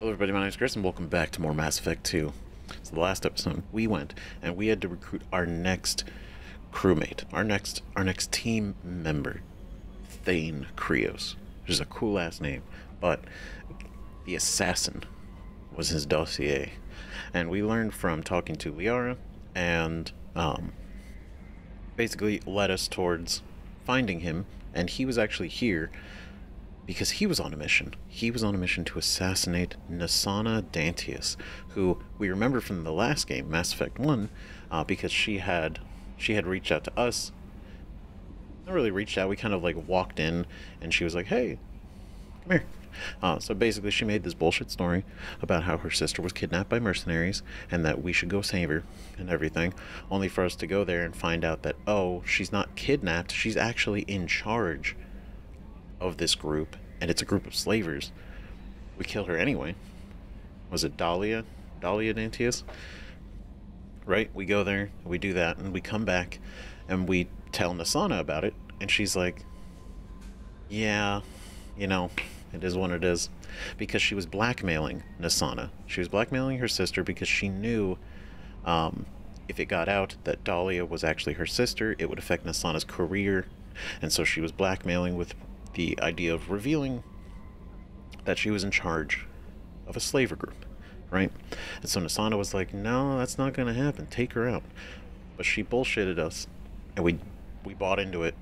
Hello everybody, my name is Chris and welcome back to more Mass Effect 2. So the last episode we went and we had to recruit our next crewmate, our next our next team member, Thane Krios, which is a cool ass name, but the assassin was his dossier. And we learned from talking to Liara and um, basically led us towards finding him and he was actually here because he was on a mission. He was on a mission to assassinate Nassana Dantius, who we remember from the last game, Mass Effect One, uh, because she had she had reached out to us. Not really reached out. We kind of like walked in, and she was like, "Hey, come here." Uh, so basically, she made this bullshit story about how her sister was kidnapped by mercenaries and that we should go save her and everything, only for us to go there and find out that, oh, she's not kidnapped, she's actually in charge of this group, and it's a group of slavers. We kill her anyway. Was it Dahlia? Dahlia Dantius? Right? We go there, we do that, and we come back, and we tell Nasana about it, and she's like, yeah, you know, it is what it is. Because she was blackmailing Nasana. She was blackmailing her sister because she knew um, if it got out that Dahlia was actually her sister, it would affect Nasana's career. And so she was blackmailing with the idea of revealing that she was in charge of a slaver group, right? And so Nassana was like, no, that's not going to happen. Take her out. But she bullshitted us, and we we bought into it,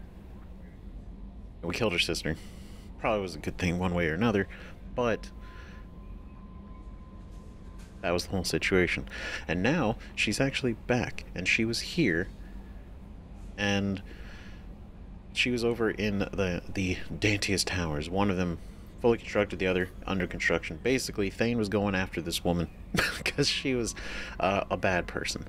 and we killed her sister. Probably was a good thing one way or another, but that was the whole situation. And now she's actually back, and she was here, and she was over in the the Dantius Towers. One of them fully constructed, the other under construction. Basically, Thane was going after this woman because she was uh, a bad person.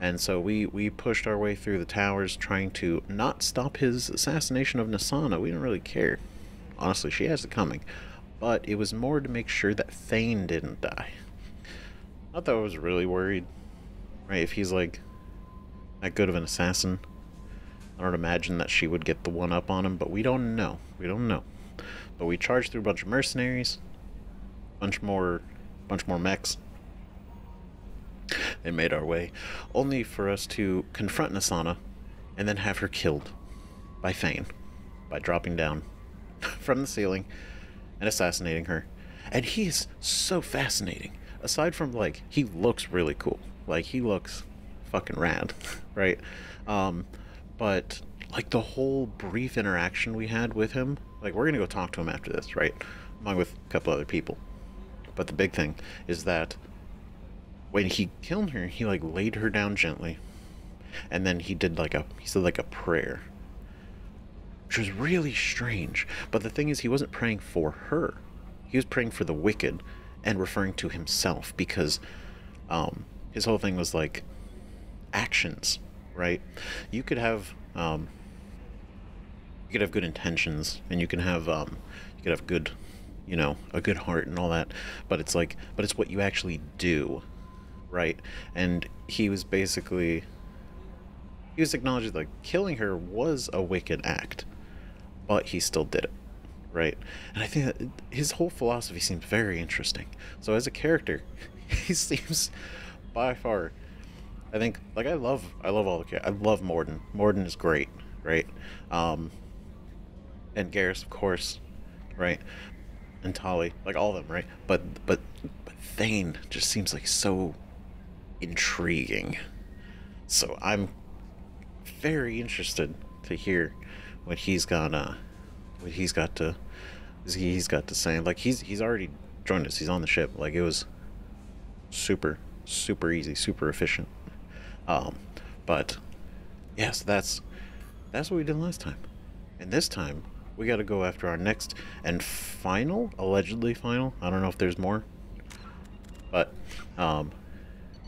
And so we, we pushed our way through the towers trying to not stop his assassination of Nassana. We didn't really care. Honestly, she has it coming. But it was more to make sure that Thane didn't die. Not that I was really worried. Right, if he's like that good of an assassin, I don't imagine that she would get the one up on him, but we don't know. We don't know. But we charged through a bunch of mercenaries, bunch more, bunch more mechs, and made our way, only for us to confront Nassana, and then have her killed by Thane by dropping down from the ceiling and assassinating her. And he is so fascinating. Aside from like he looks really cool, like he looks fucking rad, right? Um, but like the whole brief interaction we had with him, like we're gonna go talk to him after this, right? Along with a couple other people. But the big thing is that when he killed her, he like laid her down gently, and then he did like a he said like a prayer, which was really strange. But the thing is, he wasn't praying for her; he was praying for the wicked, and referring to himself because um, his whole thing was like actions right? You could have um, you could have good intentions, and you can have um, you could have good, you know, a good heart and all that. But it's like, but it's what you actually do, right? And he was basically he was acknowledging like killing her was a wicked act, but he still did it, right? And I think that his whole philosophy seems very interesting. So as a character, he seems by far I think like I love I love all the kids. I love Mordin. Mordin is great, right? Um, and Garrus, of course, right? And Tali, like all of them, right? But but but Thane just seems like so intriguing. So I'm very interested to hear what he's gonna what he's got to he's got to say. Like he's he's already joined us. He's on the ship. Like it was super super easy, super efficient. Um, but yes, that's that's what we did last time. And this time we got to go after our next and final, allegedly final. I don't know if there's more, but um,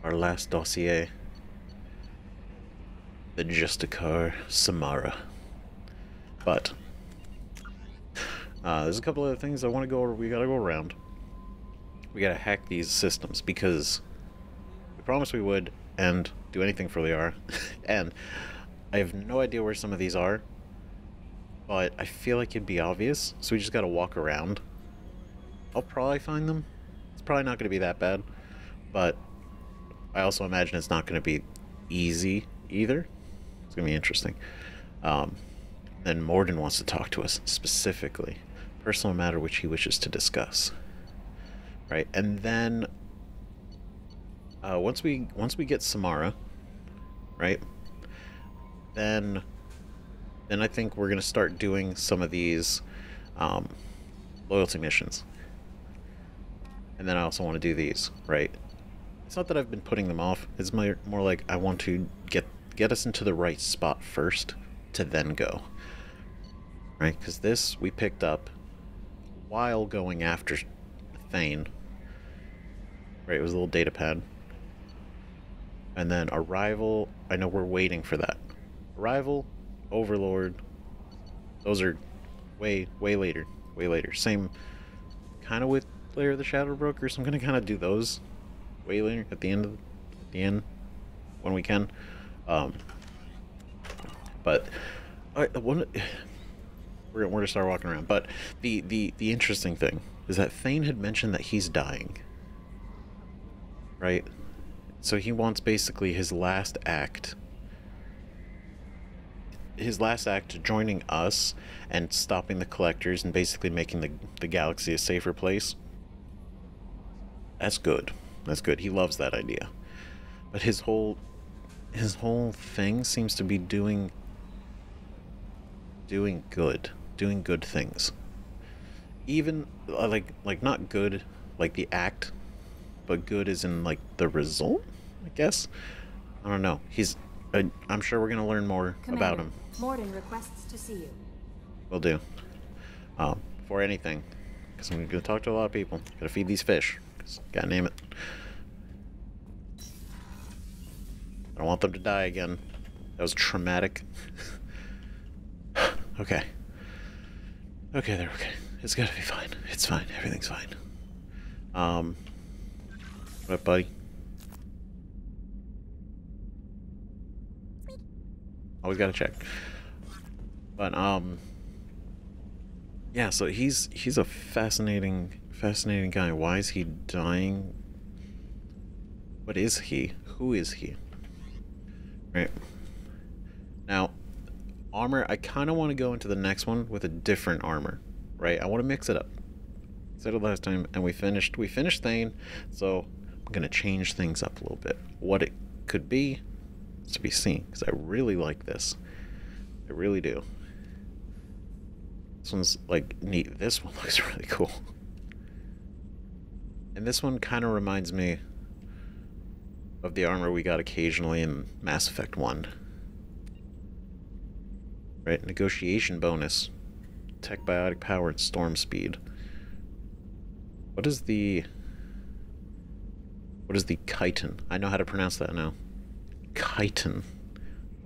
our last dossier, the Justicar Samara. But uh, there's a couple other things I want to go over. We got to go around. We got to hack these systems because we promised we would, and do anything for Liara. and I have no idea where some of these are, but I feel like it'd be obvious, so we just gotta walk around. I'll probably find them, It's probably not to be that bad, but I also imagine it's not to be easy either. It's to be interesting. Um, then Mordin wants to talk to us specifically, personal matter which he wishes to discuss. Right, and then uh, once we once we get Samara, right, then then I think we're gonna start doing some of these um, loyalty missions. And then I also want to do these, right? It's not that I've been putting them off. It's more, more like I want to get get us into the right spot first to then go. Right? Because this we picked up while going after Thane. Right, it was a little data pad. And then Arrival, I know we're waiting for that. Arrival, Overlord, those are way, way later. Way later. Same kind of with Lair of the Shadow Brokers. I'm going to kind of do those way later at the end of at the end when we can. Um, but I, one, we're, we're gonna start walking around. But the, the the interesting thing is that Thane had mentioned that he's dying, right? So he wants basically his last act. His last act joining us and stopping the collectors and basically making the, the galaxy a safer place. That's good. That's good. He loves that idea. But his whole his whole thing seems to be doing doing good, doing good things. Even uh, like like not good like the act, but good is in like the result, I guess. I don't know. He's uh, I'm sure we're going to learn more Commander, about him. Mordin requests to see you. Will do. Um, for anything. Because I'm going to talk to a lot of people. Gotta feed these fish. 'cause gotta name it. I don't want them to die again. That was traumatic. okay. Okay, they're okay. It's gotta be fine. It's fine. Everything's fine. Um, what up, buddy? Always gotta check. But um, yeah. So he's he's a fascinating fascinating guy. Why is he dying? What is he? Who is he? Right. Now, armor. I kind of want to go into the next one with a different armor. Right. I want to mix it up. Said it last time, and we finished. We finished Thane, so I'm gonna change things up a little bit. What it could be is to be seen, because I really like this. I really do. This one's like neat. This one looks really cool. And this one kind of reminds me of the armor we got occasionally in Mass Effect 1. Right? Negotiation bonus. Tech biotic power and storm speed. What is the. What is the chitin? I know how to pronounce that now. Chitin.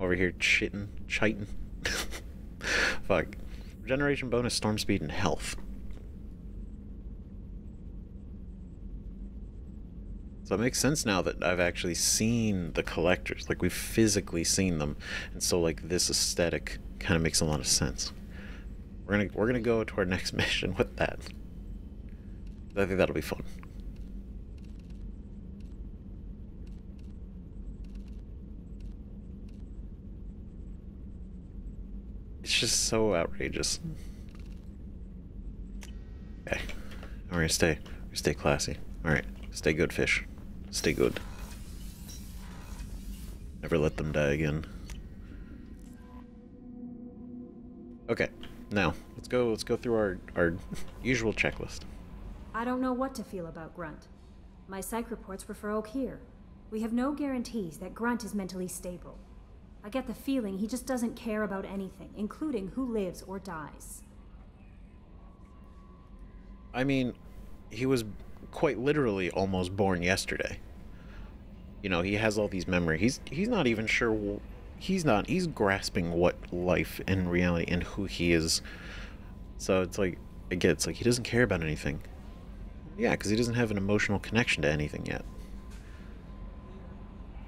Over here, chitin. Chitin. Fuck. Regeneration bonus, storm speed, and health. So it makes sense now that I've actually seen the collectors. Like we've physically seen them. And so like this aesthetic kind of makes a lot of sense. We're gonna we're gonna go to our next mission with that. I think that'll be fun. It's just so outrageous. Eh, okay. We're gonna stay. We're stay classy. Alright. Stay good, fish. Stay good. Never let them die again. Okay. Now, let's go let's go through our, our usual checklist. I don't know what to feel about Grunt. My psych reports refer Oak here. We have no guarantees that Grunt is mentally stable. I get the feeling he just doesn't care about anything, including who lives or dies. I mean, he was quite literally almost born yesterday. You know, he has all these memories. He's he's not even sure. He's not. He's grasping what life and reality and who he is. So it's like again, it's like he doesn't care about anything. Yeah, because he doesn't have an emotional connection to anything yet.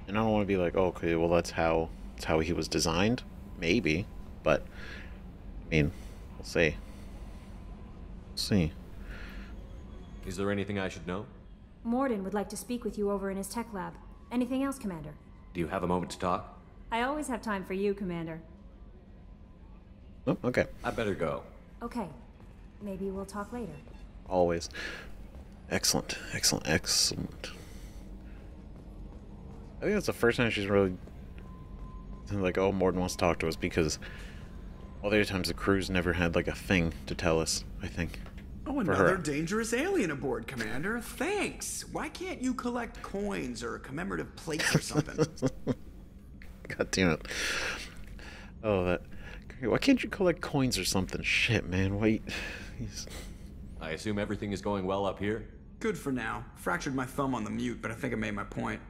And I don't want to be like, oh, okay, well that's how that's how he was designed. Maybe, but I mean, we'll see. We'll see. Is there anything I should know? Mordin would like to speak with you over in his tech lab. Anything else, Commander? Do you have a moment to talk? I always have time for you, Commander. Oh, okay. I better go. Okay. Maybe we'll talk later. Always. Excellent. Excellent. Excellent. I think that's the first time she's really like, oh, Mordin wants to talk to us because all the other times the crew's never had like a thing to tell us. I think. Oh, another dangerous alien aboard, Commander. Thanks. Why can't you collect coins or a commemorative plates or something? God damn it. Oh, that. Why can't you collect coins or something? Shit, man. Wait. He's... I assume everything is going well up here? Good for now. Fractured my thumb on the mute, but I think I made my point.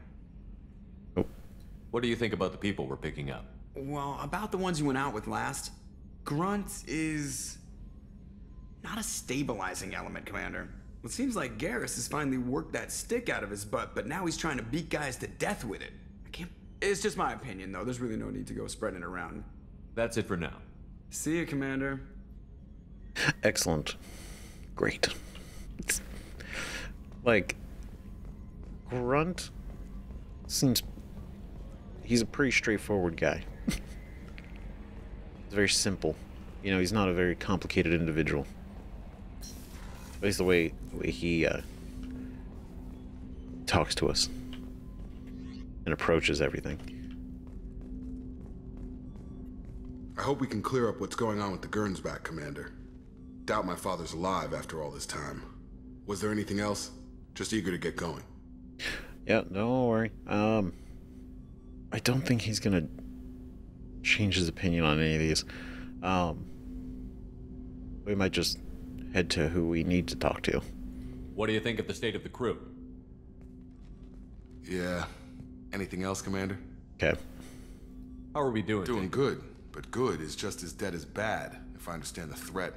What do you think about the people we're picking up? Well, about the ones you went out with last, Grunt is not a stabilizing element, Commander. It seems like Garrus has finally worked that stick out of his butt, but now he's trying to beat guys to death with it. I can't. It's just my opinion, though. There's really no need to go spreading it around. That's it for now. See you, Commander. excellent. Great. It's, like, Grunt seems. He's a pretty straightforward guy. he's very simple. You know, he's not a very complicated individual. At least the way, the way he uh, talks to us and approaches everything. I hope we can clear up what's going on with the Gernsback, Commander. Doubt my father's alive after all this time. Was there anything else? Just eager to get going. Yeah, don't worry. Um, I don't think he's gonna change his opinion on any of these. Um, we might just head to who we need to talk to. What do you think of the state of the crew? Yeah. Anything else, Commander? Okay. How are we doing? Doing good, but good is just as dead as bad, if I understand the threat.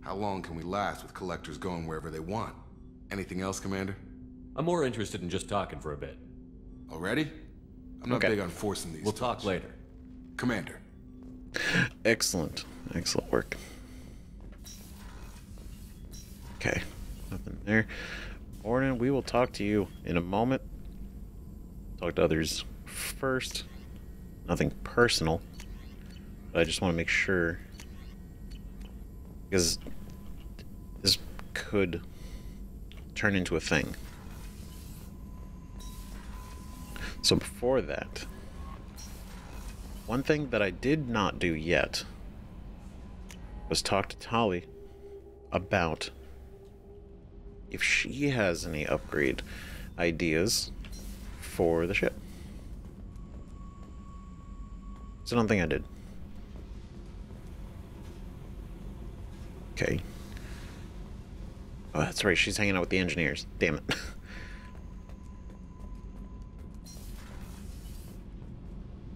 How long can we last with collectors going wherever they want? Anything else, Commander? I'm more interested in just talking for a bit. Already? I'm not Okay. big on forcing these. We'll talk later. Commander. Excellent. Excellent work. Okay. Nothing there. Mordin, we will talk to you in a moment. Talk to others first. Nothing personal. But I just want to make sure. Because this could turn into a thing. So before that, one thing that I did not do yet was talk to Tali about if she has any upgrade ideas for the ship. So I don't think I did. Okay. Oh, that's right. She's hanging out with the engineers. Damn it.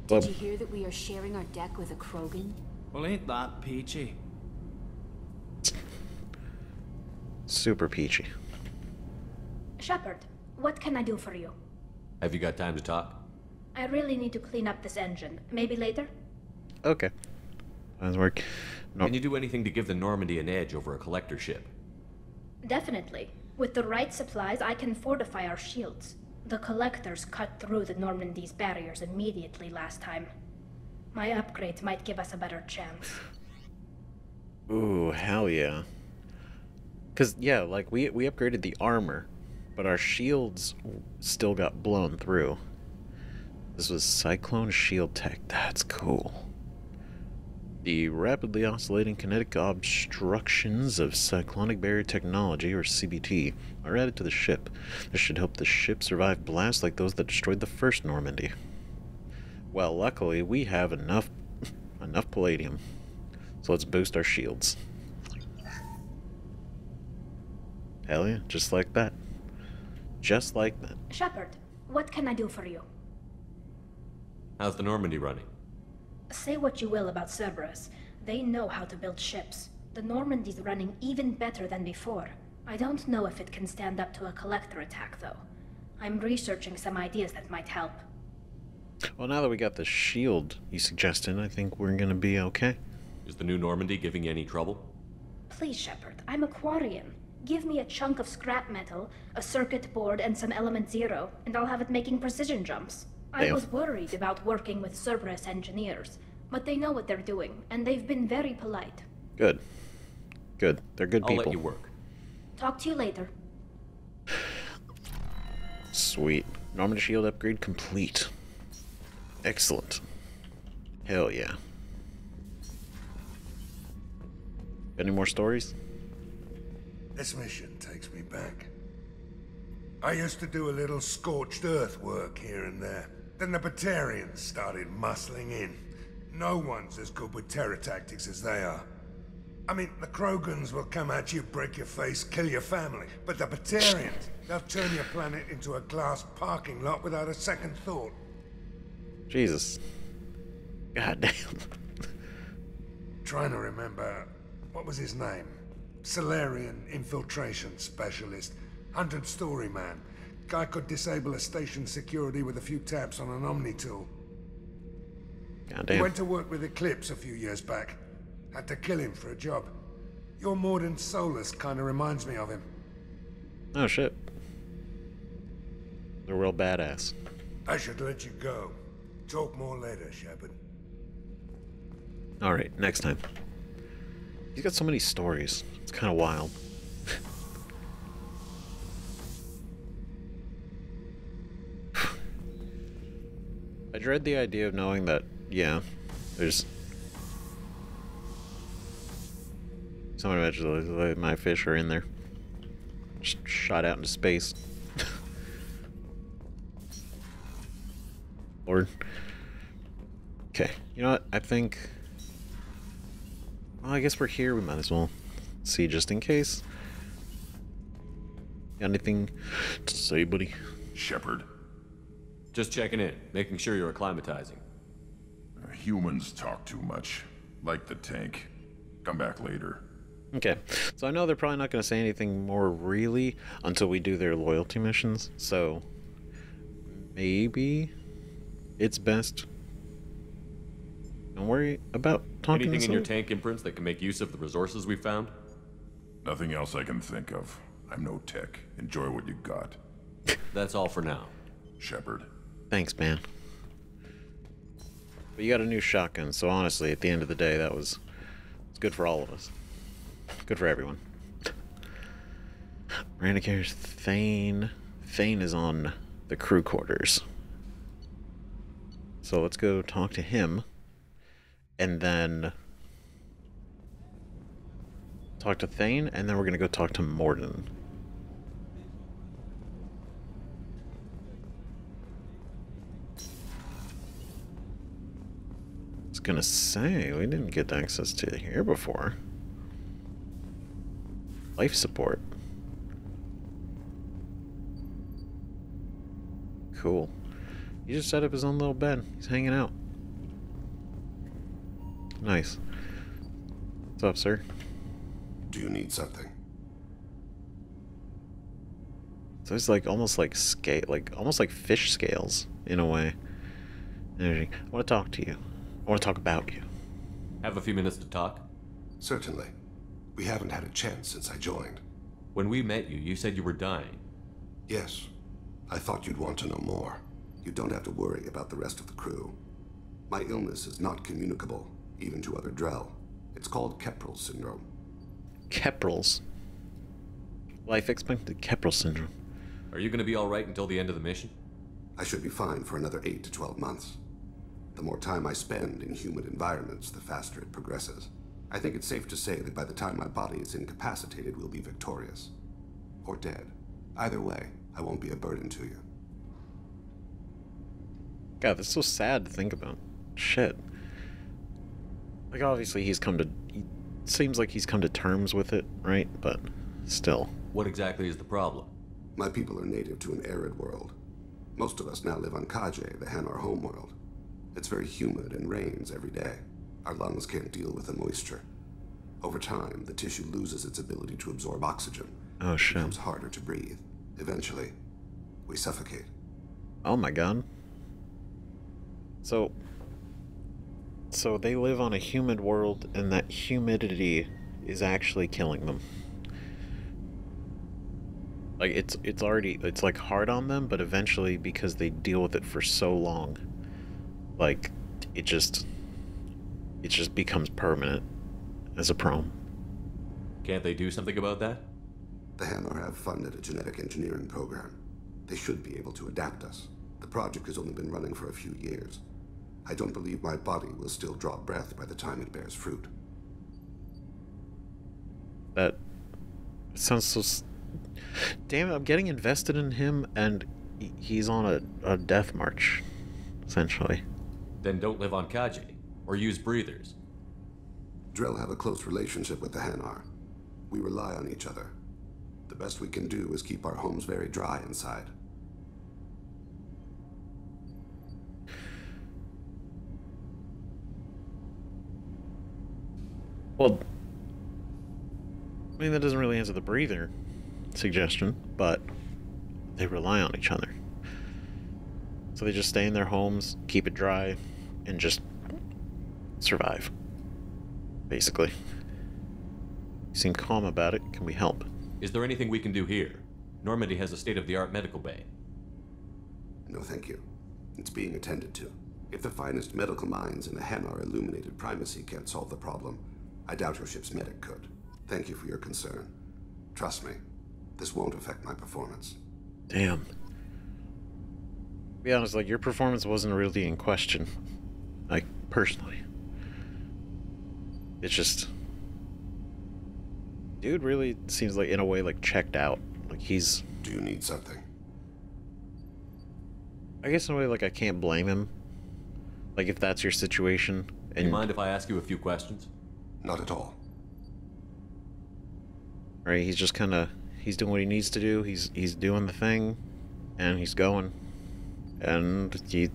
Did you hear that we are sharing our deck with a Krogan? Well, ain't that peachy? super peachy. Shepard, what can I do for you? Have you got time to talk? I really need to clean up this engine. Maybe later? Okay. Doesn't work. No. Can you do anything to give the Normandy an edge over a collector ship? Definitely. With the right supplies, I can fortify our shields. The collectors cut through the Normandy's barriers immediately last time. My upgrades might give us a better chance. Ooh, hell yeah. Cause yeah, like we we upgraded the armor, but our shields still got blown through. This was Cyclone Shield Tech. That's cool. The rapidly oscillating kinetic obstructions of cyclonic barrier technology, or CBT, are added to the ship. This should help the ship survive blasts like those that destroyed the first Normandy. Well, luckily we have enough enough palladium. So let's boost our shields. Hell yeah, just like that. Just like that. Shepard, what can I do for you? How's the Normandy running? Say what you will about Cerberus. They know how to build ships. The Normandy's running even better than before. I don't know if it can stand up to a collector attack, though. I'm researching some ideas that might help. Well, now that we got the shield you suggested, I think we're gonna be okay. Is the new Normandy giving you any trouble? Please, Shepard, I'm a Quarian. Give me a chunk of scrap metal, a circuit board, and some element zero, and I'll have it making precision jumps. I was worried about working with Cerberus engineers, but they know what they're doing, and they've been very polite. Good. Good. They're good I'll people. let you work. Talk to you later. Sweet. Normandy shield upgrade complete. Excellent. Hell yeah. Any more stories? This mission takes me back. I used to do a little scorched earth work here and there. Then the Batarians started muscling in. No one's as good with terror tactics as they are. I mean, the Krogans will come at you, break your face, kill your family. But the Batarians, they'll turn your planet into a glass parking lot without a second thought. Jesus. God damn. Trying to remember, what was his name? Solarian infiltration specialist. Hundred story man. Guy could disable a station security with a few taps on an Omni tool. God He went to work with Eclipse a few years back. Had to kill him for a job. Your Mordin Solus kind of reminds me of him. Oh shit. They're real badass. I should let you go. Talk more later, Shepard. Alright, next time. He's got so many stories. It's kind of wild. Dread the idea of knowing that, yeah, there's. Someone mentioned my fish are in there. Just shot out into space. Lord. Okay, you know what? I think. Well, I guess we're here. We might as well see just in case. Got anything to say, buddy? Shepard, Just checking in, making sure you're acclimatizing. humans talk too much. Like the tank. Come back later. Okay, so I know they're probably not going to say anything more really until we do their loyalty missions. So maybe it's best. Don't worry about talking Anything to in your tank imprints that can make use of the resources we found? Nothing else I can think of. I'm no tech. Enjoy what you got. That's all for now. Shepard. Thanks, man. But you got a new shotgun, so honestly, at the end of the day, that was it's good for all of us. Good for everyone. Randicare's Thane. Thane is on the crew quarters. So let's go talk to him. And then talk to Thane, and then we're gonna go talk to Mordin. Gonna say, we didn't get access to here before. Life support. Cool. He just set up his own little bed. He's hanging out. Nice. What's up, sir? Do you need something? So it's like almost like scale, like almost like fish scales in a way. Energy. I want to talk to you. I want to talk about you. Have a few minutes to talk? Certainly. We haven't had a chance since I joined. When we met you, you said you were dying. Yes. I thought you'd want to know more. You don't have to worry about the rest of the crew. My illness is not communicable, even to other Drell. It's called Kepral syndrome. Keprals. Life expectancy Kepral syndrome. Are you going to be all right until the end of the mission? I should be fine for another 8 to 12 months. The more time I spend in humid environments, the faster it progresses. I think it's safe to say that by the time my body is incapacitated, we'll be victorious. Or dead. Either way, I won't be a burden to you. God, that's so sad to think about. Shit. Like, obviously, he's come to. He seems like he's come to terms with it, right? But still. What exactly is the problem? My people are native to an arid world. Most of us now live on Kahje, the Hanar homeworld. It's very humid and rains every day. Our lungs can't deal with the moisture. Over time, the tissue loses its ability to absorb oxygen. Oh, It becomes harder to breathe. Eventually, we suffocate. Oh my god. So. So they live on a humid world, and that humidity is actually killing them. Like it's it's already it's like hard on them, but eventually because they deal with it for so long, like it just it just becomes permanent as a prom. Can't they do something about that? The Hanar have funded a genetic engineering program. They should be able to adapt us. The project has only been running for a few years. I don't believe my body will still draw breath by the time it bears fruit. That sounds so. Damn it! I'm getting invested in him, and he's on a, a death march, essentially. Then don't live on Kahje, or use breathers. Drell have a close relationship with the Hanar. We rely on each other. The best we can do is keep our homes very dry inside. Well, I mean that doesn't really answer the breather suggestion, but they rely on each other. So they just stay in their homes, keep it dry, and just survive. Basically. You seem calm about it. Can we help? Is there anything we can do here? Normandy has a state-of-the-art medical bay. No, thank you. It's being attended to. If the finest medical minds in the Hanar illuminated primacy can't solve the problem, I doubt your ship's medic could. Thank you for your concern. Trust me, this won't affect my performance. Damn. To be honest, like your performance wasn't really in question. Like personally. It's just Dude really seems like in a way like checked out. Like he's Do you need something? I guess in a way like I can't blame him. Like if that's your situation Do and you mind if I ask you a few questions? Not at all. right, he's just kind of he's doing what he needs to do. He's he's doing the thing and he's going. And he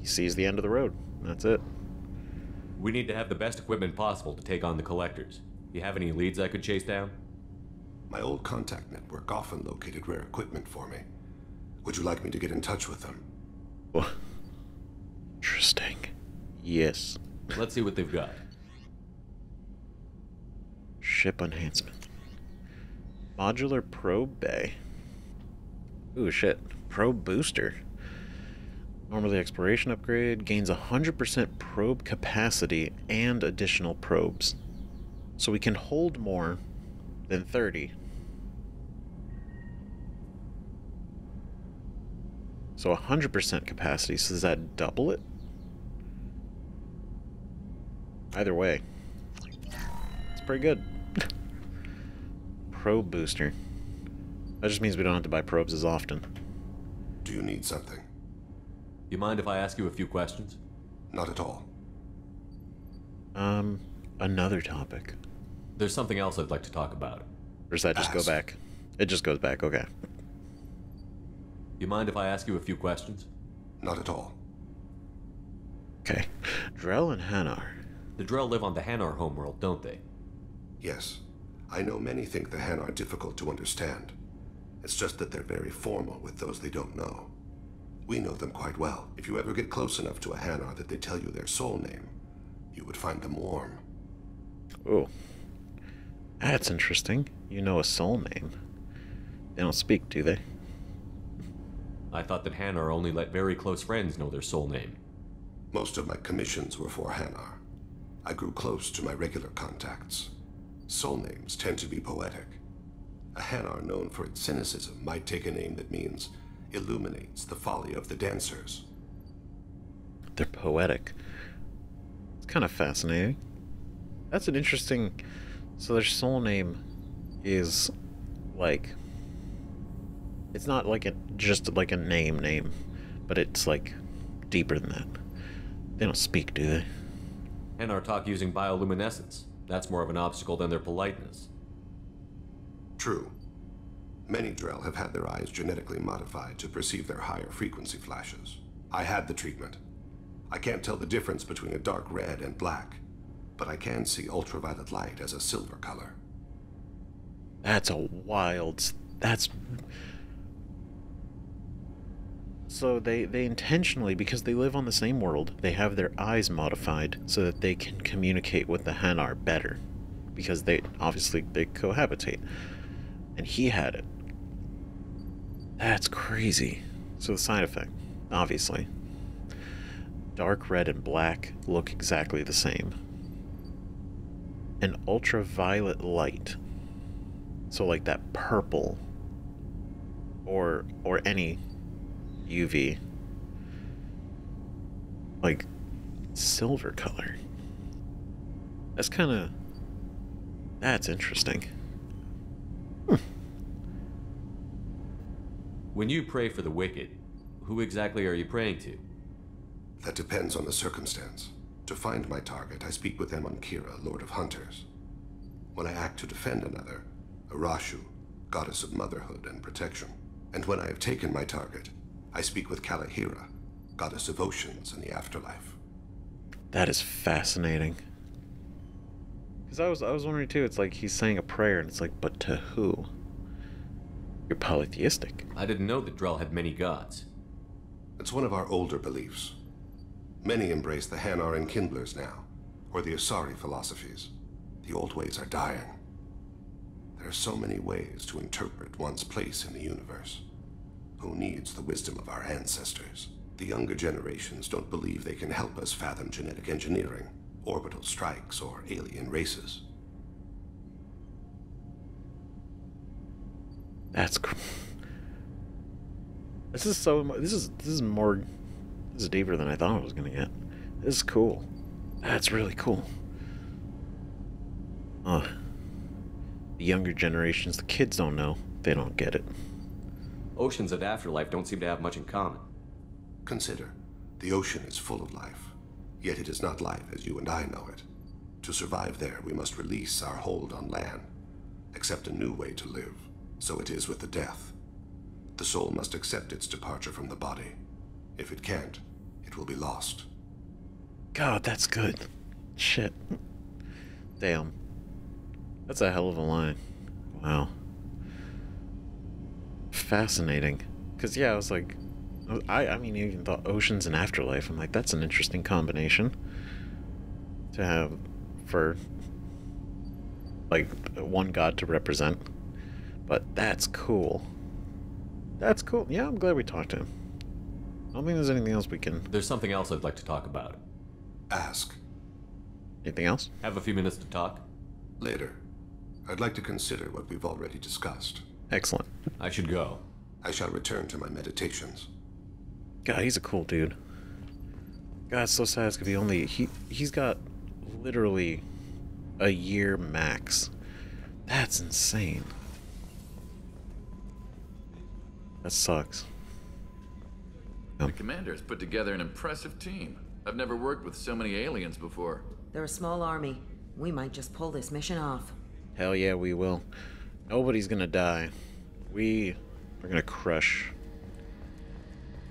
he sees the end of the road. That's it. We need to have the best equipment possible to take on the collectors. You have any leads I could chase down? My old contact network often located rare equipment for me. Would you like me to get in touch with them? Interesting. Yes. Let's see what they've got. Ship enhancement. Modular probe bay. Ooh, shit. Probe booster. Normally exploration upgrade gains 100% probe capacity and additional probes. So we can hold more than 30. So 100% capacity. So does that double it? Either way. It's pretty good. Probe booster. That just means we don't have to buy probes as often. Do you need something? You mind if I ask you a few questions? Not at all. Um, another topic. There's something else I'd like to talk about. Or does that just go back? It just goes back, okay. You mind if I ask you a few questions? Not at all. Okay. Drell and Hanar. The Drell live on the Hanar homeworld, don't they? Yes. I know many think the Han are difficult to understand. It's just that they're very formal with those they don't know. We know them quite well. If you ever get close enough to a Hanar that they tell you their soul name, you would find them warm. Oh. That's interesting. You know a soul name. They don't speak, do they? I thought that Hanar only let very close friends know their soul name. Most of my commissions were for Hanar. I grew close to my regular contacts. Soul names tend to be poetic. A Hanar known for its cynicism might take a name that means illuminates the folly of the dancers. They're poetic. It's kind of fascinating. That's an interesting. So their soul name is like. It's not like a just like a name name, but it's like deeper than that. They don't speak, do they? Hanar talk using bioluminescence. That's more of an obstacle than their politeness. True. Many Drell have had their eyes genetically modified to perceive their higher frequency flashes. I had the treatment. I can't tell the difference between a dark red and black, but I can see ultraviolet light as a silver color. That's a wild. That's. So they they intentionally because they live on the same world, they have their eyes modified so that they can communicate with the Hanar better, because they obviously they cohabitate, and he had it, That's crazy. So the side effect, obviously. Dark red and black look exactly the same. An ultraviolet light. So like that purple or or any UV like silver color. That's kind of that's interesting. When you pray for the wicked, who exactly are you praying to? That depends on the circumstance. To find my target, I speak with Amonkira, Lord of Hunters. When I act to defend another, Arashu, Goddess of Motherhood and Protection. And when I have taken my target, I speak with Kalahira, Goddess of Oceans and the Afterlife. That is fascinating. Because I was I was wondering too. It's like he's saying a prayer, and it's like, but to who? You're polytheistic. I didn't know that Drell had many gods. It's one of our older beliefs. Many embrace the Hanar Enkindlers now, or the Asari philosophies. The old ways are dying. There are so many ways to interpret one's place in the universe. Who needs the wisdom of our ancestors? The younger generations don't believe they can help us fathom genetic engineering, orbital strikes, or alien races. That's. Cr- this is so. This is this is more. This is deeper than I thought it was gonna get. This is cool. That's really cool. Uh, the younger generations, the kids don't know. They don't get it. Oceans and afterlife don't seem to have much in common. Consider, the ocean is full of life, yet it is not life as you and I know it. To survive there, we must release our hold on land, accept a new way to live. So it is with the death. The soul must accept its departure from the body. If it can't, it will be lost. God, that's good. Shit. Damn. That's a hell of a line. Wow. Fascinating. Because, yeah, I was like, I, I mean, even thought oceans and afterlife. I'm like, that's an interesting combination to have for, like, one god to represent. But that's cool. That's cool. Yeah, I'm glad we talked to him. I don't think there's anything else we can. There's something else I'd like to talk about. Ask. Anything else? Have a few minutes to talk? Later. I'd like to consider what we've already discussed. Excellent. I should go. I shall return to my meditations. God, he's a cool dude. God, it's so sad it's gonna be only he he's got literally a year max. That's insane. That sucks. The commander has put together an impressive team. I've never worked with so many aliens before. They're a small army. We might just pull this mission off. Hell yeah, we will. Nobody's gonna die. We are gonna crush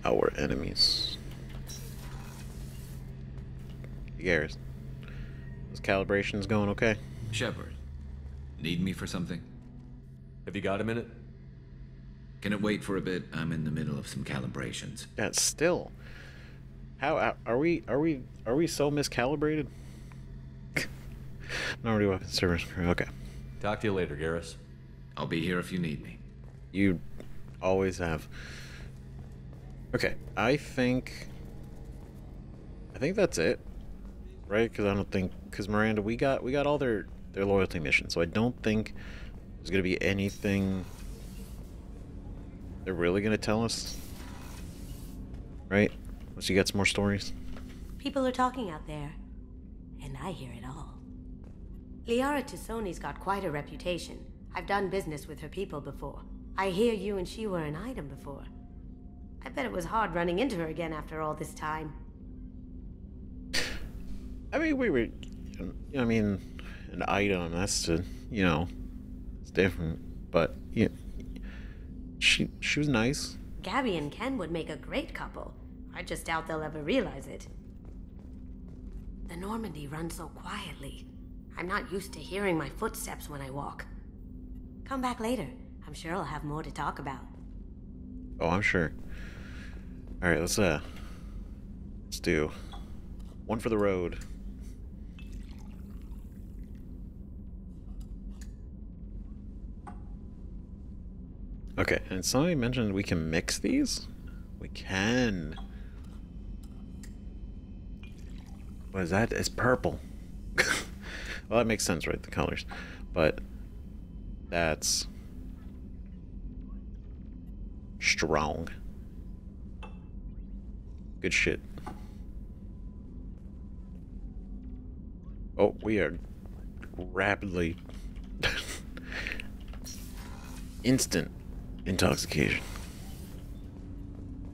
our enemies. Garrus, those calibrations going okay? Shepard, need me for something? Have you got a minute? Can it wait for a bit? I'm in the middle of some calibrations. Yeah, still. How uh, are we? Are we? Are we so miscalibrated? Minority weapon service. crew. Okay. Talk to you later, Garrus. I'll be here if you need me. You always have. Okay, I think. I think that's it, right? Because I don't think because Miranda, we got we got all their their loyalty missions, so I don't think there's gonna be anything they're really gonna tell us, right? Once you got some more stories. People are talking out there, and I hear it all. Liara T'Soni's got quite a reputation. I've done business with her people before. I hear you and she were an item before. I bet it was hard running into her again after all this time. I mean, we were. I mean, an item. That's to you know, it's different. But yeah, she she was nice. Gabby and Ken would make a great couple. I just doubt they'll ever realize it. The Normandy runs so quietly. I'm not used to hearing my footsteps when I walk. Come back later. I'm sure I'll have more to talk about. Oh, I'm sure. All right, let's uh, let's do one for the road. Okay, and somebody mentioned we can mix these? We can. What is that? It's purple. well, that makes sense, right? The colors. But that's strong. Good shit. Oh, we are rapidly instant intoxication.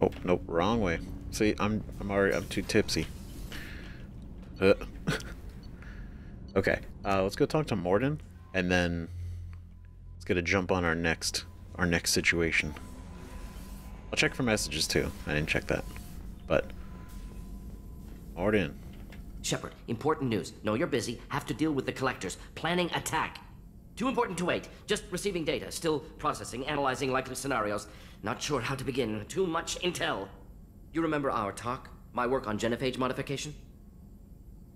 Oh, nope, wrong way. See, I'm I'm already I'm too tipsy. Uh. okay, uh, let's go talk to Mordin, and then let's get a jump on our next our next situation. I'll check for messages too. I didn't check that, but Mordin. Shepard, important news. Know you're busy. Have to deal with the collectors. Planning attack. Too important to wait. Just receiving data. Still processing, analyzing likely scenarios. Not sure how to begin. Too much intel. You remember our talk? My work on genophage modification?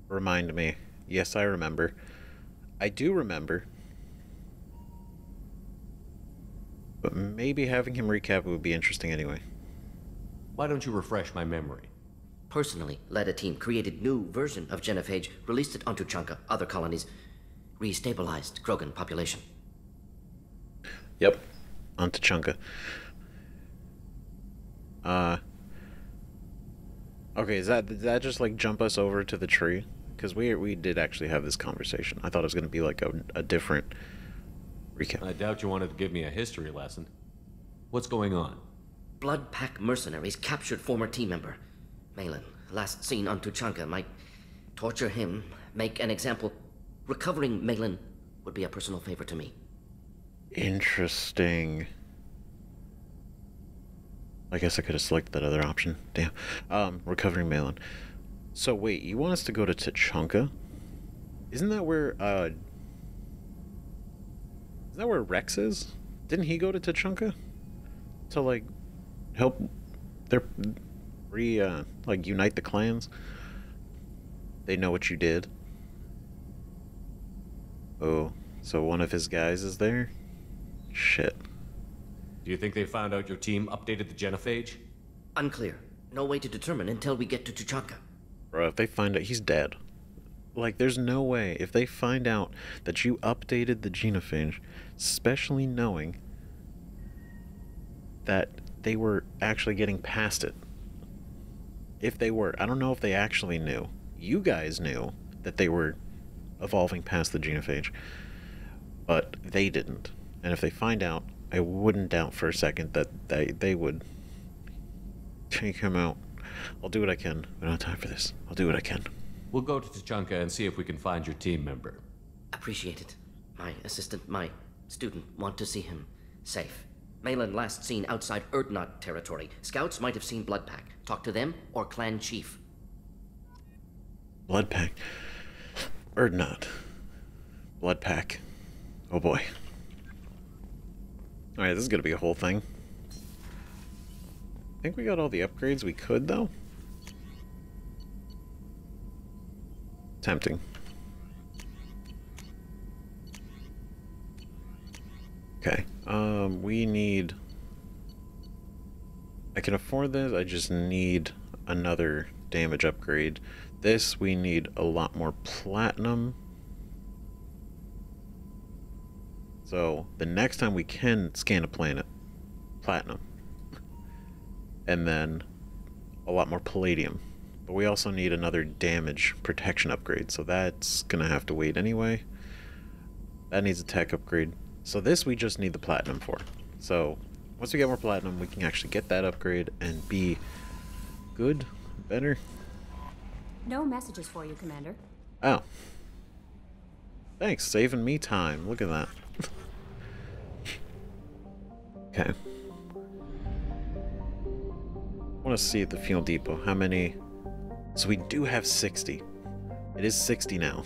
Remind me. Yes, I remember. I do remember. But maybe having him recap would be interesting anyway. Why don't you refresh my memory? Personally, led a team, created new version of genophage, released it onto Chunka, other colonies, restabilized Krogan population. Yep, onto Chunka. Uh. Okay, is that did that just like jump us over to the tree? Because we we did actually have this conversation. I thought it was going to be like a, a different recap. I doubt you wanted to give me a history lesson. What's going on? Blood Pack mercenaries captured former team member. Maelon, last seen on Tuchanka, might torture him, make an example. Recovering Maelon would be a personal favor to me. Interesting. I guess I could have selected that other option. Damn. Um, recovering Maelon. So wait, you want us to go to Tuchanka? Isn't that where uh Is that where Rex is? Didn't he go to Tuchanka? To like help their re uh like unite the clans? They know what you did. Oh, so one of his guys is there? Shit. Do you think they found out your team updated the genophage? Unclear. No way to determine until we get to Tuchanka. Bro, if they find out he's dead. Like, there's no way. If they find out that you updated the genophage, especially knowing that they were actually getting past it. If they were. I don't know if they actually knew. You guys knew that they were evolving past the genophage, but they didn't. And if they find out, I wouldn't doubt for a second that they, they would take him out. I'll do what I can. We don't have time for this. I'll do what I can. We'll go to Tuchanka and see if we can find your team member. Appreciate it. My assistant, my student, want to see him safe. Maelon last seen outside Urdnot territory. Scouts might have seen Bloodpack. Talk to them or clan chief. Bloodpack. Blood pack. Oh boy. Alright, this is gonna be a whole thing. I think we got all the upgrades we could, though. Tempting. Okay, um, we need... I can afford this, I just need another damage upgrade. This, we need a lot more platinum. So, the next time we can scan a planet, platinum. And then a lot more palladium. But we also need another damage protection upgrade, so that's gonna have to wait anyway. That needs a tech upgrade. So this we just need the platinum for. So once we get more platinum, we can actually get that upgrade and be good, better. No messages for you, Commander. Oh. Thanks, saving me time. Look at that. okay. I want to see at the fuel depot how many. So we do have 60. It is 60 now.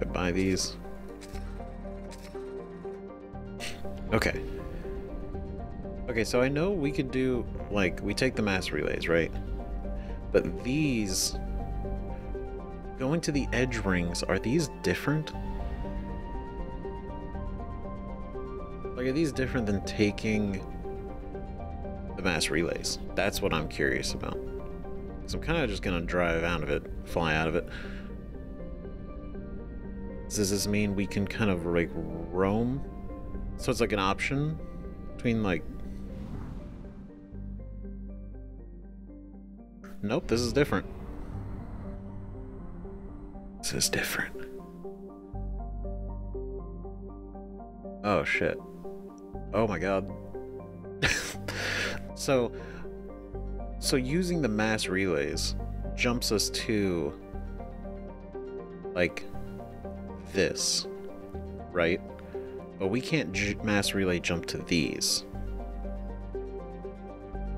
I buy these. Okay. Okay, so I know we could do, like, we take the mass relays, right? But these... Going to the edge rings, are these different? Like, are these different than taking the mass relays? That's what I'm curious about. So I'm kind of just gonna drive out of it, fly out of it. Does this mean we can kind of like roam? So it's like an option between like. Nope, this is different. This is different. Oh shit. Oh my god. so so using the mass relays jumps us to like this, right? But we can't mass relay jump to these.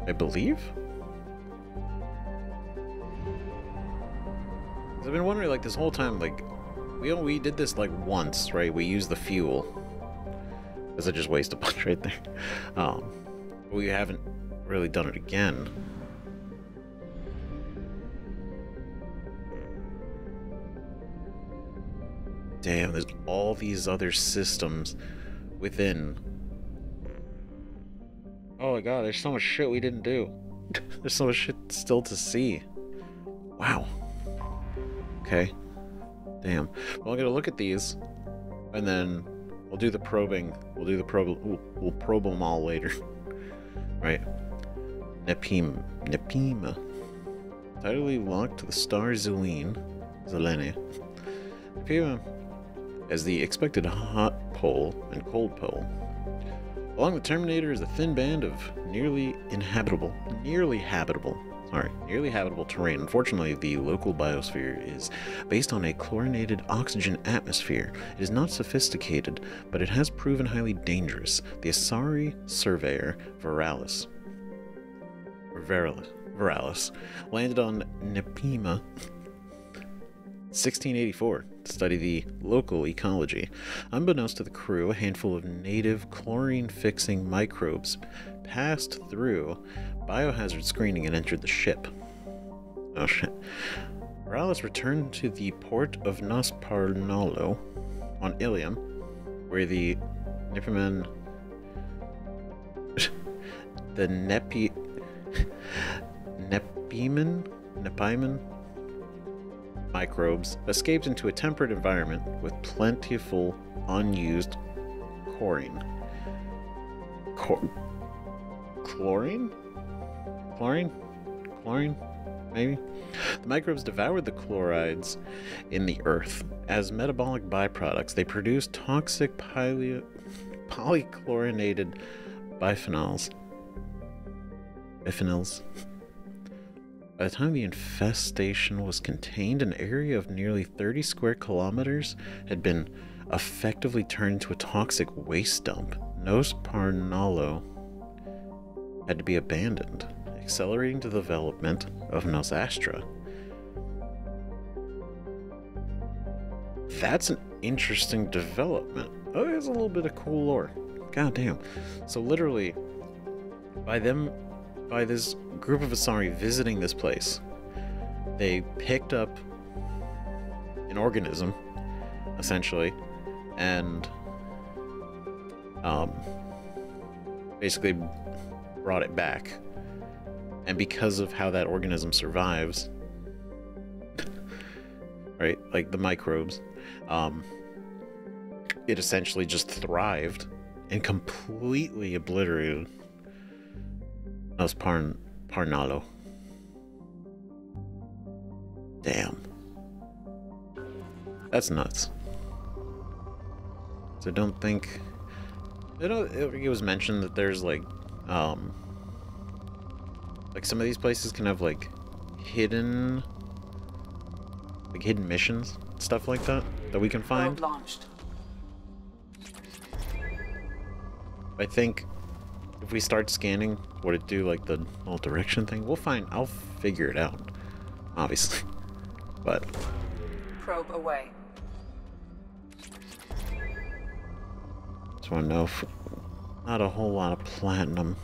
I believe? 'Cause I've been wondering like this whole time like we we did this like once, right? We used the fuel. Because I just waste a bunch right there. Um, we haven't really done it again. Damn, there's all these other systems within. Oh my god, there's so much shit we didn't do. there's so much shit still to see. Wow. Okay. Damn. Well, I'm gonna look at these, and then we'll do the probing. We'll do the probe. We'll, we'll probe them all later. right. Nepim. Nepima. Tidally locked to the star Zelene. Zelene. Nepima as the expected hot pole and cold pole. Along the Terminator is a thin band of nearly inhabitable, nearly habitable, sorry, nearly habitable terrain. Unfortunately, the local biosphere is based on a chlorinated oxygen atmosphere. It is not sophisticated, but it has proven highly dangerous. The Asari surveyor Veralis, Veralis, Veralis landed on Nepima 1684 to study the local ecology. Unbeknownst to the crew, a handful of native chlorine fixing microbes passed through biohazard screening and entered the ship. Oh shit. Morales returned to the port of Nos Parnalo on Illium, where the Nipiman. the Nepi. Nepiman? Nepiman? microbes escaped into a temperate environment with plentiful unused chlorine. Cor- chlorine? Chlorine? Chlorine? Maybe? The microbes devoured the chlorides in the earth. As metabolic byproducts, they produce toxic poly- polychlorinated biphenyls. Biphenyls. By the time the infestation was contained, an area of nearly 30 square kilometers had been effectively turned into a toxic waste dump. Nos Parnalo had to be abandoned, accelerating the development of Nos Astra. That's an interesting development. Oh, there's a little bit of cool lore. God damn. So literally, by them by this group of Asari visiting this place, they picked up an organism, essentially, and um, basically brought it back. And because of how that organism survives, right, like the microbes, um, it essentially just thrived and completely obliterated Nos Parn Parnalo. Damn. That's nuts. So don't think. You know, it was mentioned that there's like, um, like some of these places can have like hidden, like hidden missions, stuff like that that we can find. launched. I think if we start scanning, would it do like the all direction thing? We'll find. I'll figure it out, obviously. But Probe away. just want to know if not a whole lot of platinum.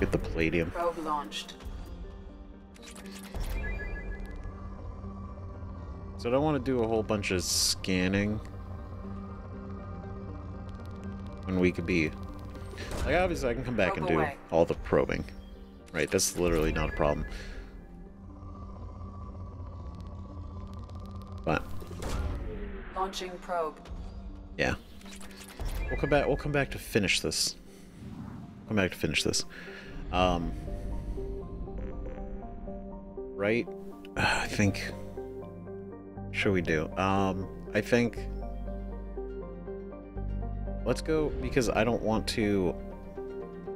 Get the palladium. Probe launched. So I don't want to do a whole bunch of scanning when we could be like obviously I can come back Probe and do away. all the probing. Right, that's literally not a problem. But Launching probe. yeah. We'll come back we'll come back to finish this. Come back to finish this. Um right? I think what should we do? Um I think let's go because I don't want to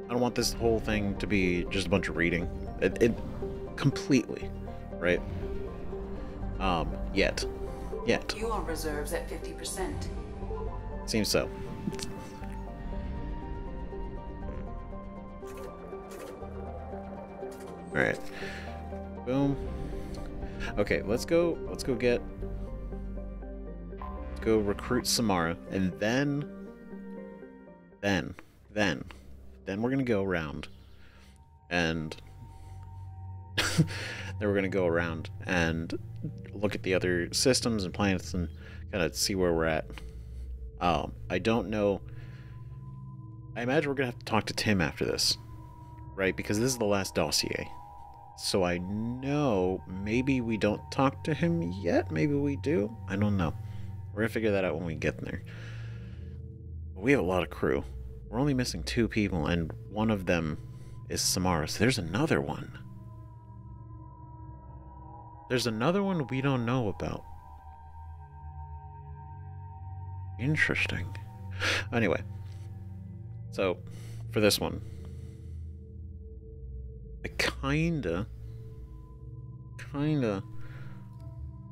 I don't want this whole thing to be just a bunch of reading. It, it completely, right? Um, yet. Yet. Fuel reserves at 50%. Seems so. Alright. Boom. Okay, let's go let's go get let's go recruit Samara and then then then then we're gonna go around and then we're gonna go around and look at the other systems and planets and kind of see where we're at. Um, I don't know. I imagine we're gonna have to talk to Tim after this, right? Because this is the last dossier. So I know maybe we don't talk to him yet. Maybe we do. I don't know. We're gonna figure that out when we get there. We have a lot of crew. We're only missing two people, and one of them is Samara. So there's another one. There's another one we don't know about. Interesting. Anyway, so for this one, I kinda, kinda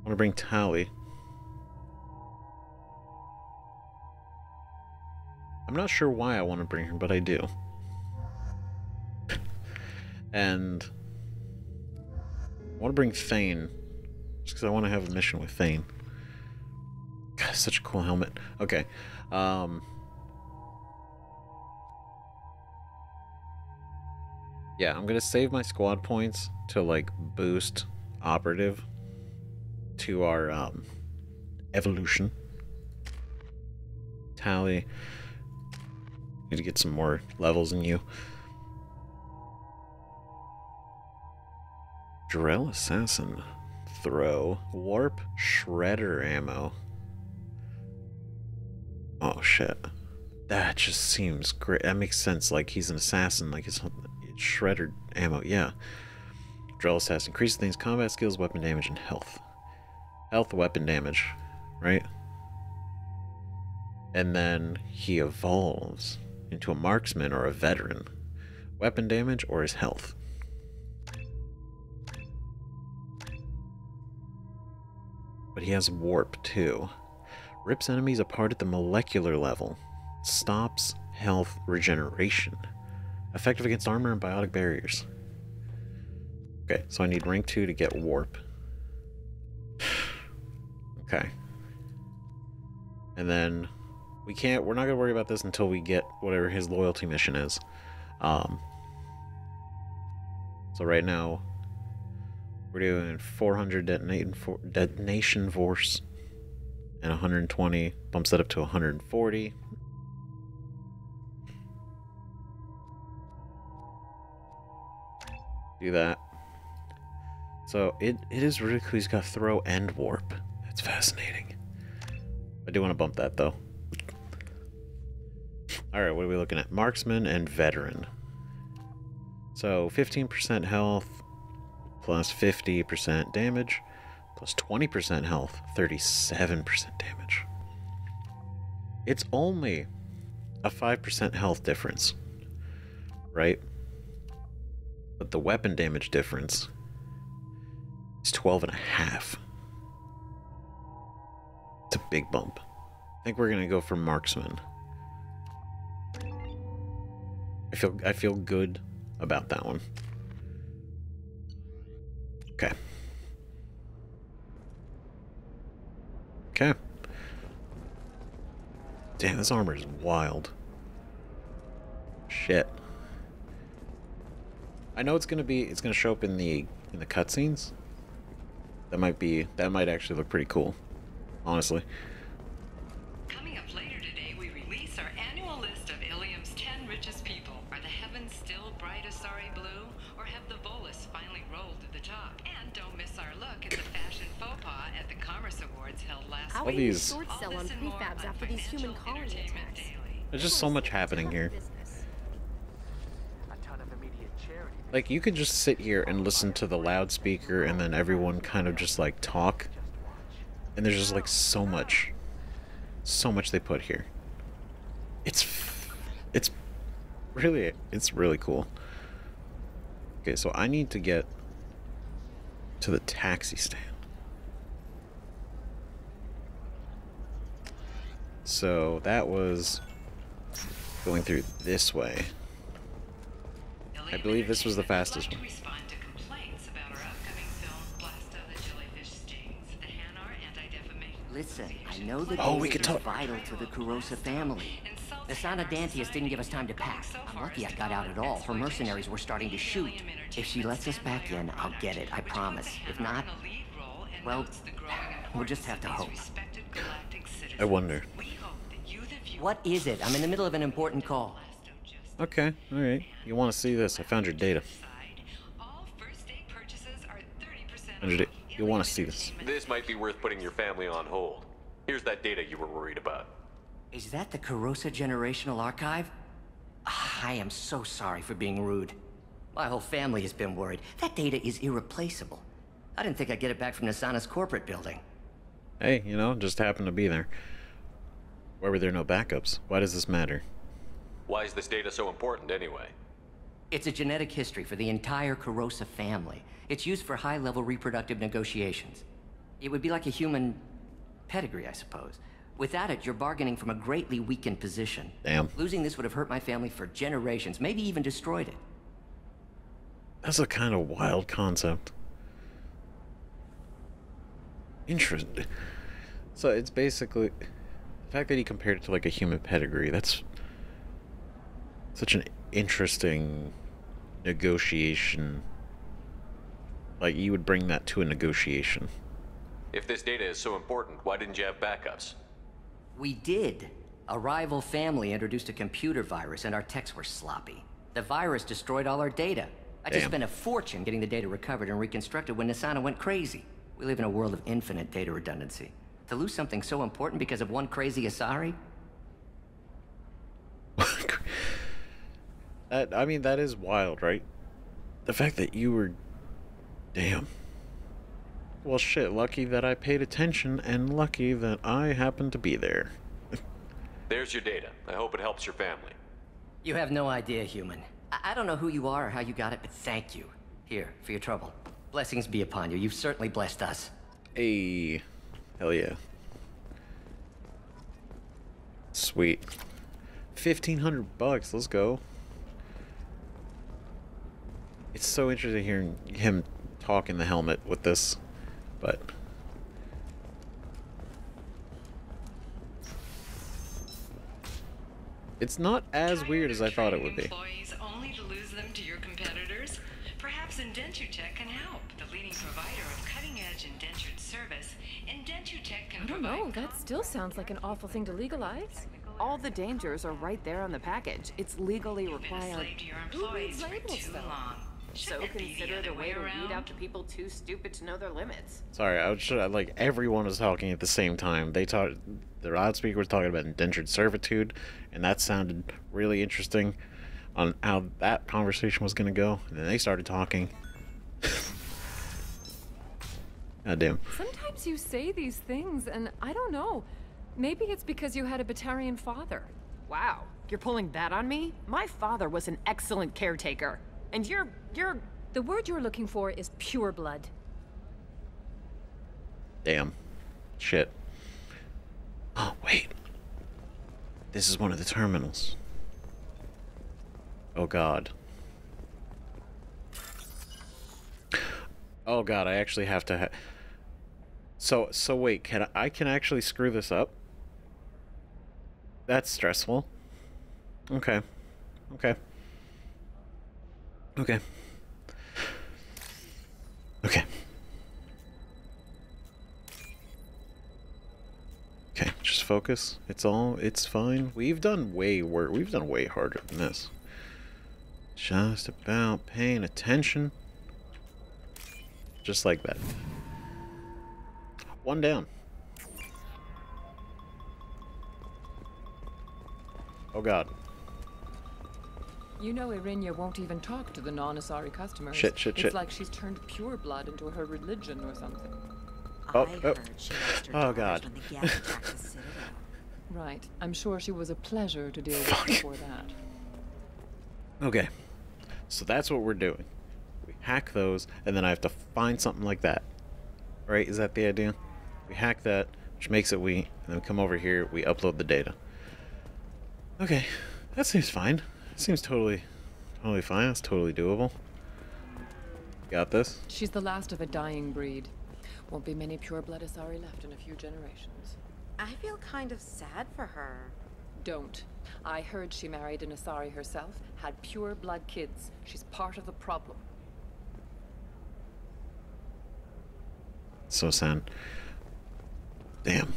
want to bring Tali. I'm not sure why I want to bring her, but I do. and I want to bring Thane, just because I want to have a mission with Thane. God, such a cool helmet. Okay. Um, yeah, I'm gonna save my squad points to like boost operative to our um, evolution. Tali. Need to get some more levels in you. Drell Assassin. Throw. Warp Shredder ammo. Oh shit. That just seems great. That makes sense. Like he's an assassin. Like it's shredder ammo. Yeah. Drell Assassin. Increases Thane's combat skills, weapon damage, and health. Health, weapon damage. Right? And then he evolves into a marksman or a veteran. Weapon damage or his health. But he has warp too. Rips enemies apart at the molecular level. Stops health regeneration. Effective against armor and biotic barriers. Okay, so I need rank 2 to get warp. okay. And then we can't we're not gonna worry about this until we get whatever his loyalty mission is. Um so right now we're doing 400 detonation for detonation force and 120 bumps that up to 140 do that. So it, it is cool he's got throw and warp. That's fascinating. I do want to bump that though. Alright what are we looking at? Marksman and veteran. So 15% health plus 50% damage plus 20% health, 37% damage. It's only a 5% health difference, right? But the weapon damage difference is 12 and a half. It's a big bump. I think we're gonna go for marksman. I feel I feel good about that one. Okay. Okay. Damn, this armor is wild. Shit. I know it's gonna be it's gonna show up in the in the cutscenes. That might be that might actually look pretty cool. Honestly. Coming up later today, we release our annual list of Illium's 10 richest people. Are the heavens still bright Asari blue, or have the Volus finally rolled to the top? And don't miss our look at the fashion faux pas at the Commerce Awards held last All week. these- Short sell on prefabs after these human colony attacks. There's just so much happening here. Like you could just sit here and listen to the loudspeaker and then everyone kind of just like talk. And there's just like so much so much they put here. It's it's really it's really cool. Okay, so I need to get to the taxi stand. So that was going through this way. I believe this was the fastest one. Respond to complaints about our upcoming film, Blast of the Jellyfish Stings. The Hanar Anti-Defamation Listen, I know the Oh, we data could is talk- vital to the Kurosa family. Nassana Dantius didn't give us time to pack. I'm lucky I got out at all. Her mercenaries were starting to shoot. If she lets us back in, I'll get it, I promise. If not, well, we'll just have to hope. I wonder. What is it? I'm in the middle of an important call. Okay, alright. You want to see this? I found your data. Found your da- You want to see this? This might be worth putting your family on hold. Here's that data you were worried about. Is that the Kurosa Generational Archive? Ah, I am so sorry for being rude. My whole family has been worried. That data is irreplaceable. I didn't think I'd get it back from Nassana's corporate building. Hey, you know, just happened to be there. Why were there no backups? Why does this matter? Why is this data so important anyway? It's a genetic history for the entire Kurosa family. It's used for high-level reproductive negotiations. It would be like a human pedigree, I suppose. Without it, you're bargaining from a greatly weakened position. Damn. Losing this would have hurt my family for generations, maybe even destroyed it. That's a kind of wild concept. Interesting. So it's basically the fact that he compared it to like a human pedigree. That's such an interesting negotiation. Like you would bring that to a negotiation. If this data is so important, why didn't you have backups? We did. A rival family introduced a computer virus, and our techs were sloppy. The virus destroyed all our data. I just spent a fortune getting the data recovered and reconstructed when Nassana went crazy. We live in a world of infinite data redundancy. To lose something so important because of one crazy Asari? That I mean that is wild, right? The fact that you were damn. Well shit, lucky that I paid attention and lucky that I happened to be there. There's your data. I hope it helps your family. You have no idea, human. I, I don't know who you are or how you got it, but thank you. Here, for your trouble. Blessings be upon you. You've certainly blessed us. Hey. Hell yeah. Sweet. Fifteen hundred bucks, let's go. It's so interesting hearing him talk in the helmet with this, but it's not as weird as I thought it would be. Employees only to lose them to your competitors? Perhaps IndentureTech can help. The leading provider of cutting-edge indentured service, IndentureTech can I don't know. That still sounds like an awful thing to legalize. All the dangers are right there on the package. It's legally required. Who reads labels, though? So consider it a way to weed out the people too stupid to know their limits. Sorry, I was just, like everyone was talking at the same time. They talked, the loudspeaker was talking about indentured servitude, and that sounded really interesting on how that conversation was going to go. And then they started talking. God damn. Sometimes you say these things, and I don't know. Maybe it's because you had a Batarian father. Wow, you're pulling that on me? My father was an excellent caretaker. And you're. you're. The word you're looking for is pure blood. Damn. Shit. Oh, wait. This is one of the terminals. Oh, God. Oh, God, I actually have to ha- So, so wait, can I, I can actually screw this up? That's stressful. Okay. Okay. Okay. Okay. Okay, just focus. It's all, it's fine. We've done way worse, we've done way harder than this. Just about paying attention. Just like that. One down. Oh god. You know Irinya won't even talk to the non-Asari customers. Shit, shit, shit. it's like she's turned pure blood into her religion or something. Oh, oh. oh god. Right. I'm sure she was a pleasure to deal with before that. Okay. So that's what we're doing. We hack those, and then I have to find something like that. Right? Is that the idea? We hack that, which makes it we, and then we come over here, we upload the data. Okay. That seems fine. Seems totally, totally fine. That's totally doable. Got this? She's the last of a dying breed. Won't be many pure-blood Asari left in a few generations. I feel kind of sad for her. Don't. I heard she married an Asari herself, had pure-blood kids. She's part of the problem. So sad. Damn.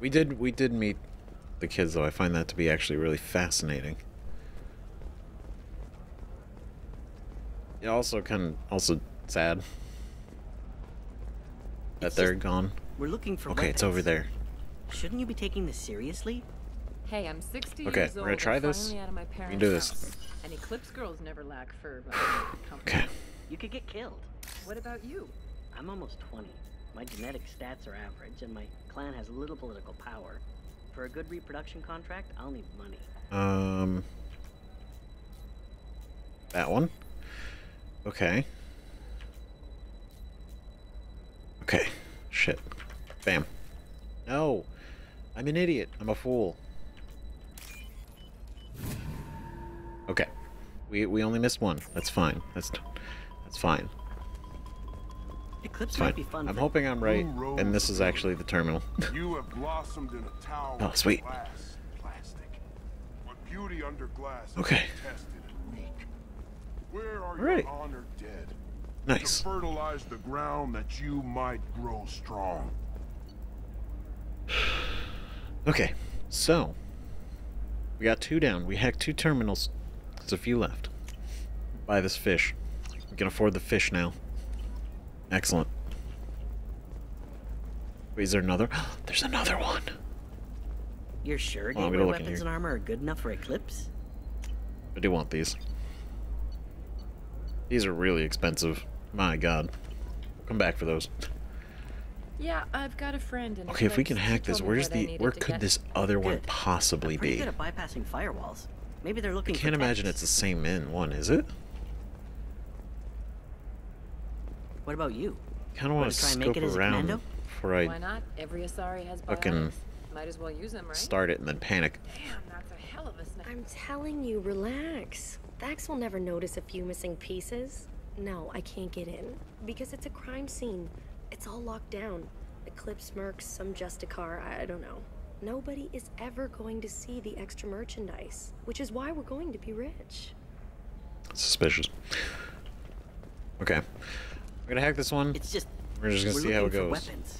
We did we did meet the kids though. I find that to be actually really fascinating. Also kind of also sad that It's they're just- gone. We're looking for Okay, it's over there. Shouldn't you be taking this seriously? Hey, I'm 60 Okay, years we're gonna try this. finally out We can do this. house. And Eclipse girls never lack for uh. Okay. You could get killed. What about you? I'm almost 20. My genetic stats are average, and my clan has little political power. For a good reproduction contract, I'll need money. Um That one. Okay. Okay. Shit. Bam. No. I'm an idiot. I'm a fool. Okay. We we only missed one. That's fine. That's that's fine. Eclipse It's fine. might be fun. I'm hoping I'm right, and this is actually the terminal. You have blossomed in a tower Oh, of sweet. glass plastic. But beauty under glass is Okay. Tested and weak. Where are Right. your honored dead? Nice. To fertilize the ground that you might grow strong. Okay, so we got two down. We hacked two terminals. There's a few left. Buy this fish. We can afford the fish now. Excellent. Wait, is there another? There's another one. You're sure Well, I'm gateway gonna look in weapons and armor are good enough for Eclipse? I do want these. These are really expensive. My god. Come back for those. Yeah, I've got a friend in Okay, if we can hack this, where's what the where could get- this other one Good. possibly Pretty be? good at bypassing firewalls. Maybe they're looking. I can't for imagine techs. it's the same in one, is it? What about you? Kind of want Wanna try and make scope it as a around commando? before I Why not? Every Asari has Fucking biotics. Might as well use them, right? start it and then panic. Damn, that's a hell of a snap. I'm telling you, relax. Thax will never notice a few missing pieces. No, I can't get in. Because it's a crime scene. It's all locked down. Eclipse mercs, some Justicar, I I don't know. Nobody is ever going to see the extra merchandise, which is why we're going to be rich. Suspicious. Okay. I'm gonna hack this one. It's just We're just gonna we're see how it goes. weapons.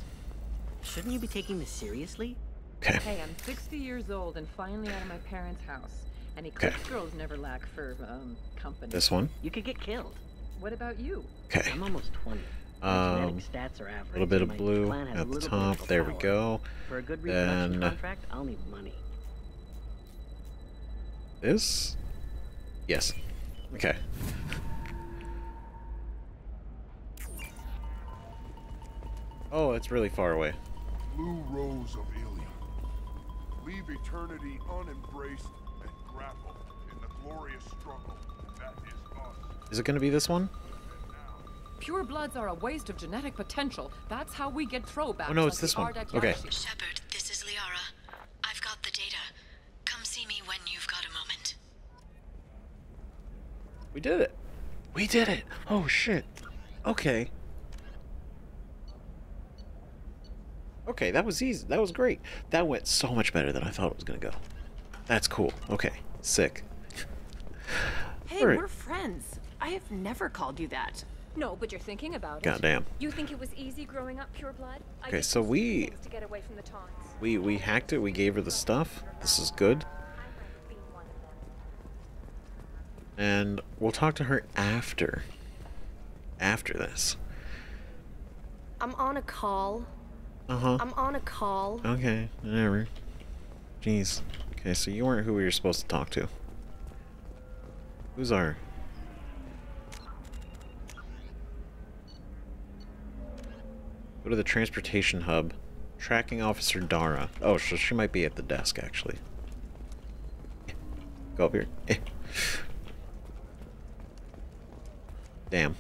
Shouldn't you be taking this seriously? Okay. Hey, I'm 60 years old and finally out of my parents' house. And Eclipse girls never lack for, um, company. This one. You could get killed. What about you? Okay. I'm almost 20. Um, stats are average. a little bit of blue at the top. political There we go. For a good reproduction Then contract, I'll need money. this. Yes. Okay. Oh, it's really far away. Blue rose of Illium. Leave eternity unembraced is us. Is it gonna be this one? Pure bloods are a waste of genetic potential. That's how we get throwbacks. Oh, no, like it's this one. Ardat Okay. Yakshi. Shepard, this is Liara. I've got the data. Come see me when you've got a moment. We did it. We did it. Oh shit. Okay. Okay, that was easy. That was great. That went so much better than I thought it was gonna go. That's cool. Okay. Sick. Hey, Alright. we're friends. I have never called you that. No, but you're thinking about it. Goddamn. You think it was easy growing up pure blood? Okay, so we- to get away from the taunts. We we hacked it. We gave her the stuff. This is good. And we'll talk to her after. After this. I'm on a call. Uh huh. I'm on a call. Okay, whatever. Jeez. Okay, so you weren't who we were supposed to talk to. Who's our? Go to the transportation hub. Tracking officer Dara. Oh, so she might be at the desk actually. Go up here. Damn.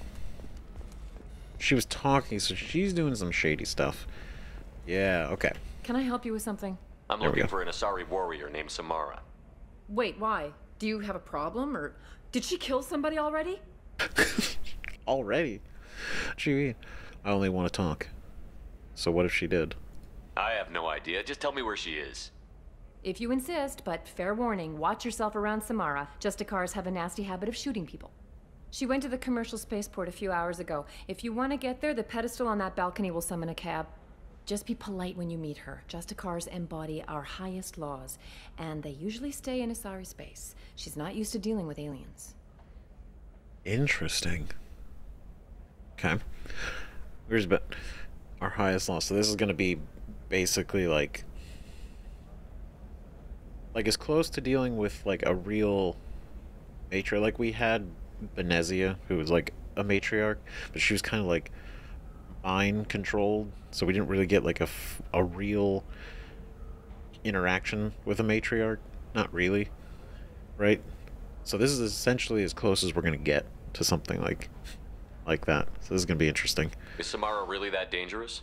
She was talking, so she's doing some shady stuff. Yeah, okay. Can I help you with something? I'm There looking for an Asari warrior named Samara. Wait, why? Do you have a problem, or did she kill somebody already? Already? Gee, I only want to talk. So what if she did? I have no idea. Just tell me where she is. If you insist, but fair warning, watch yourself around Samara. Justicars have a nasty habit of shooting people. She went to the commercial spaceport a few hours ago. If you want to get there, the pedestal on that balcony will summon a cab. Just be polite when you meet her. Justicars embody our highest laws, and they usually stay in Asari space. She's not used to dealing with aliens. Interesting. Okay. Here's but our highest loss. So this is gonna be basically like like as close to dealing with like a real matriarch. Like we had Benezia, who was like a matriarch, but she was kind of like mind controlled, so we didn't really get like a, f- a real interaction with a matriarch. Not really, right? So this is essentially as close as we're gonna get to something like like that. So this is gonna be interesting. Is Samara really that dangerous?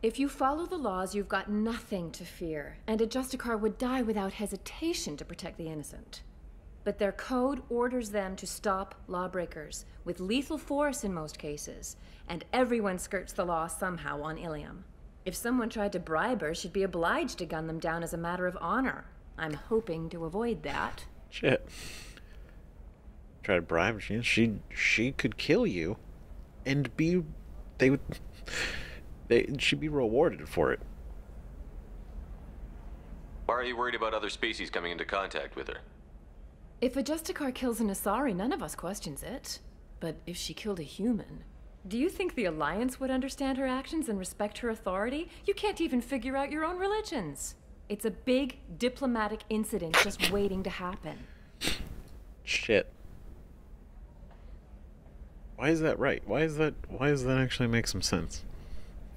If you follow the laws, you've got nothing to fear, and a Justicar would die without hesitation to protect the innocent. But their code orders them to stop lawbreakers, with lethal force in most cases, and everyone skirts the law somehow on Illium. If someone tried to bribe her, she'd be obliged to gun them down as a matter of honor. I'm hoping to avoid that. Shit. Try to bribe she she she could kill you and be they would they she'd be rewarded for it. Why are you worried about other species coming into contact with her? If a Justicar kills an Asari, none of us questions it. But if she killed a human, do you think the Alliance would understand her actions and respect her authority? You can't even figure out your own religions. It's a big diplomatic incident just waiting to happen. Shit. Why is that right? Why is that why does that actually make some sense?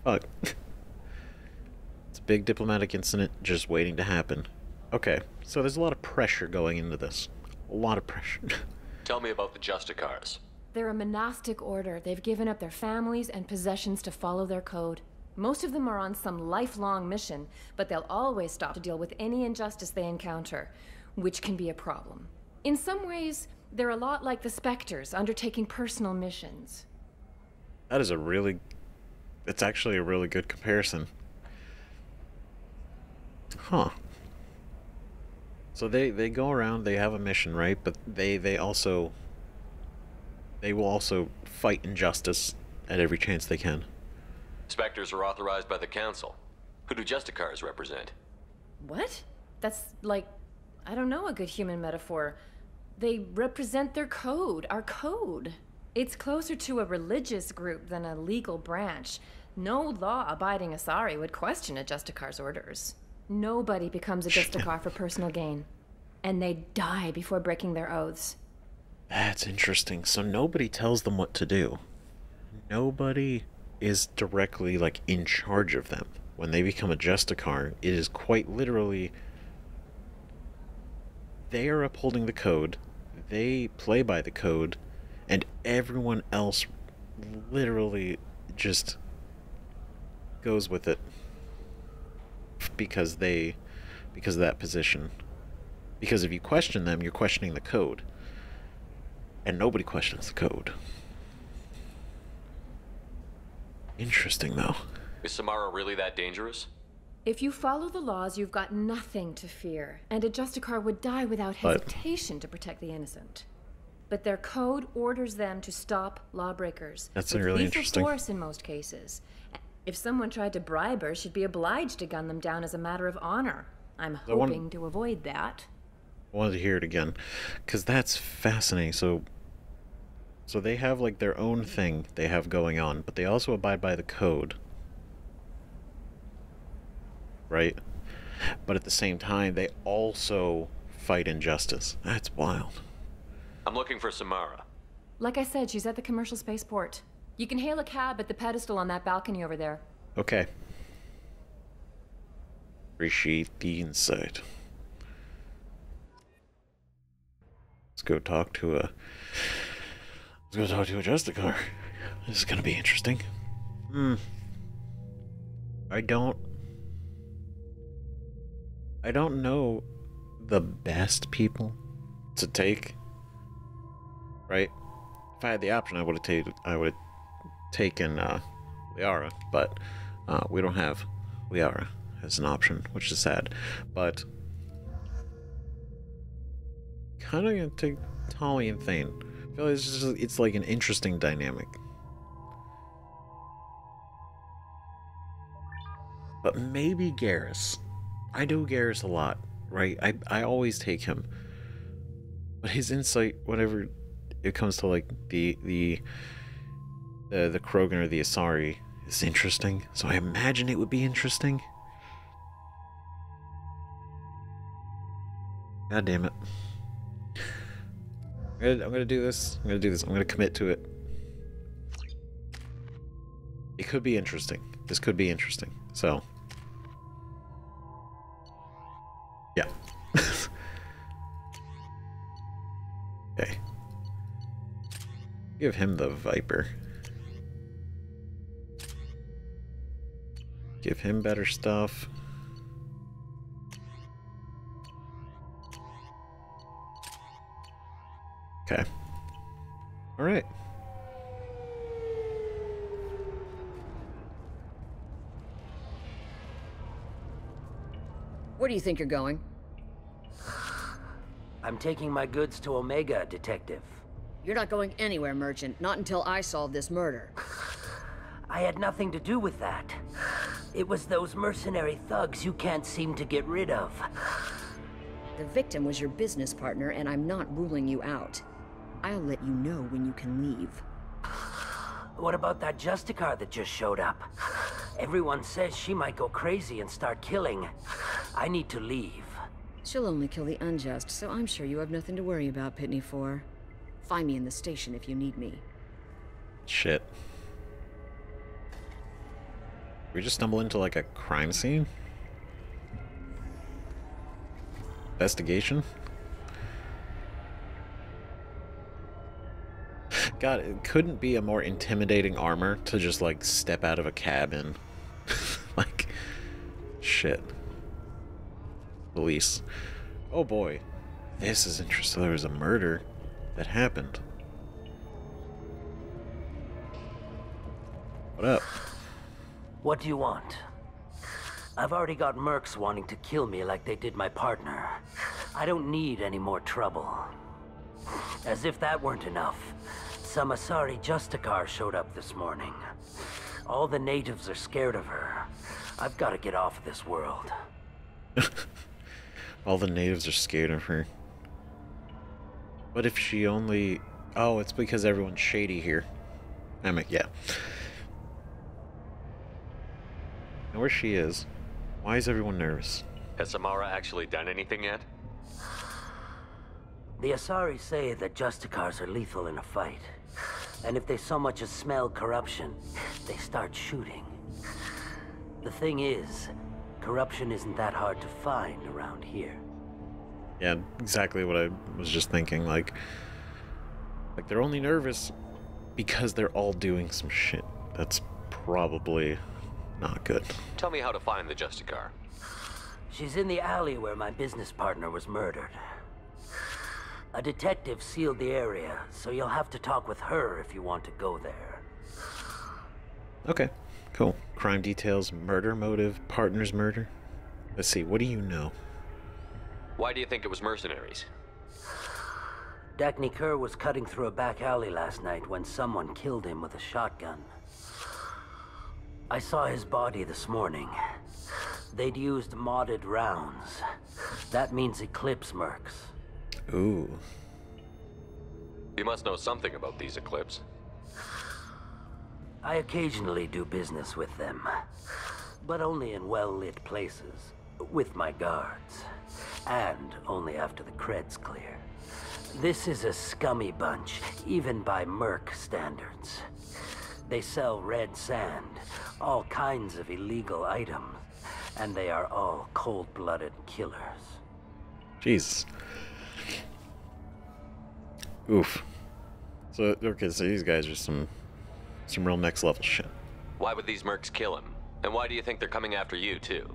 Fuck. it's a big diplomatic incident just waiting to happen. Okay, so there's a lot of pressure going into this. A lot of pressure. Tell me about the Justicars. They're a monastic order. They've given up their families and possessions to follow their code. Most of them are on some lifelong mission, but they'll always stop to deal with any injustice they encounter, which can be a problem. In some ways, they're a lot like the Spectres, undertaking personal missions. That is a really it's actually a really good comparison. Huh. So they they go around, they have a mission, right? But they they also they will also fight injustice at every chance they can. Spectres are authorized by the Council. Who do Justicars represent? What? That's like, I don't know, a good human metaphor. They represent their code, our code. It's closer to a religious group than a legal branch. No law abiding Asari would question a Justicar's orders. Nobody becomes a Justicar for personal gain. And they die before breaking their oaths. That's interesting. So nobody tells them what to do. Nobody is directly like in charge of them. When they become a Justicar, it is quite literally they are upholding the code, they play by the code, and everyone else literally just goes with it because they because of that position. Because if you question them, you're questioning the code. And nobody questions the code. Interesting though. Is Samara really that dangerous? If you follow the laws, you've got nothing to fear, and a Justicar would die without But- hesitation to protect the innocent. but their code orders them to stop lawbreakers. That's with really lethal interesting. force in most cases. If someone tried to bribe her, she'd be obliged to gun them down as a matter of honor. I'm I want- hoping to avoid that. I wanted to hear it again because that's fascinating. So, so they have like their own thing they have going on, but they also abide by the code, right? But at the same time, they also fight injustice. That's wild. I'm looking for Samara. Like I said, she's at the commercial spaceport. You can hail a cab at the pedestal on that balcony over there. Okay. Appreciate the insight. Let's go talk to a. Let's go talk to a Justicar. This is gonna be interesting. Hmm. I don't. I don't know the best people to take. Right? If I had the option, I would have taken. I would have taken uh, Liara, but uh, we don't have Liara as an option, which is sad. But kind of gonna take Tali and Thane. I feel like it's just it's like an interesting dynamic. But maybe Garrus. I know Garrus a lot, right? I I always take him. But his insight, whenever it comes to like the the the the Krogan or the Asari, is interesting. So I imagine it would be interesting. God damn it. I'm gonna, I'm gonna do this. I'm gonna do this. I'm gonna commit to it. It could be interesting. This could be interesting. So. Yeah. okay. Give him the Viper. Give him better stuff. Okay. All right. Where do you think you're going? I'm taking my goods to Omega, Detective. You're not going anywhere, Merchant. Not until I solve this murder. I had nothing to do with that. It was those mercenary thugs you can't seem to get rid of. The victim was your business partner, and I'm not ruling you out. I'll let you know when you can leave. What about that Justicar that just showed up? Everyone says she might go crazy and start killing. I need to leave. She'll only kill the unjust, so I'm sure you have nothing to worry about, Pitne For. Find me in the station if you need me. Shit. We just stumble into like a crime scene? Investigation? God, it couldn't be a more intimidating armor to just like step out of a cabin. like, shit. Police. Oh boy. This is interesting. There was a murder that happened. What up? What do you want? I've already got mercs wanting to kill me like they did my partner. I don't need any more trouble. As if that weren't enough, some Asari Justicar showed up this morning. All the natives are scared of her. I've got to get off of this world. All the natives are scared of her. What if she only... Oh, it's because everyone's shady here. I mean, yeah. Now where she is. Why is everyone nervous? Has Samara actually done anything yet? The Asari say that Justicars are lethal in a fight. And if they so much as smell corruption, they start shooting. The thing is, corruption isn't that hard to find around here. Yeah, exactly what I was just thinking. Like, like they're only nervous because they're all doing some shit. That's probably not good. Tell me how to find the Justicar. She's in the alley where my business partner was murdered. A detective sealed the area, so you'll have to talk with her if you want to go there. Okay, cool. Crime details, murder motive, partner's murder. Let's see, what do you know? Why do you think it was mercenaries? Dagny Kerr was cutting through a back alley last night when someone killed him with a shotgun. I saw his body this morning. They'd used modded rounds. That means Eclipse mercs. Ooh. You must know something about these Eclipse. I occasionally do business with them, but only in well-lit places, with my guards, and only after the cred's clear. This is a scummy bunch, even by Merc standards. They sell red sand, all kinds of illegal items, and they are all cold-blooded killers. Jesus. Oof. So okay, so these guys are some some real next level shit. Why would these mercs kill him? And why do you think they're coming after you, too?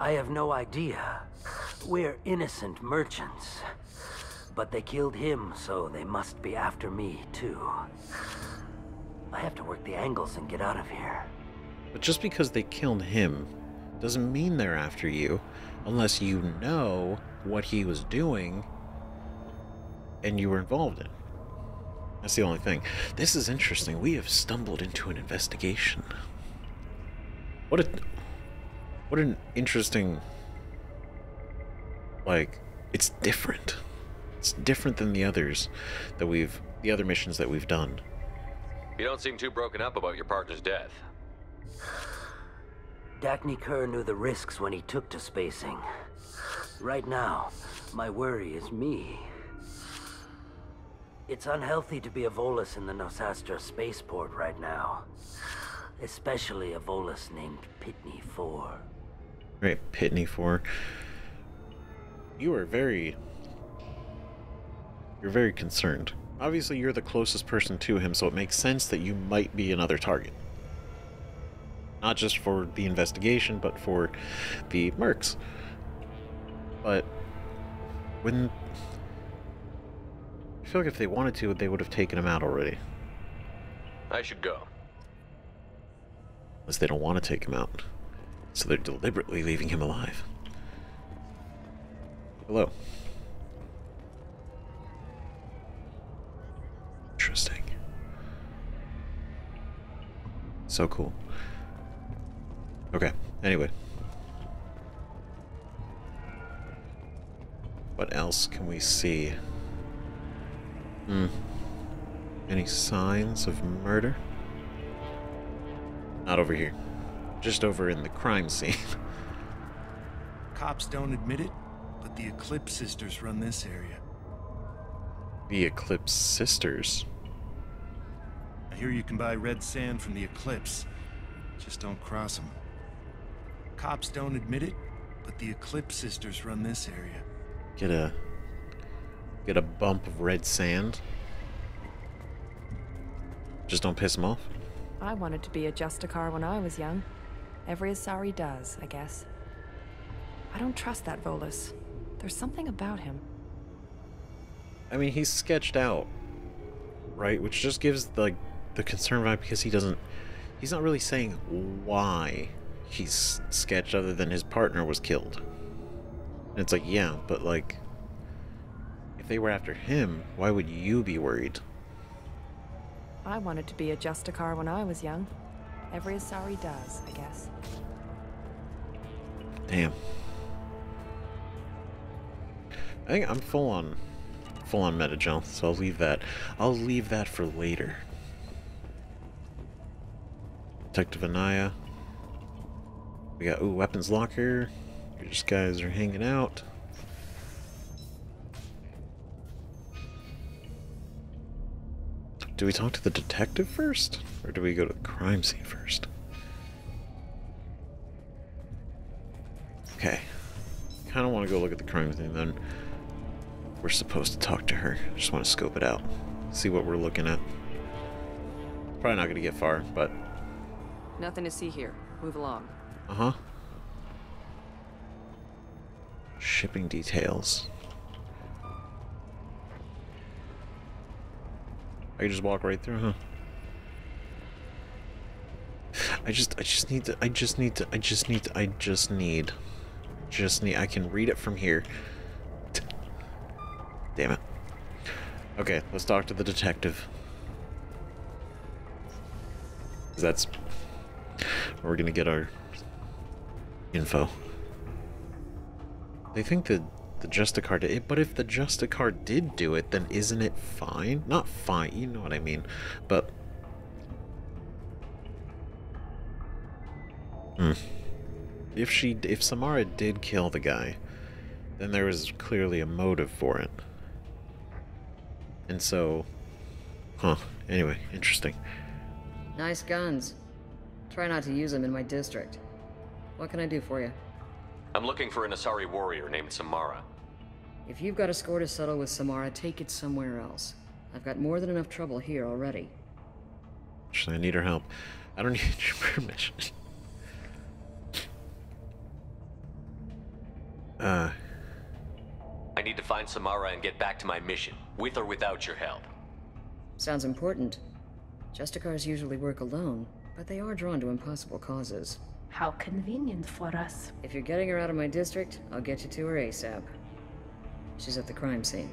I have no idea. We're innocent merchants. But they killed him, so they must be after me, too. I have to work the angles and get out of here. But just because they killed him doesn't mean they're after you unless you know what he was doing and you were involved in. That's the only thing. This is interesting. We have stumbled into an investigation. What a what an interesting like it's different. It's different than the others that we've the other missions that we've done. You don't seem too broken up about your partner's death. Dagny Kerr knew the risks when he took to spacing. Right now, my worry is me. It's unhealthy to be a Volus in the Nos Astra spaceport right now. Especially a Volus named Pitne For. Right, Pitne For. You are very... You're very concerned. Obviously, you're the closest person to him, so it makes sense that you might be another target. Not just for the investigation, but for the mercs. But when I feel like if they wanted to, they would have taken him out already. I should go. Unless they don't want to take him out. So they're deliberately leaving him alive. Hello. Interesting. So cool. Okay, anyway. What else can we see? Hmm. Any signs of murder? Not over here. Just over in the crime scene. Cops don't admit it, but the Eclipse sisters run this area. The Eclipse Sisters. I hear you can buy red sand from the Eclipse. Just don't cross them. Cops don't admit it, but the Eclipse sisters run this area. Get a get a bump of red sand. Just don't piss them off. I wanted to be a Justicar when I was young. Every Asari does, I guess. I don't trust that Volus. There's something about him. I mean, he's sketched out, right? Which just gives like the concern vibe because he doesn't. He's not really saying why he's sketched, other than his partner was killed. And it's like, yeah, but like, if they were after him, why would you be worried? I wanted to be a Justicar when I was young. Every Asari does, I guess. Damn. I think I'm full on full on meta so I'll leave that. I'll leave that for later. Detective Anaya. We got ooh, weapons locker. These guys are hanging out. Do we talk to the detective first? Or do we go to the crime scene first? Okay. Kind of want to go look at the crime scene then. We're supposed to talk to her. Just want to scope it out. See what we're looking at. Probably not going to get far, but... Nothing to see here. Move along. Uh-huh. Shipping details. I can just walk right through, huh? I just, I just need to, I just need to, I just need to, I just need, just need, I can read it from here. Damn it. Okay, let's talk to the detective. That's we're gonna get our info. They think that the Justicar did it, but if the Justicar did do it, then isn't it fine? Not fine, you know what I mean. But Hmm. If she, if Samara did kill the guy, then there was clearly a motive for it. And so, huh. Anyway, interesting. Nice guns. Try not to use them in my district. What can I do for you? I'm looking for an Asari warrior named Samara. If you've got a score to settle with Samara, take it somewhere else. I've got more than enough trouble here already. Actually, I need her help. I don't need your permission. Uh, I need to find Samara and get back to my mission, with or without your help. Sounds important. Justicars usually work alone, but they are drawn to impossible causes. How convenient for us. If you're getting her out of my district, I'll get you to her ASAP. She's at the crime scene.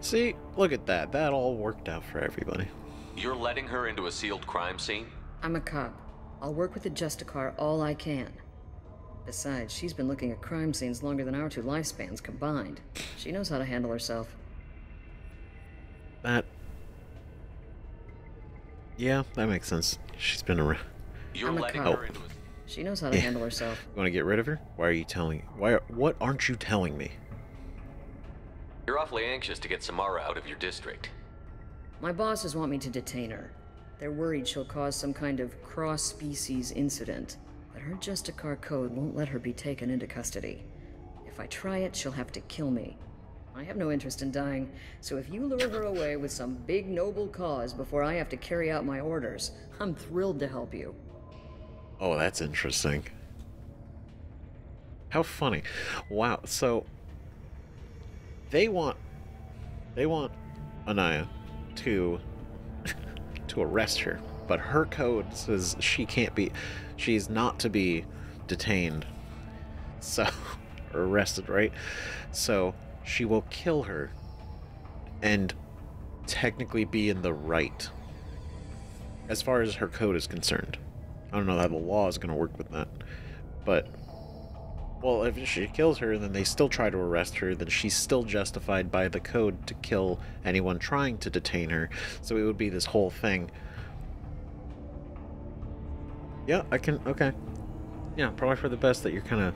see, look at that. That all worked out for everybody. You're letting her into a sealed crime scene? I'm a cop. I'll work with the Justicar all I can. Besides, she's been looking at crime scenes longer than our two lifespans combined. She knows how to handle herself. That. Yeah, that makes sense. She's been around. You're I'm a letting cop. her into a... She knows how to Yeah. handle herself. You want to get rid of her? Why are you telling? Why? Are, what aren't you telling me? You're awfully anxious to get Samara out of your district. My bosses want me to detain her. They're worried she'll cause some kind of cross-species incident, but her Justicar code won't let her be taken into custody. If I try it, she'll have to kill me. I have no interest in dying, so if you lure her away with some big noble cause before I have to carry out my orders, I'm thrilled to help you. Oh, that's interesting. How funny. Wow. So they want they want Anaya to to arrest her, but her code says she can't be she's not to be detained. So arrested, right? So she will kill her and technically be in the right as far as her code is concerned. I don't know how the law is going to work with that. But, well, if she kills her and then they still try to arrest her, then she's still justified by the code to kill anyone trying to detain her. So it would be this whole thing. Yeah, I can. Okay. Yeah, probably for the best that you're kind of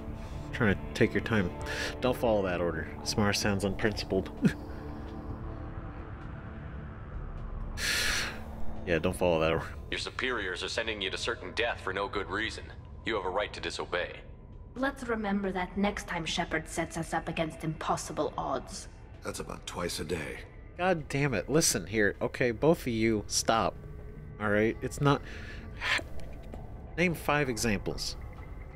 trying to take your time. Don't follow that order. Smart sounds unprincipled. yeah, don't follow that order. Your superiors are sending you to certain death for no good reason. You have a right to disobey. Let's remember that next time Shepard sets us up against impossible odds. That's about twice a day. God damn it. Listen here. Okay, both of you, stop. Alright? It's not. Name five examples.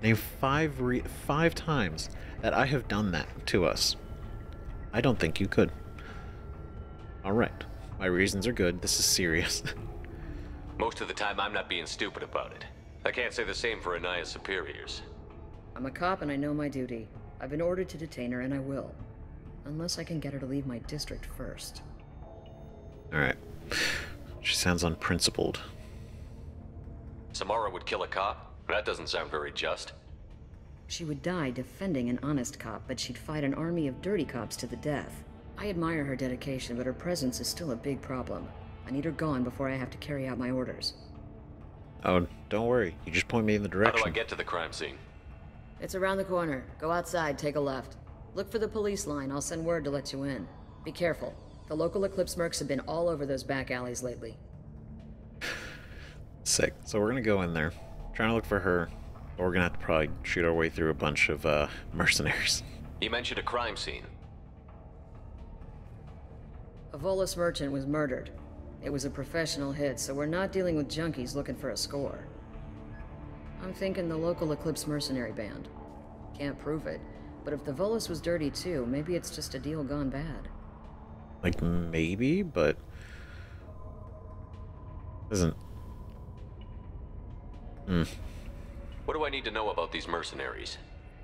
Name five re- five times that I have done that to us. I don't think you could. Alright. My reasons are good. This is serious. Most of the time, I'm not being stupid about it. I can't say the same for Anaya's superiors. I'm a cop and I know my duty. I've been ordered to detain her and I will. Unless I can get her to leave my district first. Alright. She sounds unprincipled. Samara would kill a cop? That doesn't sound very just. She would die defending an honest cop, but she'd fight an army of dirty cops to the death. I admire her dedication, but her presence is still a big problem. I need her gone before I have to carry out my orders. Oh, don't worry. You just point me in the direction. How do direction. I get to the crime scene? It's around the corner. Go outside, take a left. Look for the police line. I'll send word to let you in. Be careful. The local Eclipse mercs have been all over those back alleys lately. Sick. So we're gonna go in there, trying to look for her. But we're gonna have to probably shoot our way through a bunch of uh, mercenaries. You mentioned a crime scene. A Volus merchant was murdered. It was a professional hit, so we're not dealing with junkies looking for a score. I'm thinking the local Eclipse mercenary band. Can't prove it, but if the Volus was dirty too, maybe it's just a deal gone bad. Like maybe, but isn't. Hmm. What do I need to know about these mercenaries?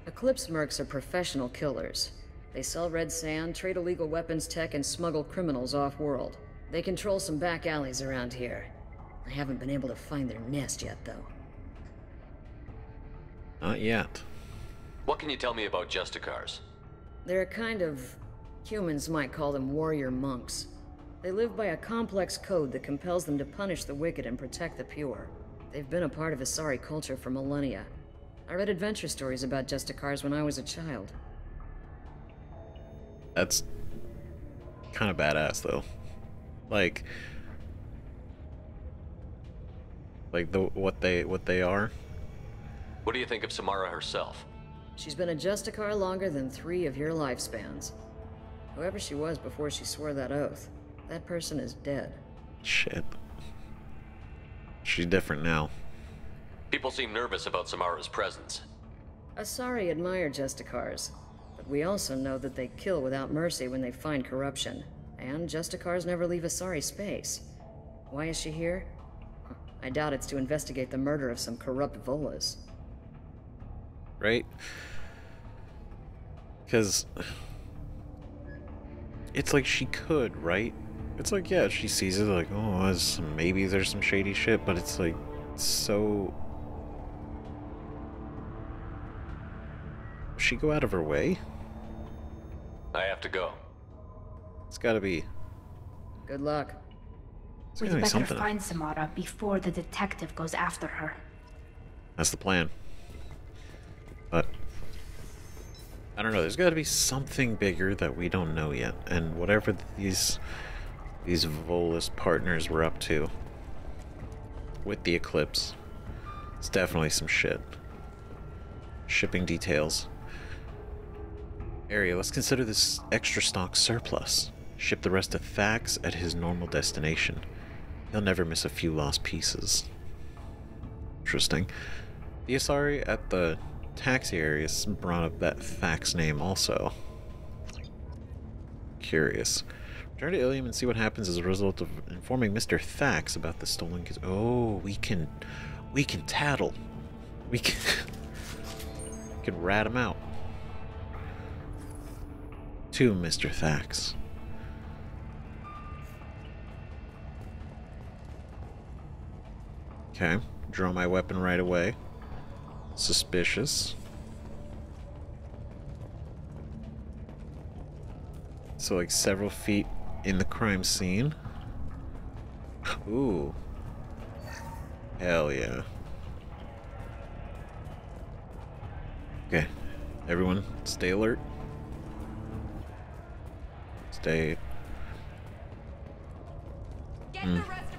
Eclipse mercs are professional killers. They sell red sand, trade illegal weapons tech, and smuggle criminals off-world. They control some back alleys around here. I haven't been able to find their nest yet, though. Not yet. What can you tell me about Justicars? They're a kind of... humans might call them warrior monks. They live by a complex code that compels them to punish the wicked and protect the pure. They've been a part of Asari culture for millennia. I read adventure stories about Justicars when I was a child. That's kind of badass, though. Like, like the what they what they are. What do you think of Samara herself? She's been a Justicar longer than three of your lifespans. Whoever she was before she swore that oath, that person is dead. Shit. She's different now. People seem nervous about Samara's presence. Asari admire Justicars, but we also know that they kill without mercy when they find corruption. And Justicars never leave Asari space. Why is she here? I doubt it's to investigate the murder of some corrupt Volus. Right? Because it's like she could, right? It's like, yeah, she sees it like, oh, there's maybe there's some shady shit, but it's like so. She go out of her way? I have to go. It's gotta be. Good luck. It's We'd be better something. find Samara before the detective goes after her. That's the plan. But I don't know. There's got to be something bigger that we don't know yet, and whatever these these Volus partners were up to with the eclipse, it's definitely some shit. Shipping details. Area, let's consider this extra stock surplus. Ship the rest to Thax at his normal destination. He'll never miss a few lost pieces. Interesting. The Asari at the taxi area brought up that Thax name also. Curious. Return to Illium and see what happens as a result of informing Mr. Thax about the stolen kids. Oh, we can, we can tattle. We can, we can rat him out. To Mr. Thax. Okay, draw my weapon right away. Suspicious. So like several feet in the crime scene. Ooh. Hell yeah. Okay. Everyone stay alert. Stay. Get Hmm. the rest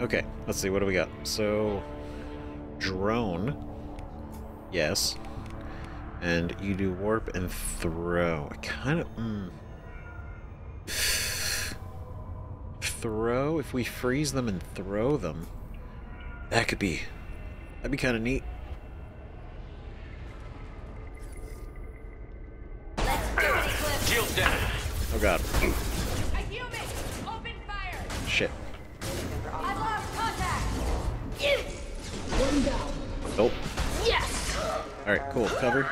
Okay, let's see, what do we got? So, drone. Yes. And you do warp and throw. I kind of. Mm. Throw? If we freeze them and throw them, that could be. That'd be kind of neat. Shield down. Oh god. Nope. Yes! Alright, cool. Cover.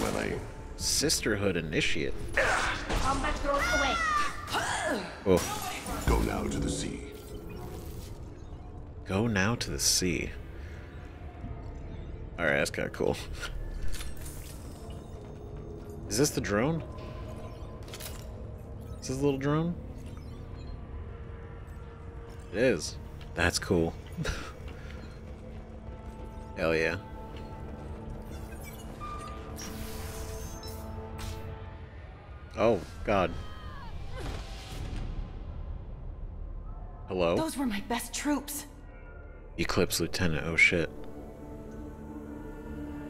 By my Sisterhood Initiate. Combat thrown away. Oh. Go now to the sea. Go now to the sea. Alright, that's kind of cool. Is this the drone? Is this a little drone? It is. That's cool. Hell yeah. Oh, God. Hello? Those were my best troops. Eclipse Lieutenant, oh shit.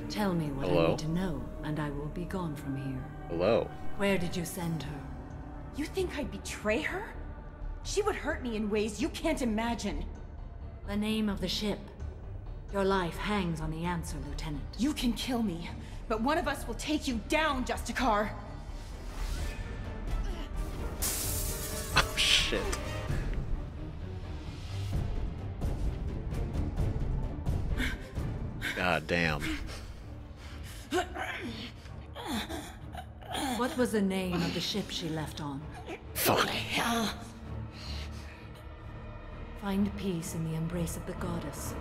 Tell me what I need to know, and I will be gone from here. Hello. Where did you send her? You think I'd betray her? She would hurt me in ways you can't imagine. The name of the ship. Your life hangs on the answer, Lieutenant. You can kill me, but one of us will take you down, Justicar. Oh, shit. God damn. What was the name of the ship she left on? Fuck. Find peace in the embrace of the goddess.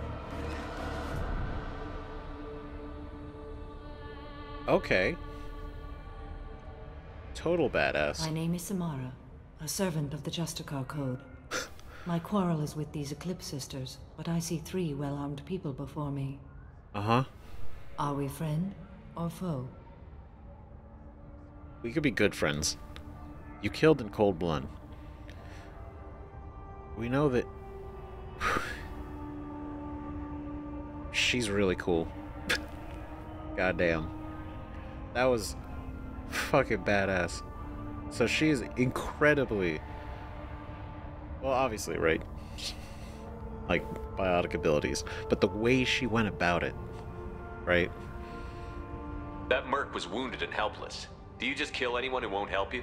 Okay. Total badass. My name is Samara, a servant of the Justicar Code. My quarrel is with these Eclipse Sisters, but I see three well-armed people before me. Uh huh. Are we friend or foe? We could be good friends. You killed in cold blood. We know that. She's really cool. Goddamn. That was fucking badass. So she's incredibly. Well, obviously, right? Like, biotic abilities. But the way she went about it, right? That merc was wounded and helpless. Do you just kill anyone who won't help you?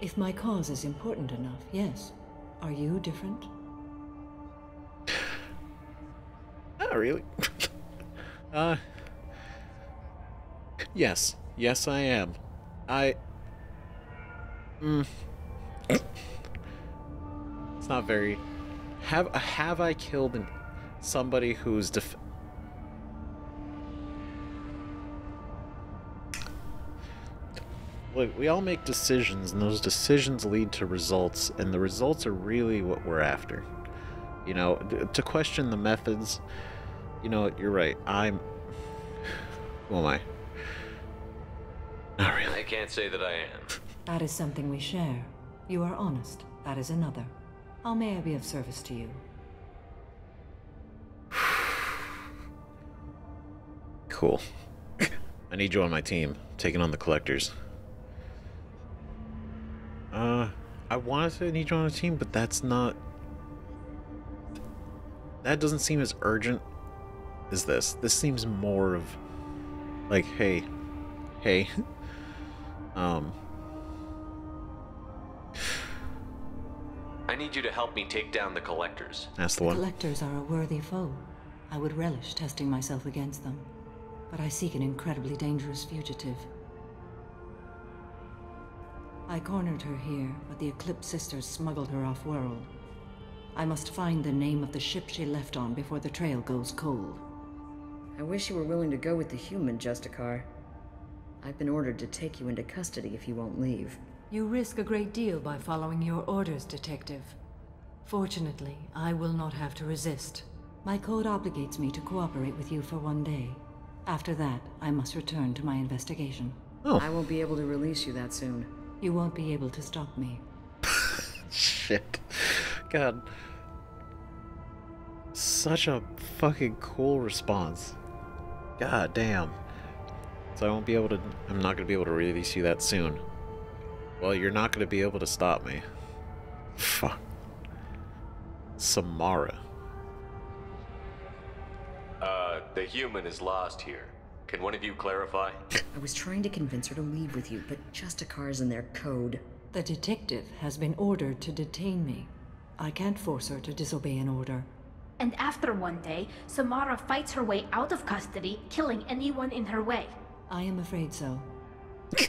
If my cause is important enough, yes. Are you different? Not really. uh. Yes. Yes, I am. I. Mm. it's not very. Have have I killed somebody who's def- Look, we all make decisions, and those decisions lead to results, and the results are really what we're after. You know, to question the methods, you know, you're right. I'm. Who am I? Not really. I can't say that I am. That is something we share. You are honest. That is another. How may I be of service to you? Cool. I need you on my team, taking on the collectors. Uh, I wanted to need you on a team, but that's not. That doesn't seem as urgent as this. This seems more of like, hey, hey, um, I need you to help me take down the collectors. that's the The one. collectors are a worthy foe. I would relish testing myself against them. But I seek an incredibly dangerous fugitive. I cornered her here, but the Eclipse Sisters smuggled her off-world. I must find the name of the ship she left on before the trail goes cold. I wish you were willing to go with the human, Justicar. I've been ordered to take you into custody if you won't leave. You risk a great deal by following your orders, Detective. Fortunately, I will not have to resist. My code obligates me to cooperate with you for one day. After that, I must return to my investigation. Oh. I won't be able to release you that soon. You won't be able to stop me. Shit. God. Such a fucking cool response. God damn. So I won't be able to. I'm not gonna be able to release you that soon. Well, you're not gonna be able to stop me. Fuck. Samara. Uh, the human is lost here. Can one of you clarify? I was trying to convince her to leave with you, but Justicar's in their code. The detective has been ordered to detain me. I can't force her to disobey an order. And after one day, Samara fights her way out of custody, killing anyone in her way. I am afraid so.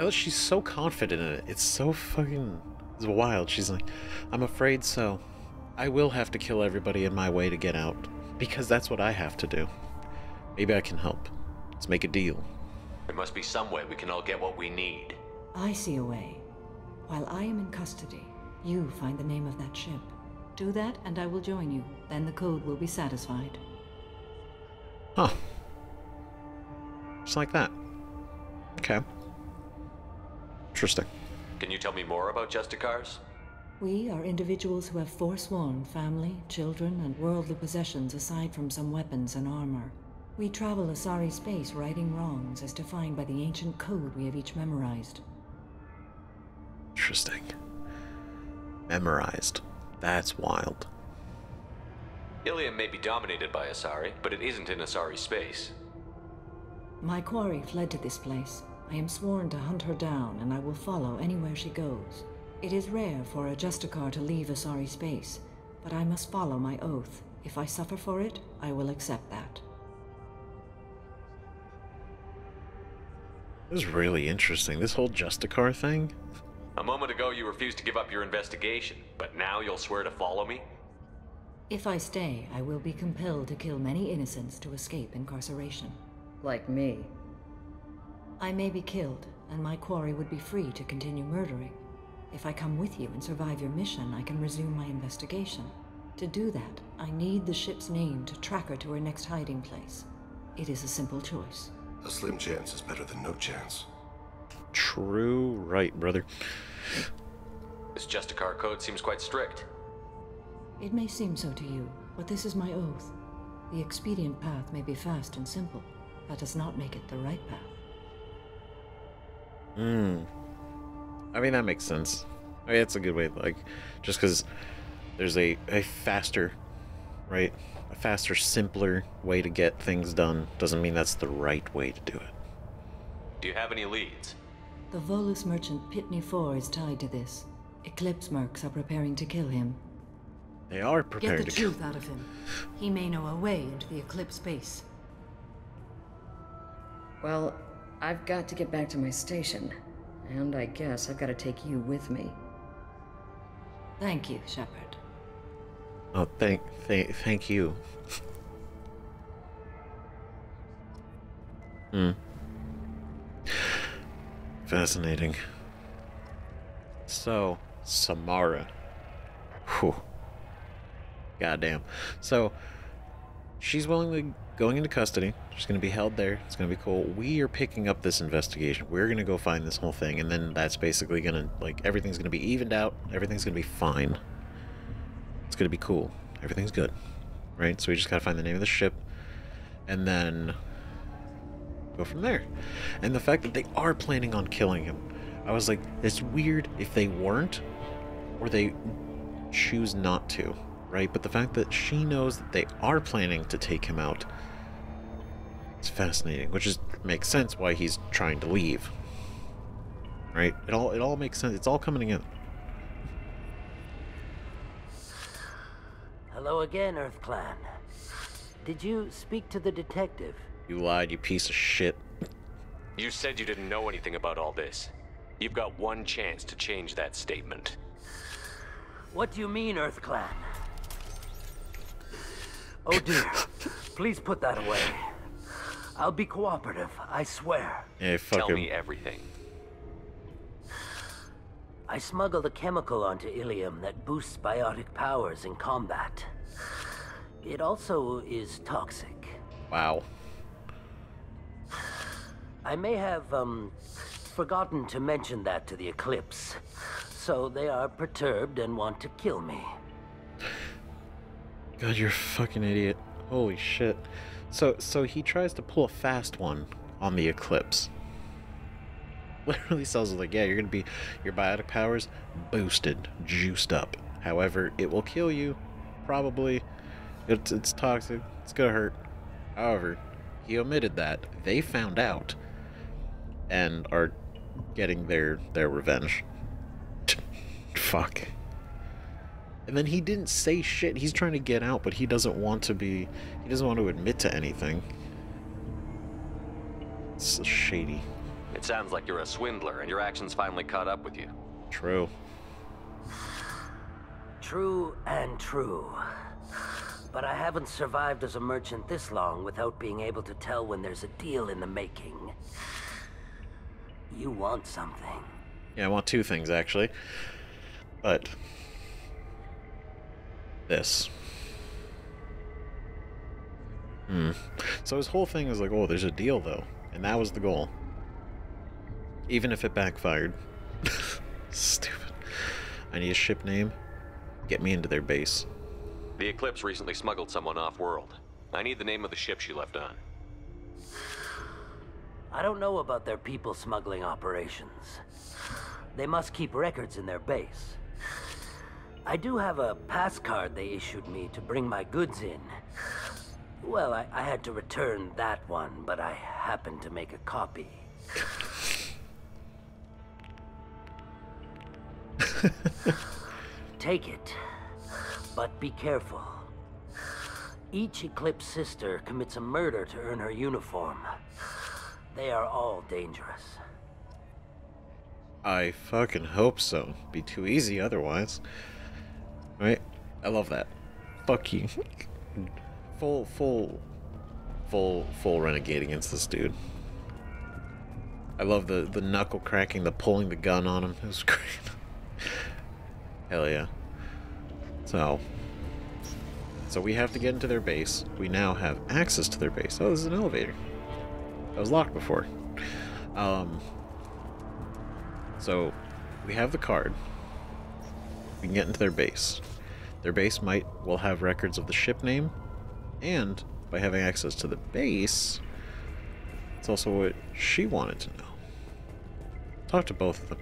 Oh, she's so confident in it. It's so fucking it's wild. She's like, I'm afraid so. I will have to kill everybody in my way to get out. Because that's what I have to do. Maybe I can help. Let's make a deal. There must be some way we can all get what we need. I see a way. While I am in custody, you find the name of that ship. Do that, and I will join you. Then the code will be satisfied. Huh. Just like that. Okay. Interesting. Can you tell me more about Justicars? We are individuals who have forsworn family, children, and worldly possessions aside from some weapons and armor. We travel Asari space righting wrongs as defined by the ancient code we have each memorized. Interesting. Memorized. That's wild. Illium may be dominated by Asari, but it isn't in Asari space. My quarry fled to this place. I am sworn to hunt her down, and I will follow anywhere she goes. It is rare for a Justicar to leave a Asari space, but I must follow my oath. If I suffer for it, I will accept that. This is really interesting. This whole Justicar thing. A moment ago, you refused to give up your investigation, but now you'll swear to follow me? If I stay, I will be compelled to kill many innocents to escape incarceration. Like me. I may be killed, and my quarry would be free to continue murdering. If I come with you and survive your mission, I can resume my investigation. To do that, I need the ship's name to track her to her next hiding place. It is a simple choice. A slim chance is better than no chance. True right, brother. This Justicar code seems quite strict. It may seem so to you, but this is my oath. The expedient path may be fast and simple. That does not make it the right path. Hmm. I mean, that makes sense. I mean, that's a good way, like, just because there's a, a faster, right? A faster, simpler way to get things done doesn't mean that's the right way to do it. Do you have any leads? The Volus merchant Pitne For is tied to this. Eclipse mercs are preparing to kill him. They are Get prepared the to kill. truth out of him. He may know a way into the Eclipse base. Well, I've got to get back to my station. And I guess I've got to take you with me. Thank you, Shepard. Oh, thank, thank, thank you. hmm. Fascinating. So, Samara. Whew. Goddamn. So, she's willingly going into custody. She's going to be held there. It's going to be cool. We are picking up this investigation. We're going to go find this whole thing, and then that's basically going to, like, everything's going to be evened out. Everything's going to be fine. It's going to be cool. Everything's good. Right? So we just got to find the name of the ship, and then go from there. And the fact that they are planning on killing him, I was like, it's weird if they weren't, or they choose not to, right? But the fact that she knows that they are planning to take him out, it's fascinating, which is makes sense why he's trying to leave. Right? It all it all makes sense. It's all coming in. Hello again, Earth Clan. Did you speak to the detective? You lied, you piece of shit. You said you didn't know anything about all this. You've got one chance to change that statement. What do you mean, Earth Clan? Oh dear. Please put that away. I'll be cooperative, I swear. Yeah, fuck Tell him. me everything. I smuggled a chemical onto Illium that boosts biotic powers in combat. It also is toxic. Wow. I may have, um, forgotten to mention that to the Eclipse. So they are perturbed and want to kill me. God, you're a fucking idiot. Holy shit. So so he tries to pull a fast one on the Eclipse. Literally says like, yeah, you're gonna be your biotic powers boosted, juiced up. However, it will kill you. Probably. It's it's toxic. It's gonna hurt. However, he omitted that. They found out and are getting their their revenge. Fuck. And then he didn't say shit. He's trying to get out, but he doesn't want to be. He doesn't want to admit to anything. It's shady. It sounds like you're a swindler and your actions finally caught up with you. True. True and true. But I haven't survived as a merchant this long without being able to tell when there's a deal in the making. You want something. Yeah, I want two things actually. But this. Hmm. So his whole thing is like, oh, there's a deal though, and that was the goal. Even if it backfired. Stupid. I need a ship name. Get me into their base. The Eclipse recently smuggled someone off-world. I need the name of the ship she left on. I don't know about their people smuggling operations. They must keep records in their base. I do have a pass card they issued me to bring my goods in. Well, I, I had to return that one, but I happened to make a copy. Take it. But be careful. Each Eclipse sister commits a murder to earn her uniform. They are all dangerous. I fucking hope so. Be too easy otherwise. Right? I love that. Fuck you. full, full, full, full renegade against this dude. I love the the knuckle cracking, the pulling the gun on him. It was great. Hell yeah. So, so we have to get into their base. We now have access to their base. Oh, this is an elevator. That was locked before. Um. So, we have the card. We can get into their base. Their base might well have records of the ship name, and by having access to the base, it's also what she wanted to know. Talk to both of them.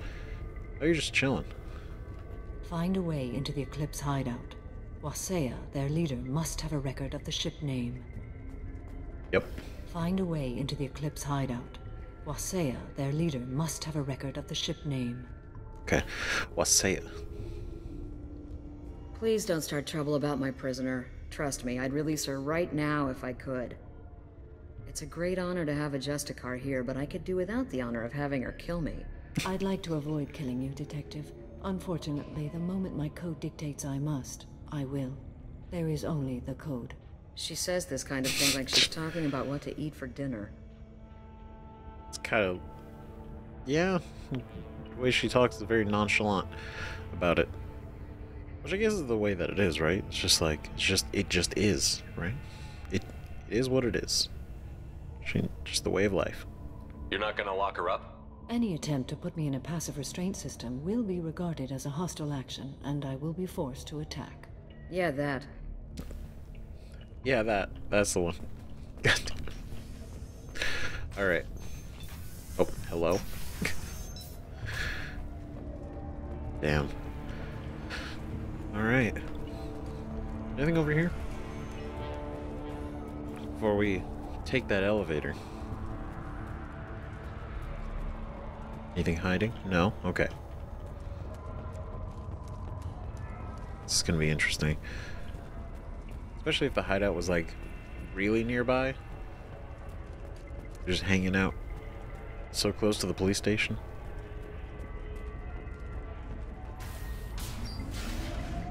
Oh, you're just chilling. Find a way into the Eclipse hideout. Wasea, their leader, must have a record of the ship name. Yep. Find a way into the Eclipse hideout. Wasea, their leader, must have a record of the ship name. Okay. Wasea. Please don't start trouble about my prisoner. Trust me, I'd release her right now if I could. It's a great honor to have a Justicar here, but I could do without the honor of having her kill me. I'd like to avoid killing you, Detective. Unfortunately, the moment my code dictates I must, I will. There is only the code. She says this kind of thing like she's talking about what to eat for dinner. It's kind of. Yeah. The way she talks is very nonchalant about it. Which I guess is the way that it is, right? It's just like, it's just, it just is, right? It, it is what it is. Just the way of life. You're not gonna lock her up? Any attempt to put me in a passive restraint system will be regarded as a hostile action, and I will be forced to attack. Yeah, that. Yeah, that. That's the one. Alright. Oh, hello? Damn. Alright. Anything over here? Before we take that elevator. Anything hiding? No? Okay. This is gonna be interesting. Especially if the hideout was like really nearby. Just hanging out so close to the police station.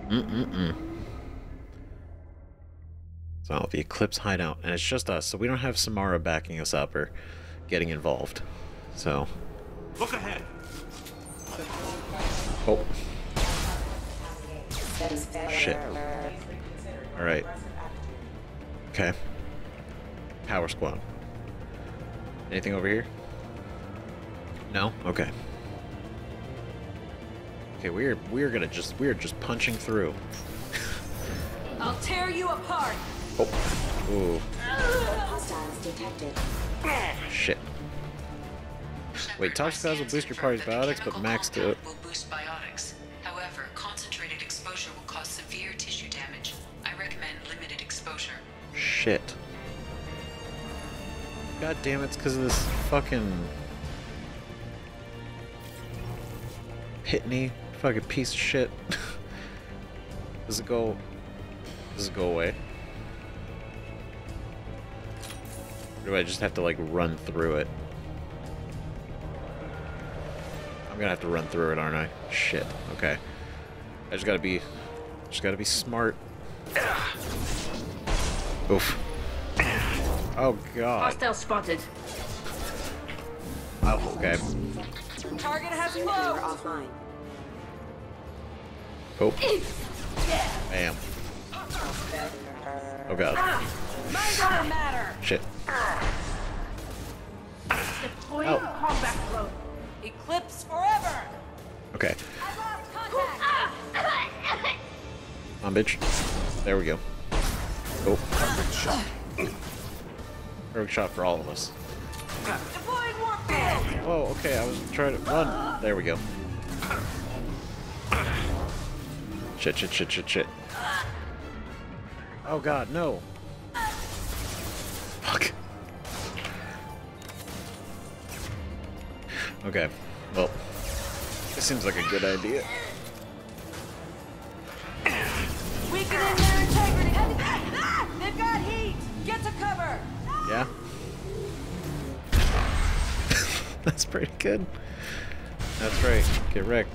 Mm-mm-mm. So the Eclipse hideout, and it's just us, so we don't have Samara backing us up or getting involved. So. Look ahead. Oh. Shit. Alright. Okay. Power squad. Anything over here? No? Okay. Okay, we're we're gonna just we're just punching through. I'll tear you apart. Oh. Ooh. Hostiles detected. Shit. Wait, toxic gas will boost your party's biotics, but max to it. will boost biotics. However, concentrated exposure will cause severe tissue damage. I recommend limited exposure. Shit. God damn it, it's because of this fucking Pitne fucking piece of shit. Does it go does it go away? Or do I just have to like run through it? I'm gonna have to run through it, aren't I? Shit. Okay. I just gotta be just gotta be smart. Oof. Oh god. Hostile spotted. Oh, okay. Target has flow. offline. Oh. Bam. Oh god. Mind over matter. Shit. Deploying Ow. combat flow. Eclipse forever. Okay. On bitch. There we go. Oh. Perfect shot. Perfect shot for all of us. Deploying warp field. Oh, okay. I was trying to run. There we go. Shit, shit, shit, shit, shit. Oh god, no. Fuck. Okay, well, this seems like a good idea. Their integrity. They've got heat. Get to cover. Yeah. That's pretty good. That's right. Get wrecked.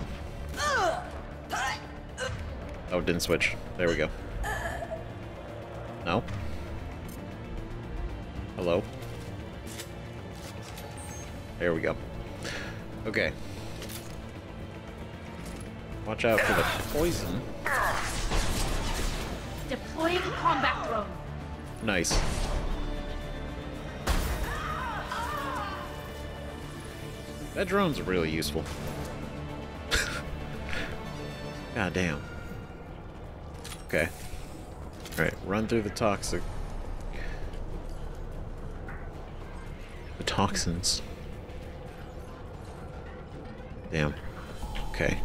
Oh, didn't switch. There we go. No? Hello? There we go. Okay. Watch out for the poison. Deploying combat drone. Nice. That drone's really useful. God damn. Okay. Alright, run through the toxic. The toxins. Damn. Okay.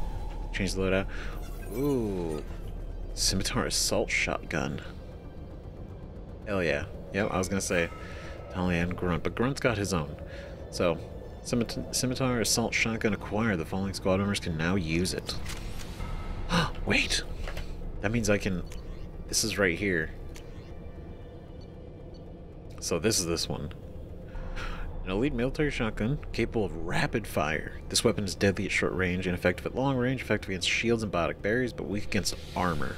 Change the loadout. Ooh. Scimitar assault shotgun. Hell yeah. Yep, I was gonna say Tali Grunt, but Grunt's got his own. So, Scimitar assault shotgun acquired. The following squad members can now use it. Wait! That means I can... This is right here. So this is this one. An elite military shotgun capable of rapid fire. This weapon is deadly at short range, ineffective at long range, effective against shields and biotic barriers, but weak against armor.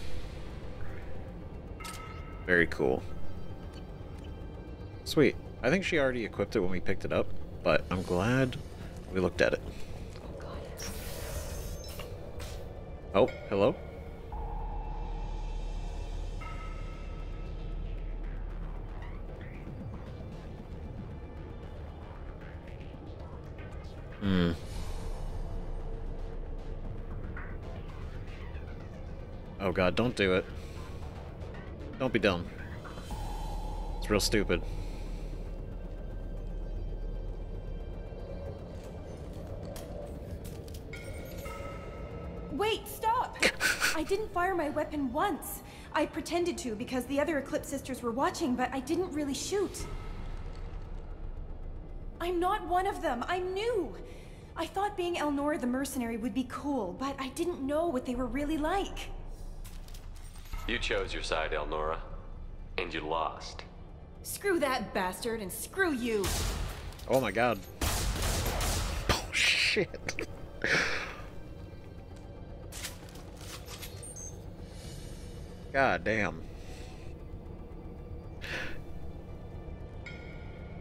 Very cool. Sweet. I think she already equipped it when we picked it up, but I'm glad we looked at it. Oh, hello? Hmm. Oh god, don't do it. Don't be dumb. It's real stupid. Wait, stop! I didn't fire my weapon once. I pretended to because the other Eclipse sisters were watching, but I didn't really shoot. I'm not one of them. I'm new. I thought being Elnora the mercenary would be cool, but I didn't know what they were really like. You chose your side, Elnora. And you lost. Screw that bastard and screw you. Oh my god. Oh shit. God damn.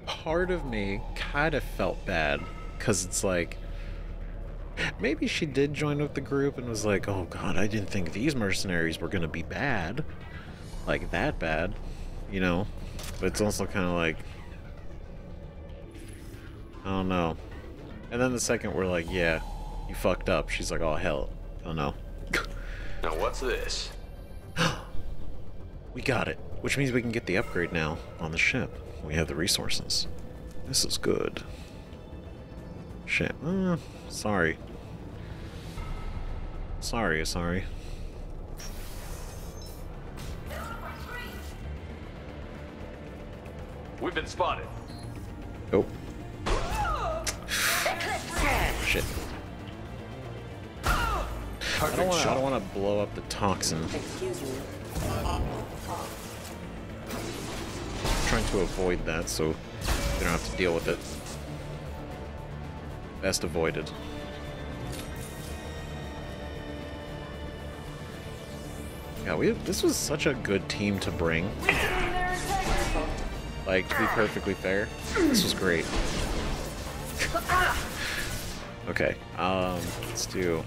Part of me kind of felt bad because it's like maybe she did join with the group and was like, "Oh god, I didn't think these mercenaries were going to be bad." Like that bad, you know? But it's also kind of like I don't know. And then the second we're like, "Yeah, you fucked up." She's like, "Oh hell. Oh no." Now what's this? We got it, which means we can get the upgrade now on the ship. We have the resources. This is good. Shit. Uh, sorry. Sorry, sorry. We've been spotted. Oh. Shit. I don't want. I don't want to blow up the toxin. Excuse me. Trying to avoid that so we don't have to deal with it. Best avoided. Yeah, we this was such a good team to bring. Like, to be perfectly fair, this was great. Okay, um, let's do...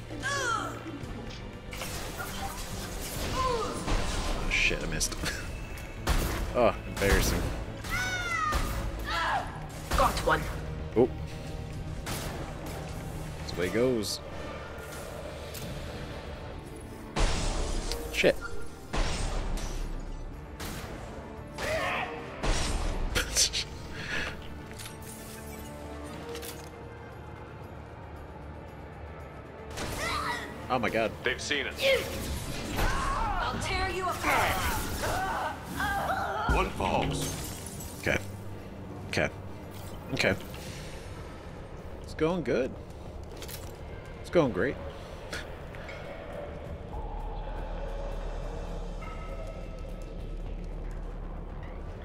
Oh, shit, I missed. oh, embarrassing. Got one. Oh. That's the way it goes. Shit. oh my god. They've seen us. I'll tear you apart. One falls. Okay. Okay. Okay. It's going good. It's going great.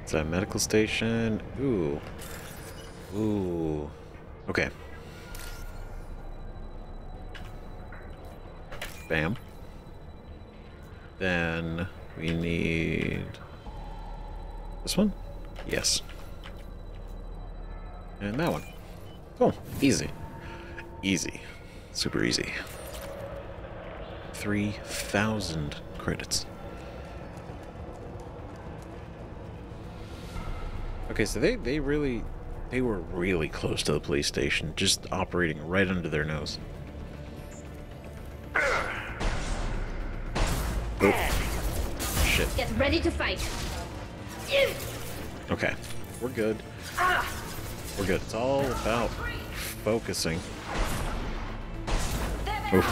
Is that a medical station? Ooh. Ooh. Okay. Bam. Then we need this one? Yes. And that one. Oh, easy. Easy. Super easy. 3,000 credits. Okay, so they, they really, they were really close to the police station, just operating right under their nose. Oh. Shit. Get ready to fight. Okay, we're good. We're good. It's all about focusing. Oof.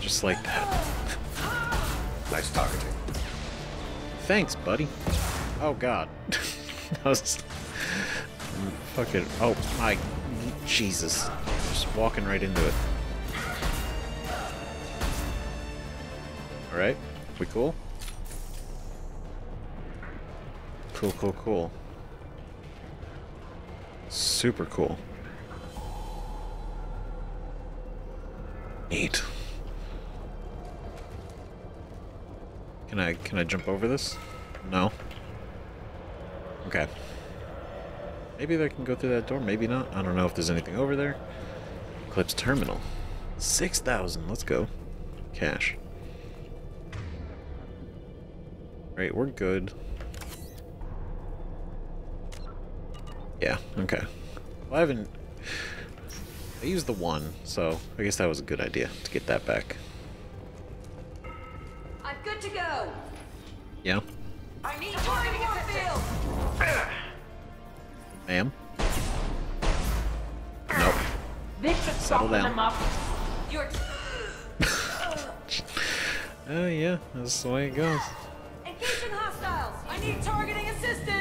Just like that. Nice targeting. Thanks, buddy. Oh god. that was fucking oh my Jesus. Just walking right into it. Alright, we cool? Cool, cool, cool. Super cool. Neat. Can I can I jump over this? No. Okay. Maybe I can go through that door, maybe not. I don't know if there's anything over there. Eclipse Terminal. 6,000, let's go. Cash. Right, we're good. Yeah, okay. Well, I haven't... I used the one, so I guess that was a good idea to get that back. I'm good to go. Yeah? I need targeting field. Ma'am? Nope. This should Settle down. them up. You're Oh yeah, that's the way it goes. engaging hostiles. I need targeting assistance.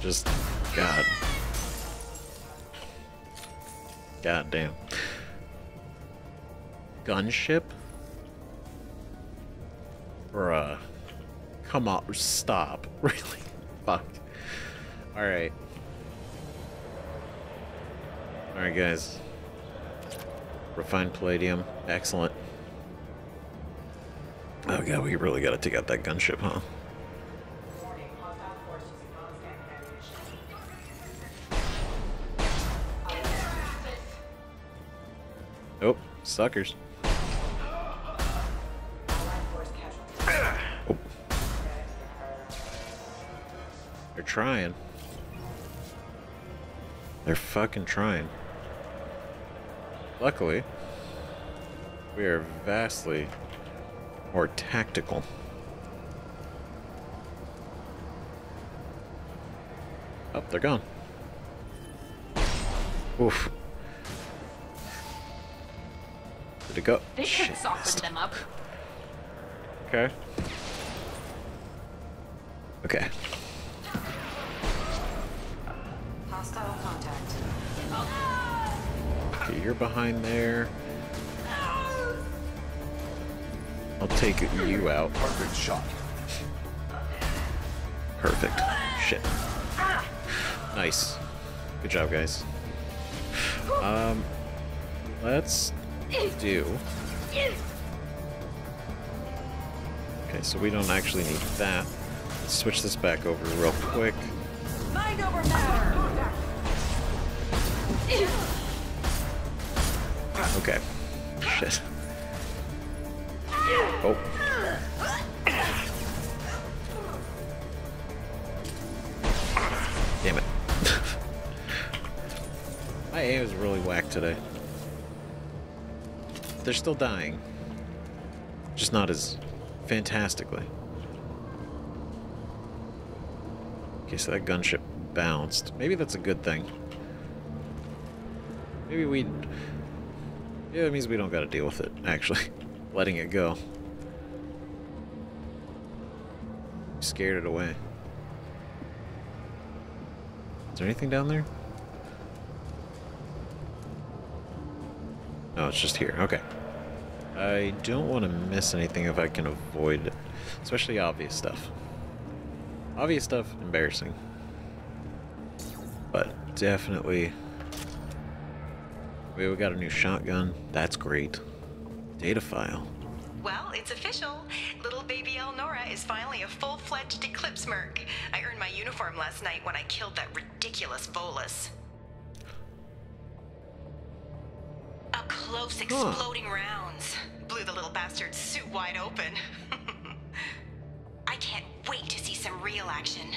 Just God. God damn. Gunship? Bruh. Come on, stop. Really? Fuck. Alright. Alright, guys. Refined palladium. Excellent. Oh god, we really gotta take out that gunship, huh? Oh, suckers. Oh. They're trying. They're fucking trying. Luckily, we are vastly more tactical. Oh, they're gone. Oof. Did it go? This should soften missed. them up. Okay. Okay. Hostile contact. Okay, you're behind there. I'll take you out. Perfect shot. Perfect. Shit. Nice. Good job, guys. Um, let's do. Okay, so we don't actually need that. Let's switch this back over real quick. Mind over matter. Okay. Shit. Oh. Damn it. My aim is really whack today. They're still dying. Just not as fantastically. Okay, so that gunship bounced. Maybe that's a good thing. Maybe we... Yeah, that means we don't gotta deal with it, actually. Letting it go. Scared it away. Is there anything down there? No, it's just here. Okay. I don't want to miss anything if I can avoid it. Especially obvious stuff. Obvious stuff, embarrassing. But definitely... We got a new shotgun. That's great. Data file. Well, it's official. Little baby Elnora is finally a full-fledged Eclipse merc. I earned my uniform last night when I killed that ridiculous Volus. Up close, exploding rounds. Blew the little bastard's suit wide open. I can't wait to see some real action.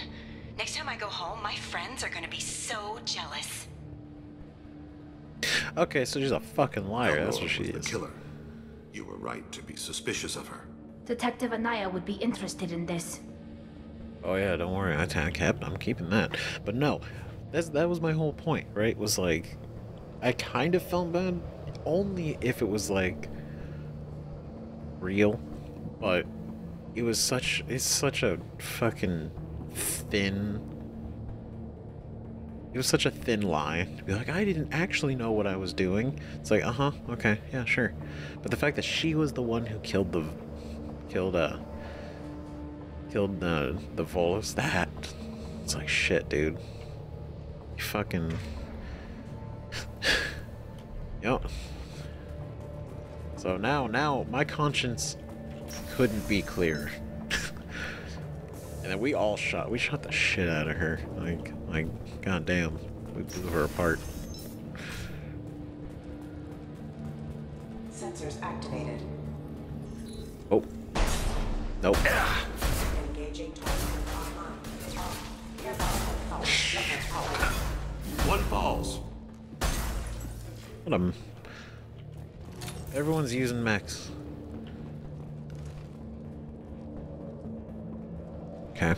Next time I go home, my friends are gonna be so jealous. Okay, so she's a fucking liar. That's what she is. The killer. You were right to be suspicious of her. Detective Anaya would be interested in this. Oh yeah, don't worry. I I kept. I'm keeping that. But no, that's that was my whole point, right? Was like, I kind of felt bad, only if it was like real, but it was such. It's such a fucking thin. It was such a thin lie to be like, I didn't actually know what I was doing. It's like, uh huh, okay, yeah, sure. But the fact that she was the one who killed the, killed uh, killed the the Volus. That it's like shit, dude. You fucking yep. So now, now my conscience couldn't be clear. and then we all shot. We shot the shit out of her. Like, like, goddamn, we blew her apart. Sensors activated. Oh, nope. Engaging One falls. What um. Everyone's using mechs. Okay.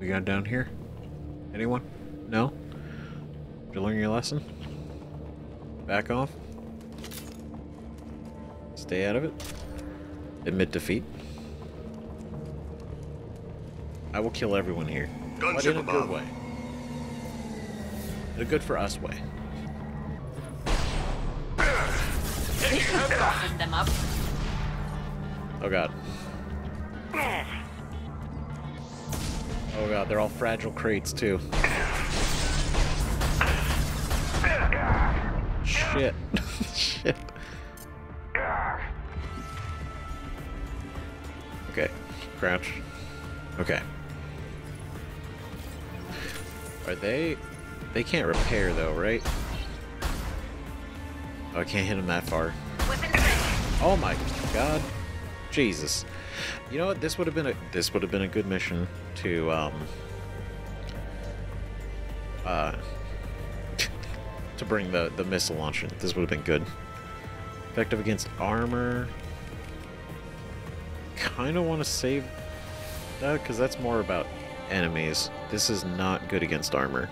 We got down here? Anyone? No? Did you learn your lesson? Back off? Stay out of it? Admit defeat? I will kill everyone here. Gunship in a good way. In a good for us way. This should soften them up. Oh god. Oh god, they're all fragile crates too. Shit. Shit. Okay. Crouch. Okay. Are they... They can't repair though, right? Oh, I can't hit them that far. Oh my god. Jesus. You know what? This would have been a this would have been a good mission to um uh to bring the the missile launcher. This would have been good. Effective against armor. Kind of want to save that because that's more about enemies. This is not good against armor.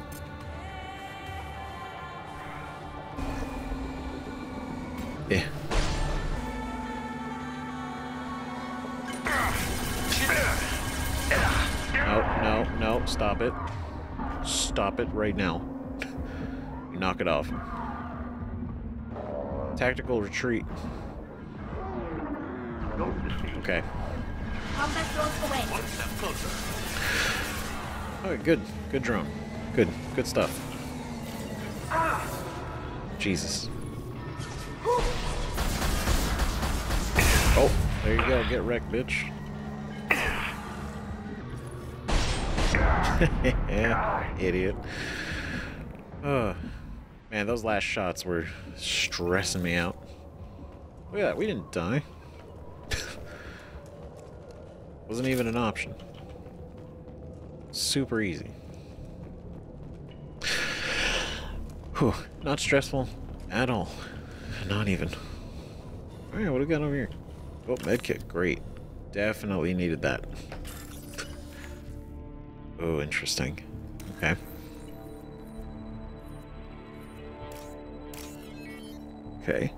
Yeah. No, no, no, stop it. Stop it right now. Knock it off. Tactical retreat. Okay. Combat drones away. One step closer. Okay, good. Good drone. Good. Good stuff. Jesus. Oh, there you go. Get wrecked, bitch. yeah, idiot. Oh, man, those last shots were stressing me out. Look at that, we didn't die. Wasn't even an option. Super easy. Whew, not stressful at all. Not even. Alright, what do we got over here? Oh, medkit, great. Definitely needed that. Oh, interesting. Okay. Okay.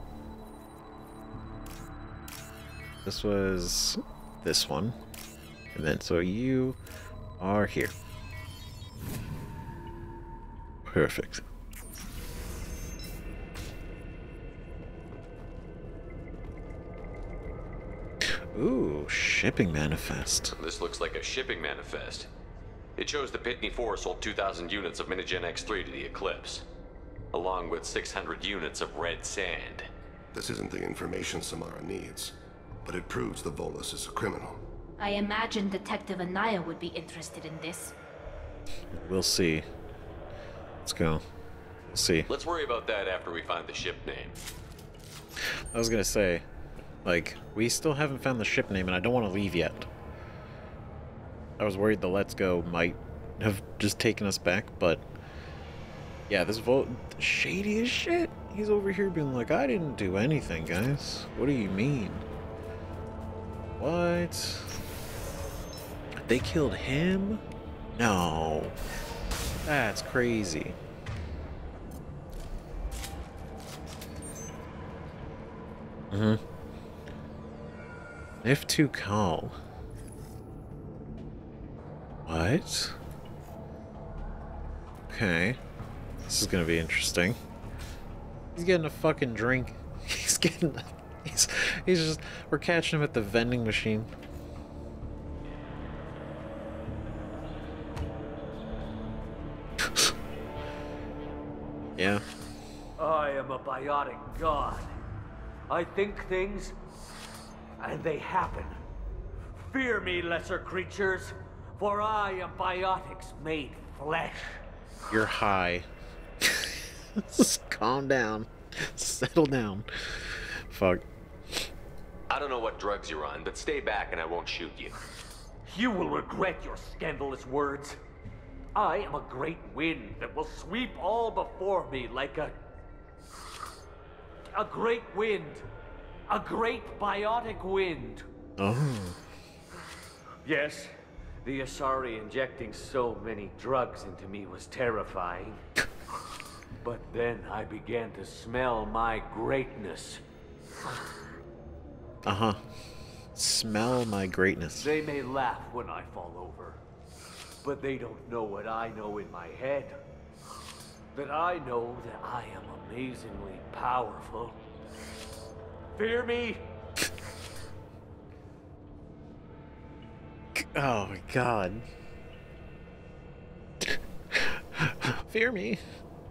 This was this one. And then, so you are here. Perfect. Ooh, shipping manifest. This looks like a shipping manifest. It shows the Pitne For sold 2,000 units of Minagen X3 to the Eclipse, along with 600 units of red sand. This isn't the information Samara needs, but it proves the Volus is a criminal. I imagine Detective Anaya would be interested in this. We'll see. Let's go. We'll see. Let's worry about that after we find the ship name. I was gonna say, like, we still haven't found the ship name and I don't want to leave yet. I was worried the Let's Go might have just taken us back, but yeah, this vote shady as shit. He's over here being like, I didn't do anything, guys. What do you mean? What? They killed him? No. That's crazy. Mm-hmm. If to call. What? Okay. This is gonna be interesting. He's getting a fucking drink. He's getting... He's, he's just... We're catching him at the vending machine. yeah. I am a biotic god. I think things, and they happen. Fear me, lesser creatures, for I am biotics made flesh. You're high. Just calm down. Settle down. Fuck. I don't know what drugs you're on, but stay back and I won't shoot you. You will regret your scandalous words. I am a great wind that will sweep all before me like a... A great wind. A great biotic wind. Oh. Yes, the Asari injecting so many drugs into me was terrifying. but then I began to smell my greatness. Uh-huh. Smell my greatness. They may laugh when I fall over, but they don't know what I know in my head. That I know that I am amazingly powerful. Fear me? Oh my god. Fear me.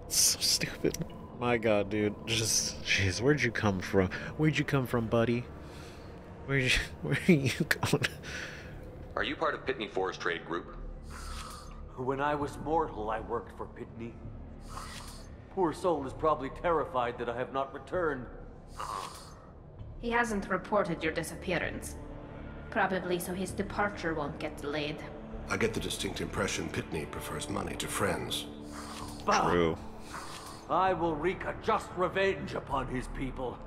So stupid. My god, dude. Just, jeez, where'd you come from? Where'd you come from, buddy? Where'd you, where are you going? Are you part of Pitne For's trade group? When I was mortal, I worked for Pitne. Poor soul is probably terrified that I have not returned. He hasn't reported your disappearance. Probably so his departure won't get delayed. I get the distinct impression Pitne prefers money to friends. True. I will wreak a just revenge upon his people.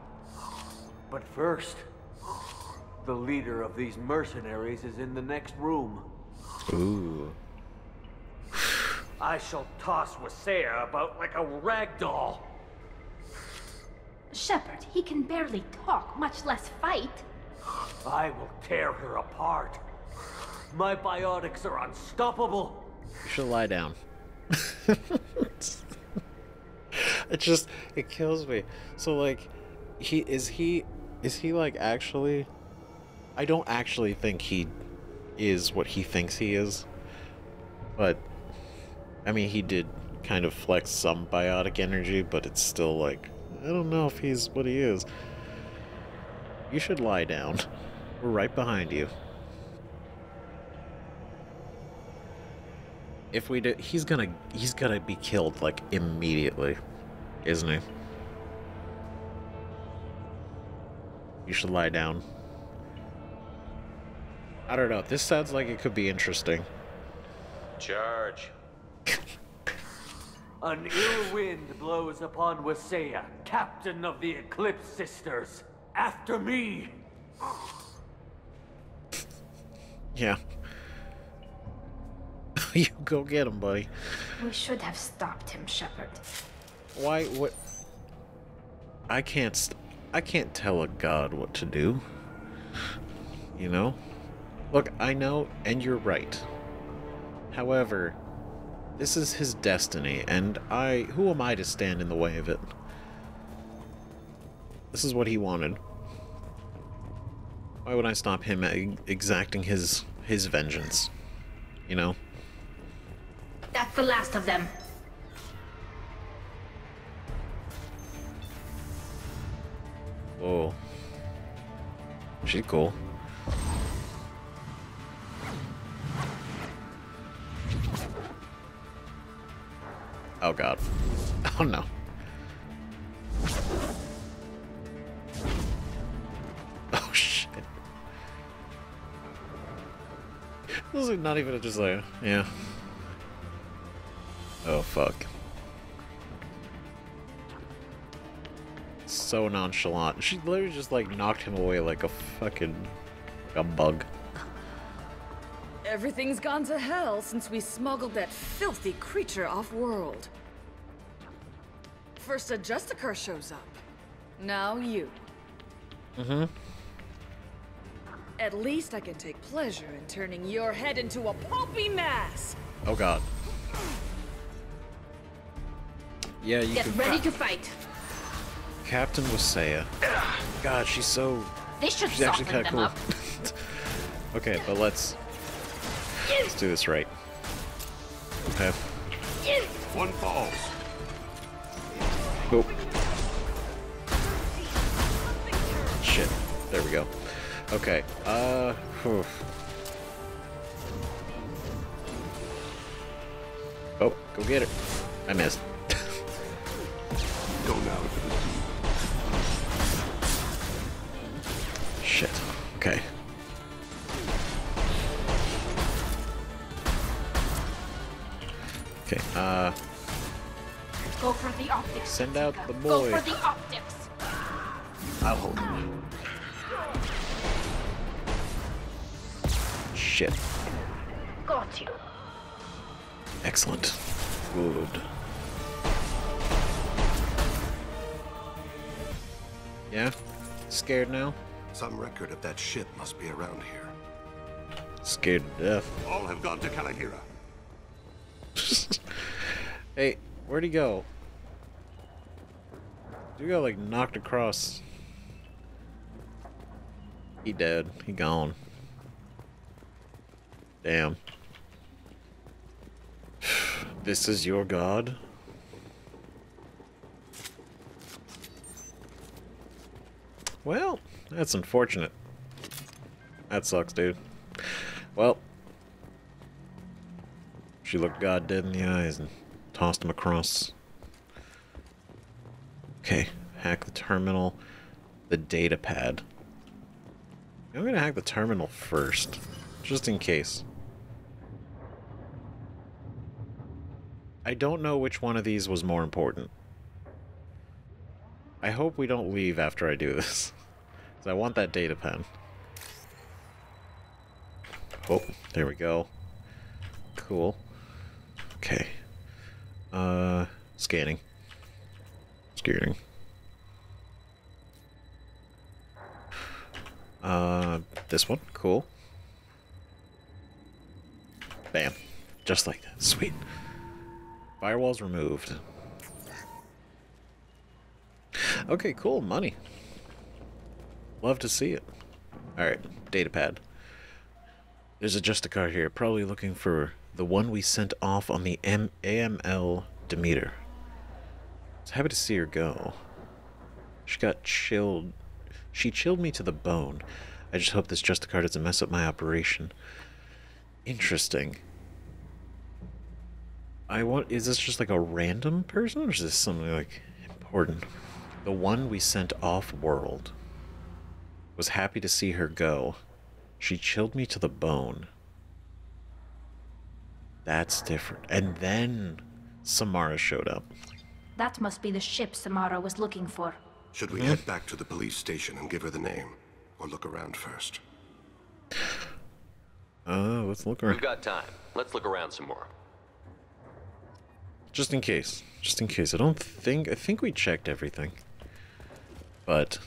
But first, the leader of these mercenaries is in the next room. Ooh. I shall toss Wasea about like a rag doll. Shepard, he can barely talk, much less fight. I will tear her apart. My biotics are unstoppable. You should lie down. it just it kills me. So like he is he is he like actually I don't actually think he is what he thinks he is. But I mean he did kind of flex some biotic energy, but it's still like I don't know if he's what he is. You should lie down. We're right behind you. If we do, he's gonna he's gonna be killed like immediately, isn't he? You should lie down. I don't know. This sounds like it could be interesting. Charge. An ill wind blows upon Wasea, captain of the Eclipse Sisters. After me! Yeah. you go get him, buddy. We should have stopped him, Shepard. Why? What? I can't. St- I can't tell a god what to do. You know. Look, I know, and you're right. However, this is his destiny, and I. Who am I to stand in the way of it? This is what he wanted. Why would I stop him exacting his his vengeance? You know? That's the last of them. Whoa. She's cool. Oh god. Oh no. This is not even a just like, yeah. Oh fuck. So nonchalant. She literally just like knocked him away like a fucking like a bug. Everything's gone to hell since we smuggled that filthy creature off-world. First a Justicar shows up. Now you. Mm-hmm. At least I can take pleasure in turning your head into a pulpy mass. Oh god. Yeah, you Get can. ready to fight. Captain Wasea. God, she's so. This should She's actually soften kind of them cool. up. okay, but let's let's do this right. Okay. One falls. Oh. Shit. There we go. Okay. Uh. whew. Oh, go get it. I missed. Go now. Shit. Okay. Okay. Uh. Go for the optics. Send out the Go for the optics. I'll hold him. Shit. Got you. Excellent. Good. Yeah? Scared now? Some record of that ship must be around here. Scared to death. All have gone to Kalahira. Hey, where'd he go? You got like knocked across. He dead. He gone. Damn. This is your god? Well, that's unfortunate. That sucks, dude. Well, she looked God dead in the eyes and tossed him across. Okay, hack the terminal, the data pad. I'm gonna hack the terminal first, just in case. I don't know which one of these was more important. I hope we don't leave after I do this. Because I want that data pen. Oh, there we go. Cool. Okay. Uh, scanning. Scanning. Uh, this one. Cool. Bam. Just like that. Sweet. Firewalls removed. Okay, cool. Money. Love to see it. Alright, data pad. There's a Justicar here, probably looking for the one we sent off on the M AML Demeter. It's happy to see her go. She got chilled. She chilled me to the bone. I just hope this Justicar doesn't mess up my operation. Interesting. I want. Is this just like a random person, or is this something like important? The one we sent off world was happy to see her go. She chilled me to the bone. That's different. And then Samara showed up. That must be the ship Samara was looking for. Should we head back to the police station and give her the name? Or look around first? Uh, let's look around. We've got time. Let's look around some more. Just in case. Just in case. I don't think. I think we checked everything. But.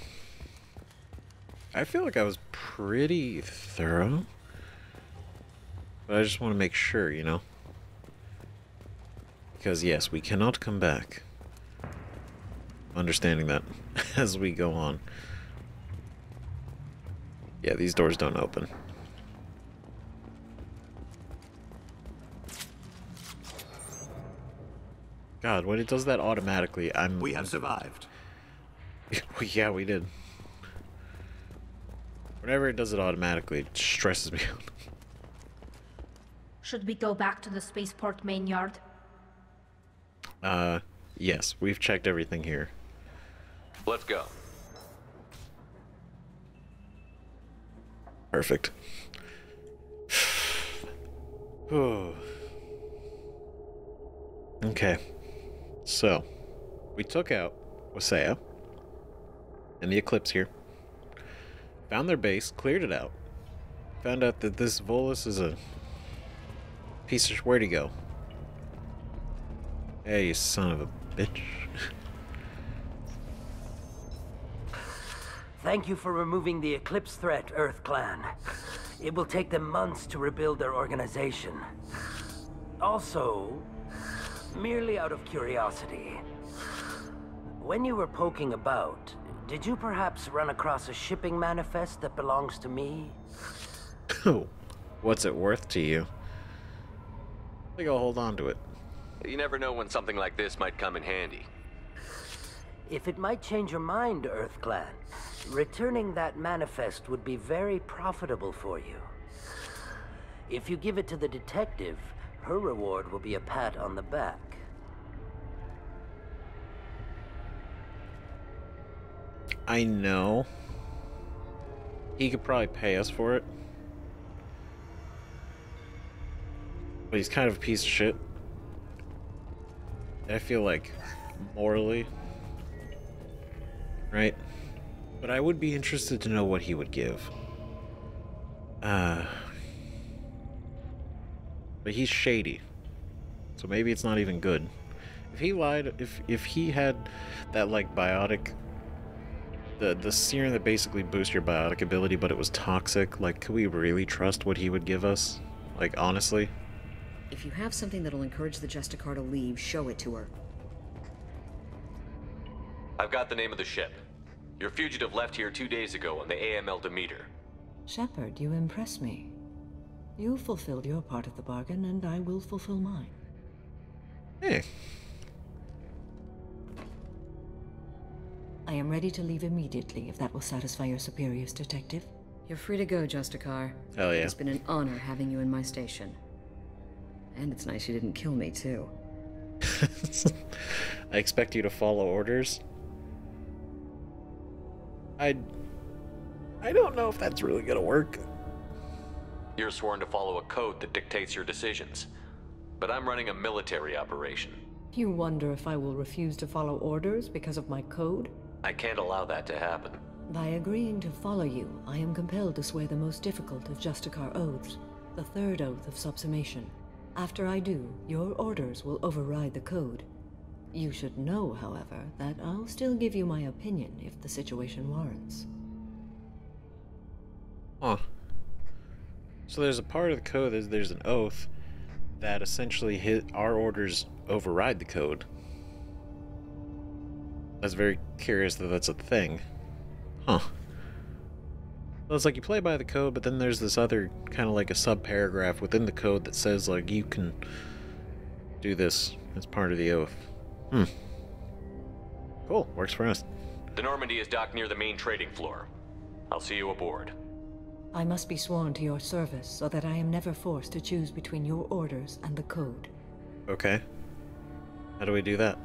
I feel like I was pretty thorough. But I just want to make sure, you know? Because, yes, we cannot come back. Understanding that as we go on. Yeah, these doors don't open. God, when it does that automatically, I'm. We have survived. yeah, we did. Whenever it does it automatically, it stresses me out. Should we go back to the spaceport main yard? Uh, yes, we've checked everything here. Let's go. Perfect. Okay. So, we took out Wasea and the Eclipse here. Found their base, cleared it out. Found out that this Volus is a piece of where to go? Hey, you son of a bitch. Thank you for removing the Eclipse threat, Earth Clan. It will take them months to rebuild their organization. Also, merely out of curiosity, when you were poking about, did you perhaps run across a shipping manifest that belongs to me? Oh, what's it worth to you? I think I'll hold on to it. You never know when something like this might come in handy. If it might change your mind, Earth Clan, returning that manifest would be very profitable for you. If you give it to the detective, her reward will be a pat on the back. I know. He could probably pay us for it. But he's kind of a piece of shit. I feel like morally. Right? But I would be interested to know what he would give. Uh But he's shady. So maybe it's not even good. If he lied if if he had that like biotic the the serum that basically boosts your biotic ability, but it was toxic. Like, could we really trust what he would give us? Like, honestly. If you have something that'll encourage the Justicar to leave, show it to her. I've got the name of the ship. Your fugitive left here two days ago on the AML Demeter. Shepard, you impress me. You fulfilled your part of the bargain, and I will fulfill mine. Hey. I am ready to leave immediately if that will satisfy your superiors, Detective. You're free to go, Justicar. Oh, yeah. It's been an honor having you in my station. And it's nice you didn't kill me, too. I expect you to follow orders. I. I don't know if that's really gonna work. You're sworn to follow a code that dictates your decisions. But I'm running a military operation. You wonder if I will refuse to follow orders because of my code? I can't allow that to happen. By agreeing to follow you, I am compelled to swear the most difficult of Justicar oaths, the third oath of subsumation. After I do, your orders will override the code. You should know, however, that I'll still give you my opinion if the situation warrants. Huh. So there's a part of the code that there's an oath that essentially hit our orders override the code. Was very curious that that's a thing. Huh. Well, it's like you play by the code, but then there's this other kind of like a sub paragraph within the code that says like you can do this as part of the oath. Hmm. Cool. Works for us. The Normandy is docked near the main trading floor. I'll see you aboard. I must be sworn to your service so that I am never forced to choose between your orders and the code. Okay. How do we do that?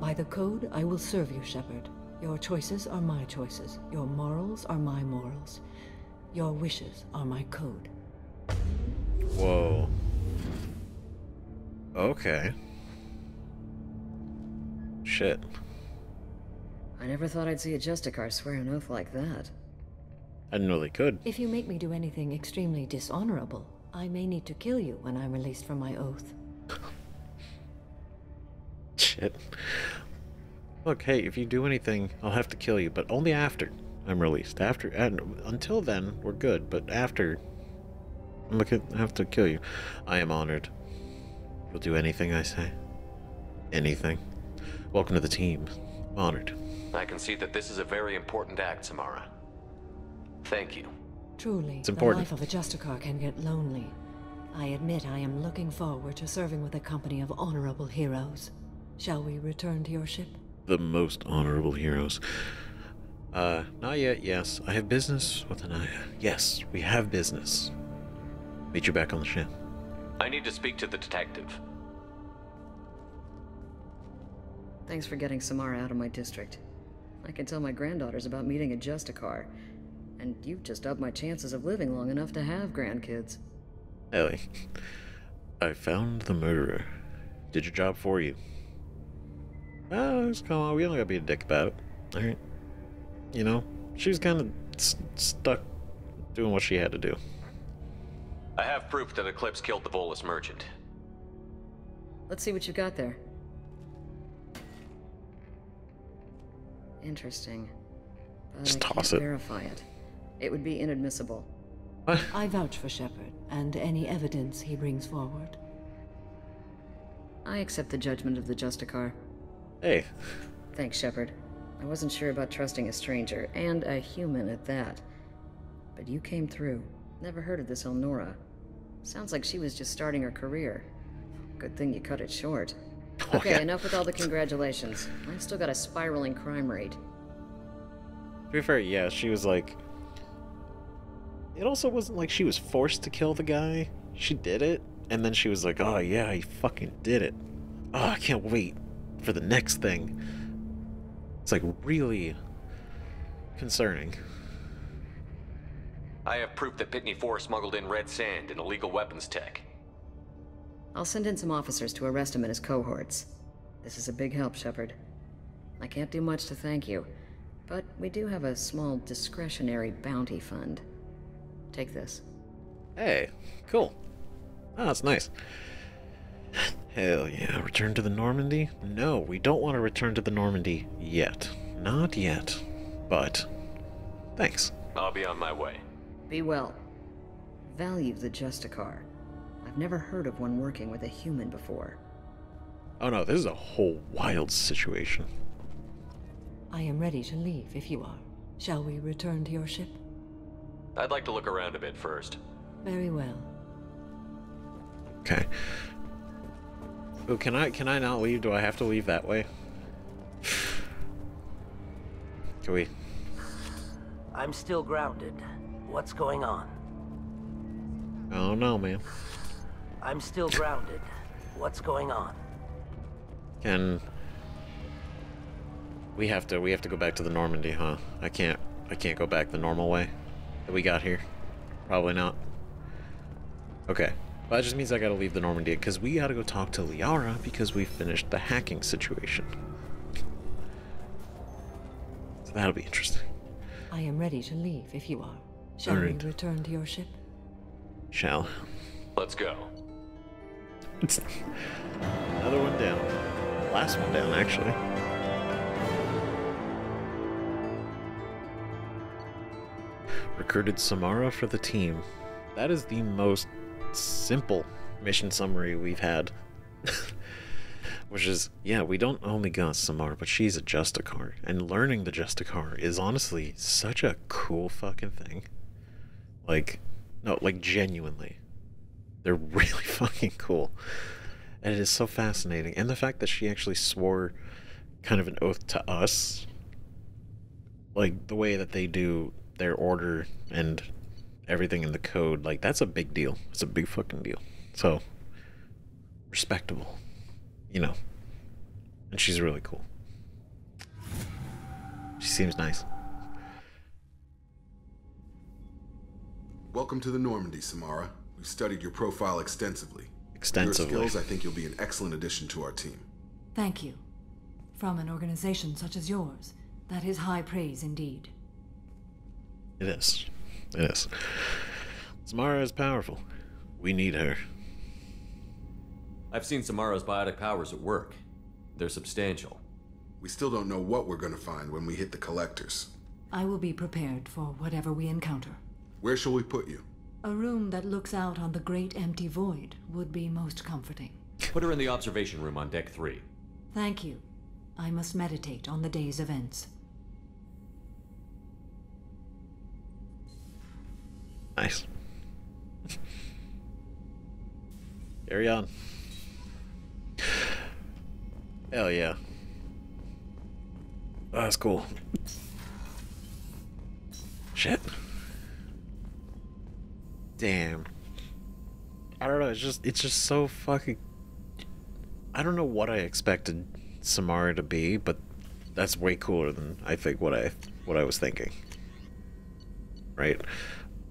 By the code, I will serve you, Shepard. Your choices are my choices. Your morals are my morals. Your wishes are my code. Whoa. Okay. Shit. I never thought I'd see a Justicar swear an oath like that. I didn't know they could. If you make me do anything extremely dishonorable, I may need to kill you when I'm released from my oath. Shit. Look, hey, if you do anything, I'll have to kill you, but only after I'm released. After, and until then, we're good. But after, look at have to kill you. I am honored. You'll do anything I say. Anything. Welcome to the team. Honored. I can see that this is a very important act, Samara. Thank you. Truly, It's important. the life of a Justicar can get lonely. I admit I am looking forward to serving with a company of honorable heroes. Shall we return to your ship? The most honorable heroes. Uh, not yet, yes. I have business with Anaya. Yes, we have business. Meet you back on the ship. I need to speak to the detective. Thanks for getting Samara out of my district. I can tell my granddaughters about meeting a Justicar. And you've just upped my chances of living long enough to have grandkids. Ellie, I found the murderer. Did your job for you. Well, just come on. We don't gotta be a dick about it. Alright? You know, she was kind of s- stuck doing what she had to do. I have proof that Eclipse killed the Volus merchant. Let's see what you've got there. Interesting. But Just I toss can't it. verify it. It would be inadmissible. What? I vouch for Shepard and any evidence he brings forward. I accept the judgment of the Justicar. Hey. Thanks, Shepard. I wasn't sure about trusting a stranger, and a human at that. But you came through. Never heard of this Elnora. Sounds like she was just starting her career. Good thing you cut it short. Oh, okay, yeah. enough with all the congratulations. I've still got a spiraling crime rate. To be fair, yeah, she was like. It also wasn't like she was forced to kill the guy. She did it, and then she was like, oh yeah, I fucking did it. Oh, I can't wait for the next thing. It's like really concerning. I have proof that Pitne For smuggled in red sand and illegal weapons tech. I'll send in some officers to arrest him and his cohorts. This is a big help, Shepard. I can't do much to thank you, but we do have a small discretionary bounty fund. Take this. Hey, cool. Oh, that's nice. Hell yeah, return to the Normandy? No, we don't want to return to the Normandy yet. Not yet. But, thanks. I'll be on my way. Be well. Value the Justicar. I've never heard of one working with a human before. Oh no, this is a whole wild situation. I am ready to leave if you are. Shall we return to your ship? I'd like to look around a bit first. Very well. Okay. Oh, can I can I not leave? Do I have to leave that way? Can we? I'm still grounded. What's going on? I don't know, man. I'm still grounded. What's going on? Can we have to we have to go back to the Normandy, huh? I can't I can't go back the normal way that we got here. Probably not. Okay. Well, that just means I gotta leave the Normandy because we gotta go talk to Liara because we finished the hacking situation. So that'll be interesting. I am ready to leave if you are. Shall Alright. we return to your ship? Shall. Let's go. Another one down. Last one down, actually. Recruited Samara for the team. That is the most simple mission summary we've had. Which is, yeah, we don't only got Samara, but she's a Justicar. And learning the Justicar is honestly such a cool fucking thing. Like, no, like genuinely. They're really fucking cool. And it is so fascinating. And the fact that she actually swore kind of an oath to us, like the way that they do their order and everything in the code, like that's a big deal. It's a big fucking deal. So, respectable, you know. And she's really cool. She seems nice. Welcome to the Normandy, Samara. We've studied your profile extensively. Extensively. Your skills, I think you'll be an excellent addition to our team. Thank you. From an organization such as yours, that is high praise indeed. It is. It is. Samara is powerful. We need her. I've seen Samara's biotic powers at work. They're substantial. We still don't know what we're gonna find when we hit the collectors. I will be prepared for whatever we encounter. Where shall we put you? A room that looks out on the great empty void would be most comforting. Put her in the observation room on deck three. Thank you. I must meditate on the day's events. Nice. Carry on. Hell yeah. Oh, that's cool. Shit. Damn. I don't know, it's just it's just so fucking I don't know what I expected Samara to be, but that's way cooler than I think what I what I was thinking. Right?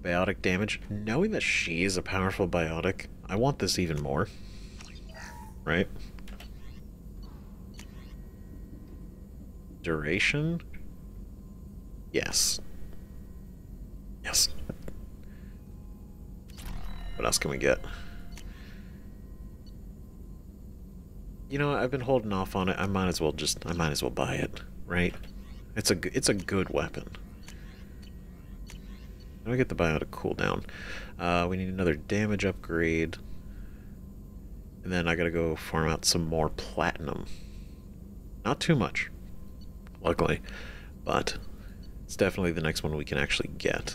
Biotic damage. Knowing that she is a powerful biotic, I want this even more. Right? Duration? Yes. What else can we get? You know, I've been holding off on it. I might as well just, I might as well buy it, right? It's a, it's a good weapon. Let me get the biotic cooldown. Uh, we need another damage upgrade. And then I gotta go farm out some more platinum. Not too much, luckily, but it's definitely the next one we can actually get.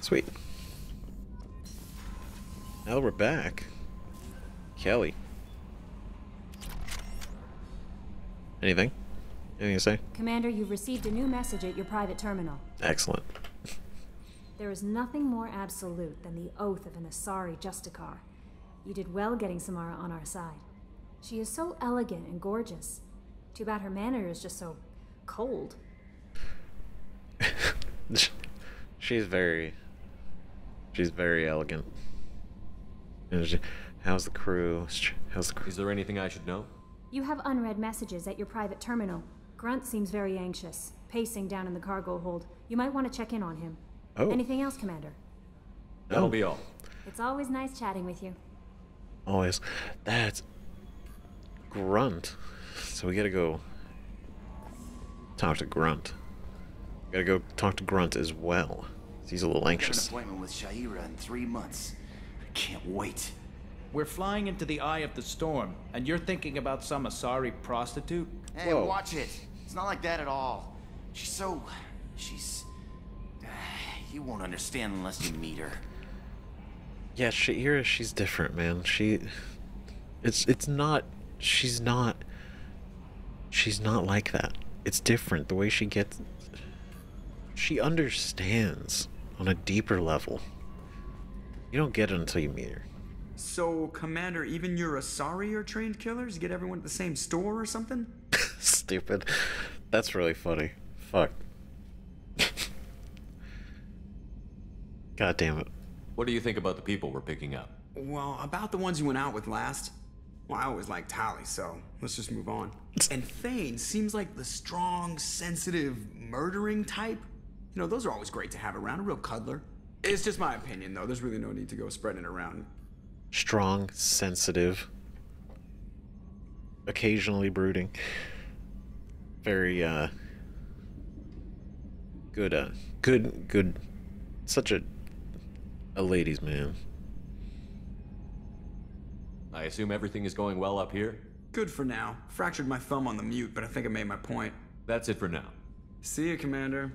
Sweet. Now that we're back, Kelly. Anything? Anything to say? Commander, you've received a new message at your private terminal. Excellent. There is nothing more absolute than the oath of an Asari Justicar. You did well getting Samara on our side. She is so elegant and gorgeous. Too bad her manner is just so cold. she's very, she's very elegant. She, how's the crew? How's the crew? Is there anything I should know? You have unread messages at your private terminal. Grunt seems very anxious, pacing down in the cargo hold. You might want to check in on him. Oh. Anything else, Commander? That'll be oh. all. It's always nice chatting with you. Always. That's Grunt. So we gotta go talk to Grunt. Gotta go talk to Grunt as well. He's a little anxious. An appointment with Sha'ira in three months. I can't wait. We're flying into the eye of the storm, and you're thinking about some Asari prostitute? Hey, Whoa. watch it. It's not like that at all. She's so... She's... You won't understand unless you meet her. Yeah, Sha'ira, she's different, man. She... It's, it's not... She's not... She's not like that. It's different. The way she gets... She understands on a deeper level. You don't get it until you meet her. So, Commander, even your Asari are trained killers? Get everyone at the same store or something? Stupid. That's really funny. Fuck. God damn it. What do you think about the people we're picking up? Well, about the ones you went out with last. Well, I always liked Tali, so let's just move on. and Thane seems like the strong, sensitive, murdering type. You know, those are always great to have around, a real cuddler. It's just my opinion, though. There's really no need to go spreading it around. Strong, sensitive, occasionally brooding. Very, uh, good, uh, good, good, such a, a ladies' man. I assume everything is going well up here? Good for now. Fractured my thumb on the mute, but I think I made my point. That's it for now. See you, Commander.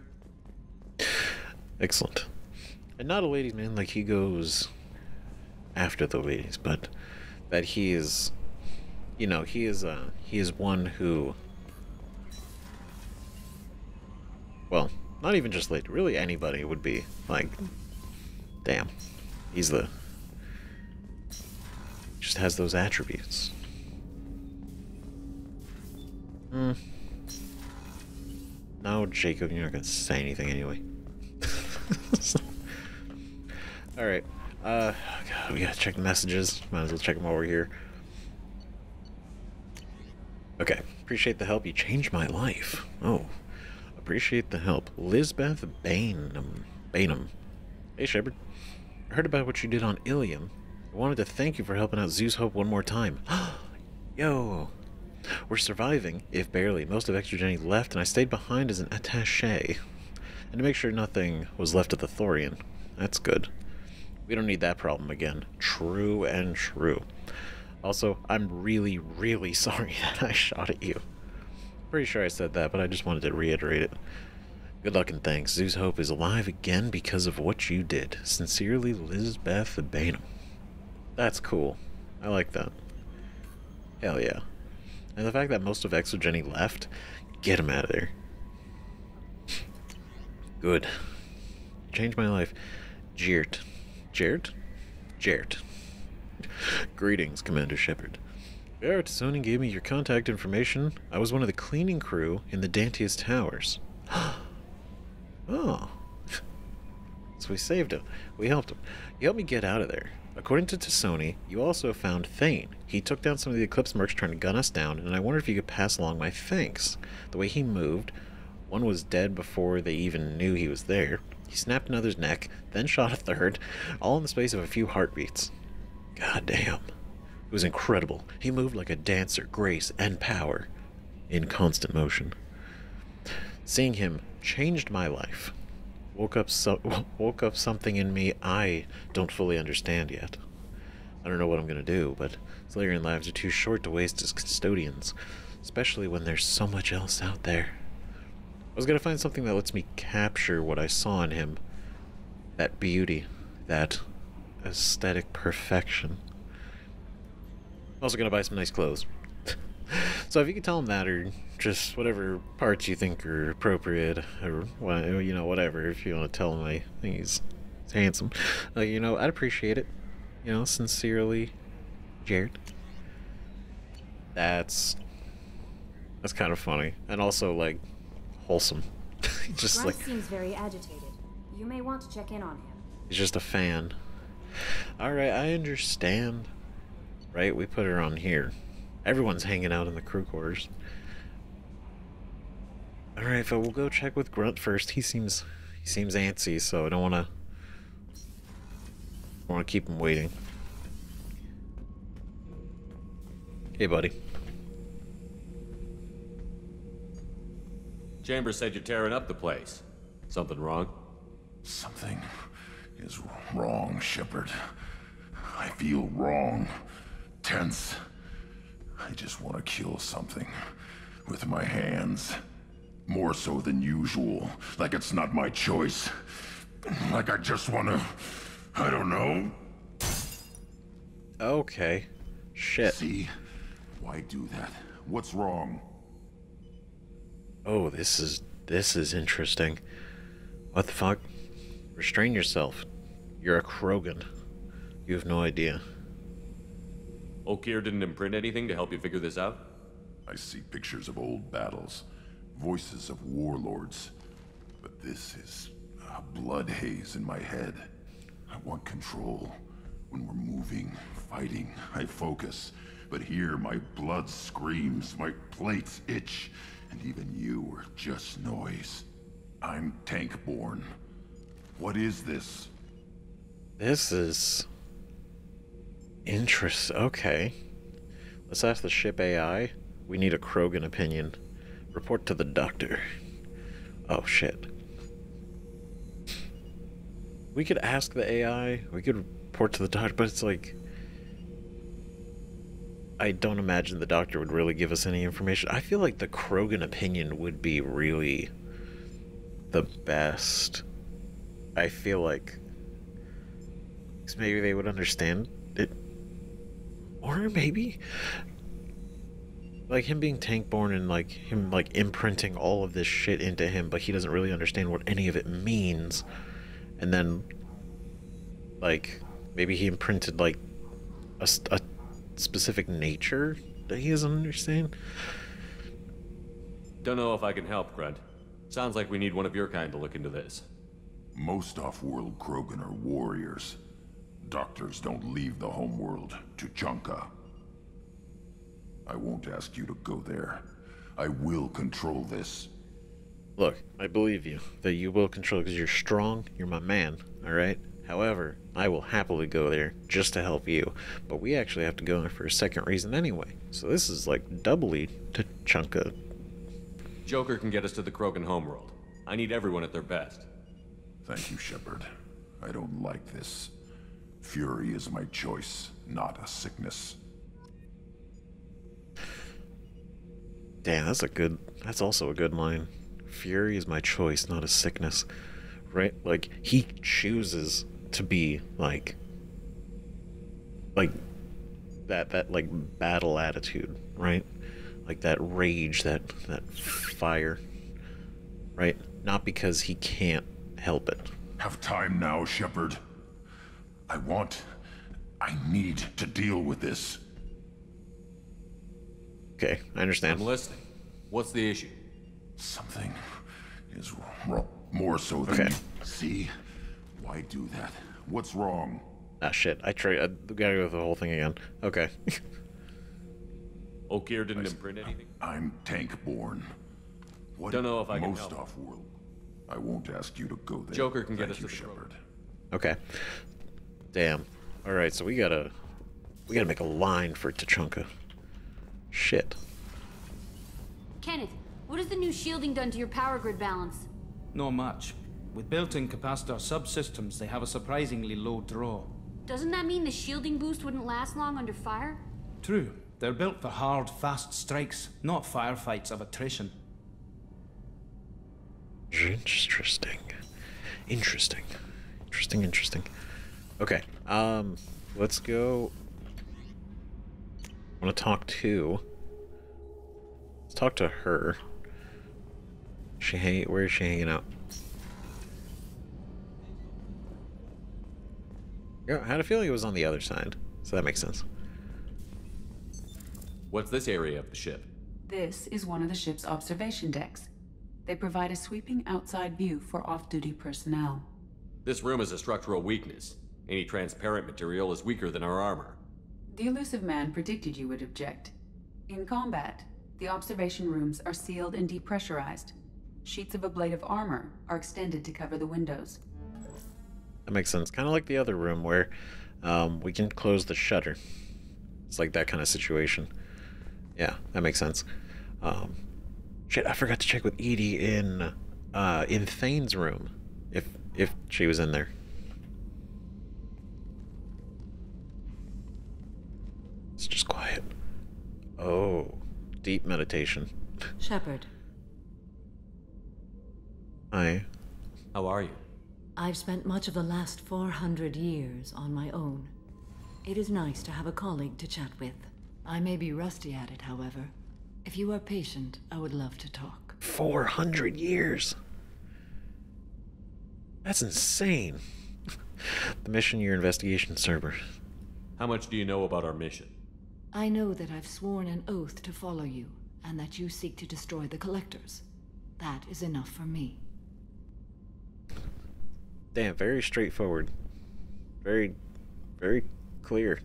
Excellent. And not a ladies' man like he goes after the ladies, but that he is, you know, he is uh he is one who, well, not even just lady, really anybody would be like, damn, he's the just has those attributes. Hmm. No, Jacob, you're not gonna say anything anyway. Alright. Uh, God, we gotta check the messages. Might as well check them while we're here. Okay. Appreciate the help. You changed my life. Oh. Appreciate the help. Lizbeth Baynham. Baynham. Hey, Shepard. I heard about what you did on Illium. I wanted to thank you for helping out Zhu's Hope one more time. Yo. We're surviving, if barely. Most of ExoGeni left, and I stayed behind as an attaché. And to make sure nothing was left of the Thorian. That's good. We don't need that problem again. True and true. Also, I'm really, really sorry that I shot at you. Pretty sure I said that, but I just wanted to reiterate it. Good luck and thanks. Zhu's Hope is alive again because of what you did. Sincerely, Lizbeth Baynham. That's cool. I like that. Hell yeah. And the fact that most of ExoGeni left, get him out of there. Good. Changed my life. Jeert. Jeert? Jeert. Greetings, Commander Shepard. Barrett Sony gave me your contact information. I was one of the cleaning crew in the Dantius Towers. oh. so we saved him. We helped him. You helped me get out of there. According to T'Soni, you also found Thane. He took down some of the Eclipse mercs trying to gun us down, and I wonder if you could pass along my thanks. The way he moved, one was dead before they even knew he was there. He snapped another's neck, then shot a third, all in the space of a few heartbeats. God damn. It was incredible. He moved like a dancer, grace and power, in constant motion. Seeing him changed my life. Woke up so woke up something in me I don't fully understand yet. I don't know what I'm gonna do, but Salarian lives are too short to waste as custodians, especially when there's so much else out there. I was gonna find something that lets me capture what I saw in him. That beauty, that aesthetic perfection. I'm also gonna buy some nice clothes. so if you could tell him that, or just whatever parts you think are appropriate, or you know whatever, if you want to tell him I think he's, he's handsome, uh, you know I'd appreciate it. You know, sincerely, Jared. That's that's kind of funny, and also like wholesome. just Bryce like seems very agitated. You may want to check in on him. he's just a fan. All right, I understand. Right, we put her on here. Everyone's hanging out in the crew quarters. All right, but we'll go check with Grunt first. He seems he seems antsy, so I don't want to want to keep him waiting. Hey, buddy. Chambers said you're tearing up the place. Something wrong? Something is wrong, Shepard. I feel wrong. Tense. I just want to kill something. With my hands. More so than usual. Like it's not my choice. Like I just want to... I don't know. Okay. Shit. See? Why do that? What's wrong? Oh, this is this is interesting. What the fuck? Restrain yourself. You're a Krogan. You have no idea. Okeer didn't imprint anything to help you figure this out? I see pictures of old battles. Voices of warlords. But this is a blood haze in my head. I want control. When we're moving, fighting, I focus. But here, my blood screams, my plates itch, and even you were just noise. I'm tank-born. What is this? This is interest. Okay. Let's ask the ship AI. We need a Krogan opinion. Report to the doctor. Oh shit. We could ask the AI. We could report to the doctor, but it's like I don't imagine the doctor would really give us any information. I feel like the Krogan opinion would be really the best. I feel like 'cause maybe they would understand it, or maybe like him being tank born and like him like imprinting all of this shit into him, but he doesn't really understand what any of it means, and then like maybe he imprinted like a, a specific nature that he doesn't understand. Don't know if I can help, Grunt. Sounds like we need one of your kind to look into this. Most off-world Krogan are warriors. Doctors don't leave the homeworld Tuchanka. I won't ask you to go there. I will control this. Look, I believe you that you will control because you're strong. You're my man. All right. However, I will happily go there just to help you. But we actually have to go there for a second reason anyway. So this is like doubly to Chunka. Joker can get us to the Krogan homeworld. I need everyone at their best. Thank you, Shepard. I don't like this. Fury is my choice, not a sickness. Damn, that's a good. That's also a good line. Fury is my choice, not a sickness. Right? Like he chooses to be like, like that that like battle attitude, right? Like that rage, that that fire, right? Not because he can't help it. Have time now, Shepard. I want. I need to deal with this. Okay, I understand. I'm listening. What's the issue? Something is wrong. More so than Okay. you see. Why do that? What's wrong? Ah, shit. I try. I gotta go with the whole thing again. Okay. Okeer didn't imprint anything? I'm tank-born. What Don't know if I can most help. off-world. I won't ask you to go there. Joker can get us you, to. Shepard. okay. Damn. All right. So we gotta. We gotta make a line for Tuchanka. Shit. Kenneth, what has the new shielding done to your power grid balance? Not much. With built-in capacitor subsystems, they have a surprisingly low draw. Doesn't that mean the shielding boost wouldn't last long under fire? True, they're built for hard, fast strikes, not firefights of attrition. Interesting. Interesting. Interesting, interesting. Okay. Um let's go I want to talk to Let's talk to her. She hang where is she hanging out? I had a feeling it was on the other side. So that makes sense. What's this area of the ship? This is one of the ship's observation decks. They provide a sweeping outside view for off-duty personnel. This room is a structural weakness. Any transparent material is weaker than our armor. The Illusive Man predicted you would object. In combat, the observation rooms are sealed and depressurized. Sheets of ablative armor are extended to cover the windows. That makes sense. Kind of like the other room where um, we can close the shutter. It's like that kind of situation. Yeah, that makes sense. Um, shit, I forgot to check with EDI in uh, in Thane's room if if she was in there. It's just quiet. Oh, deep meditation. Shepard, Hi. How are you? I've spent much of the last 400 years on my own. It is nice to have a colleague to chat with. I may be rusty at it, however. If you are patient, I would love to talk. 400 years. That's insane. the mission your investigation server. How much do you know about our mission? I know that I've sworn an oath to follow you, and that you seek to destroy the Collectors. That is enough for me. Damn, very straightforward. Very, very clear.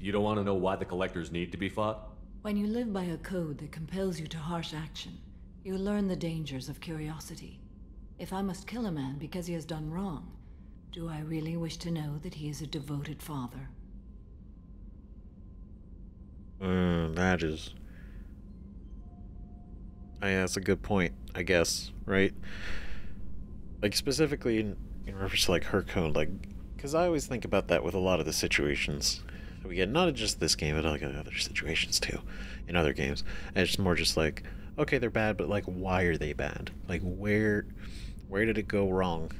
You don't want to know why the collectors need to be fought? When you live by a code that compels you to harsh action, you learn the dangers of curiosity. If I must kill a man because he has done wrong, do I really wish to know that he is a devoted father? Mm, that is. Oh, yeah, that's a good point, I guess, right? Like, specifically in, in reference to, like, her code, like, because I always think about that with a lot of the situations that we get, not just this game, but like other situations too, in other games. And it's more just like, okay, they're bad, but, like, why are they bad? Like, where, where did it go wrong?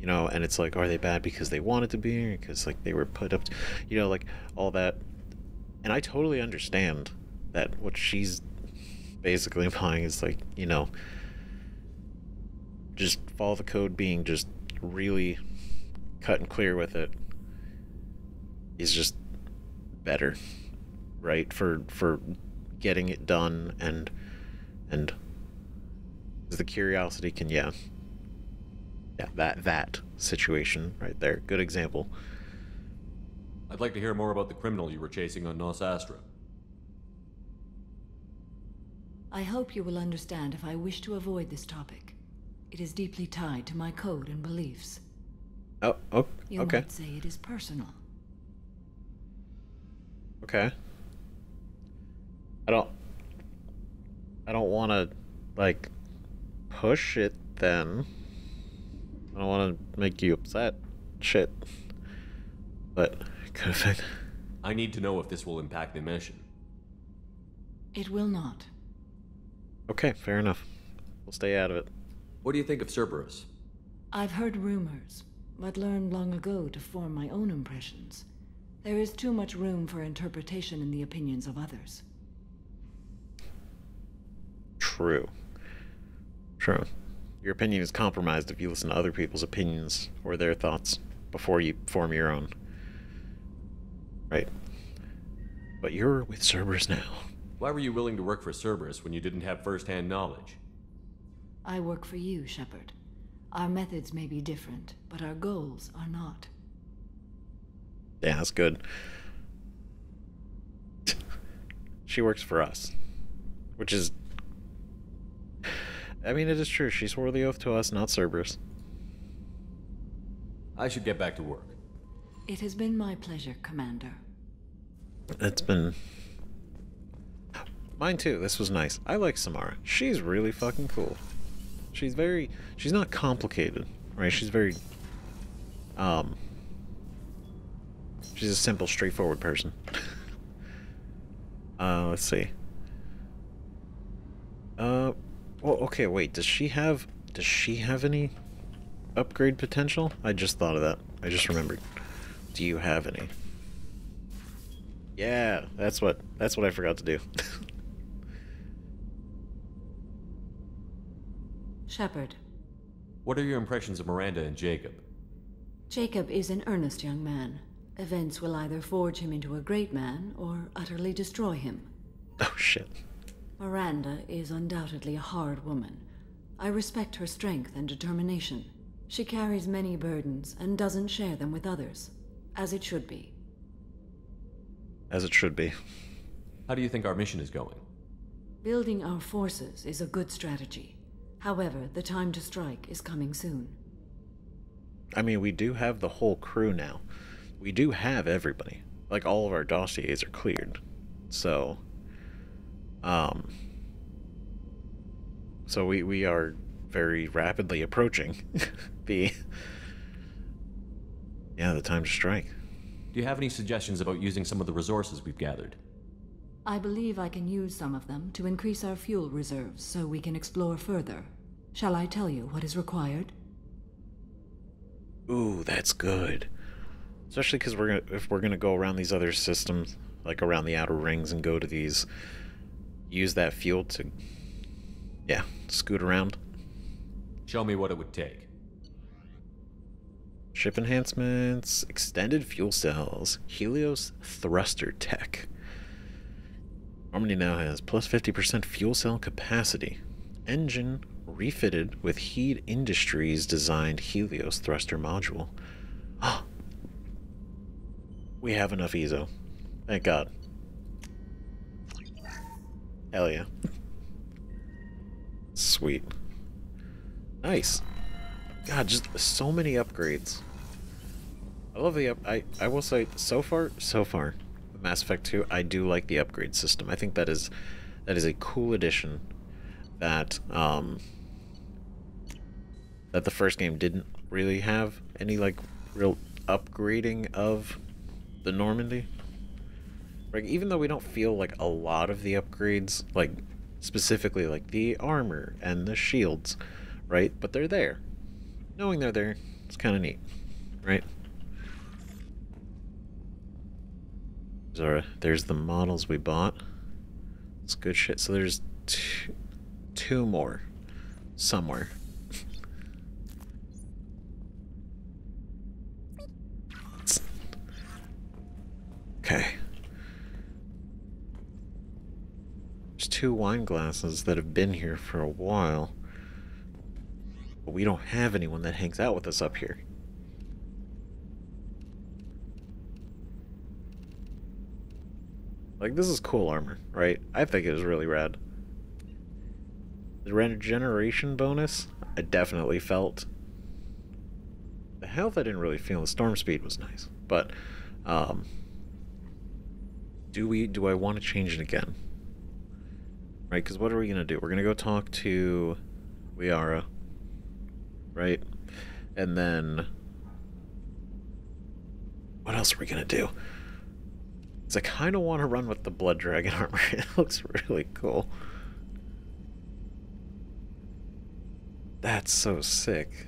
You know, and it's like, are they bad because they wanted to be, because, like, they were put up, to, you know, like, all that and I totally understand that what she's basically implying is like, you know, just follow the code being just really cut and clear with it is just better, right? For for getting it done and and the curiosity can yeah. Yeah, that that situation right there. Good example. I'd like to hear more about the criminal you were chasing on Nos Astra. I hope you will understand if I wish to avoid this topic. It is deeply tied to my code and beliefs. Oh, oh You okay. might say it is personal. Okay. I don't I don't want to like push it then. I don't want to make you upset. Shit. But could affect. I need to know if this will impact the mission. It will not. Okay, fair enough. We'll stay out of it. What do you think of Cerberus? I've heard rumors, but learned long ago to form my own impressions. There is too much room for interpretation in the opinions of others. True. True. Your opinion is compromised if you listen to other people's opinions or their thoughts before you form your own. Right. But you're with Cerberus now. Why were you willing to work for Cerberus when you didn't have first-hand knowledge? I work for you, Shepard. Our methods may be different, but our goals are not. Yeah, that's good. she works for us. Which is. I mean, it is true. She swore the oath to us, not Cerberus. I should get back to work. It has been my pleasure, Commander. It's been. Mine too. This was nice. I like Samara. She's really fucking cool. She's very. She's not complicated, right? She's very. Um. She's a simple, straightforward person. uh, let's see. Uh, well, okay, wait. Does she have? Does she have any upgrade potential? I just thought of that. I just remembered. Do you have any? Yeah, that's what that's what I forgot to do. Shepard. What are your impressions of Miranda and Jacob? Jacob is an earnest young man. Events will either forge him into a great man or utterly destroy him. Oh shit. Miranda is undoubtedly a hard woman. I respect her strength and determination. She carries many burdens and doesn't share them with others, as it should be. As it should be. How do you think our mission is going? Building our forces is a good strategy. However, the time to strike is coming soon. I mean, we do have the whole crew now. We do have everybody. Like, all of our dossiers are cleared. So, um, so we, we are very rapidly approaching the, yeah, the time to strike. Do you have any suggestions about using some of the resources we've gathered? I believe I can use some of them to increase our fuel reserves so we can explore further. Shall I tell you what is required? Ooh, that's good. Especially because we're gonna if we're gonna go around these other systems, like around the outer rings, and go to these, use that fuel to, yeah, scoot around. Show me what it would take. Ship enhancements, extended fuel cells, Helios thruster tech. Harmony now has plus 50% fuel cell capacity. Engine refitted with Heed Industries designed Helios thruster module. Ah, we have enough EZO. Thank God. Hell yeah. Sweet. Nice. God, just so many upgrades. I love the up. I I will say so far, so far, Mass Effect 2, I do like the upgrade system. I think that is that is a cool addition that um that the first game didn't really have any like real upgrading of the Normandy. Like even though we don't feel like a lot of the upgrades, like specifically like the armor and the shields, right? But they're there. Knowing they're there, it's kind of neat, right? Zara, there's the models we bought. It's good shit. So there's two, two more somewhere. Okay. There's two wine glasses that have been here for a while. But we don't have anyone that hangs out with us up here. Like, this is cool armor, right? I think it is really rad. The regeneration bonus, I definitely felt. The health I didn't really feel. The storm speed was nice. But, um, do we do I want to change it again? Right, because what are we gonna do? We're gonna go talk to Liara. Right? And then what else are we gonna do? I kind of want to run with the Blood Dragon armor. It looks really cool. That's so sick.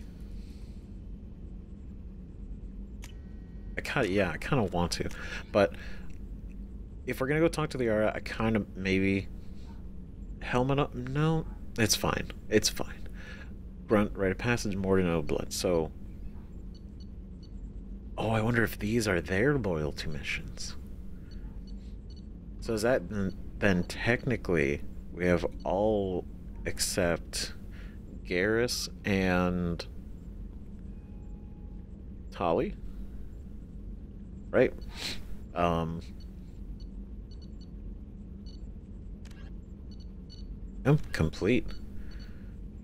I kind of, yeah, I kind of want to. But if we're going to go talk to Liara, I kind of maybe helmet up. No, it's fine. It's fine. Grunt, rite of passage, Mordin old blood. So, oh, I wonder if these are their loyalty missions. So is that then technically we have all except Garrus and Tali? Right? Um I'm complete.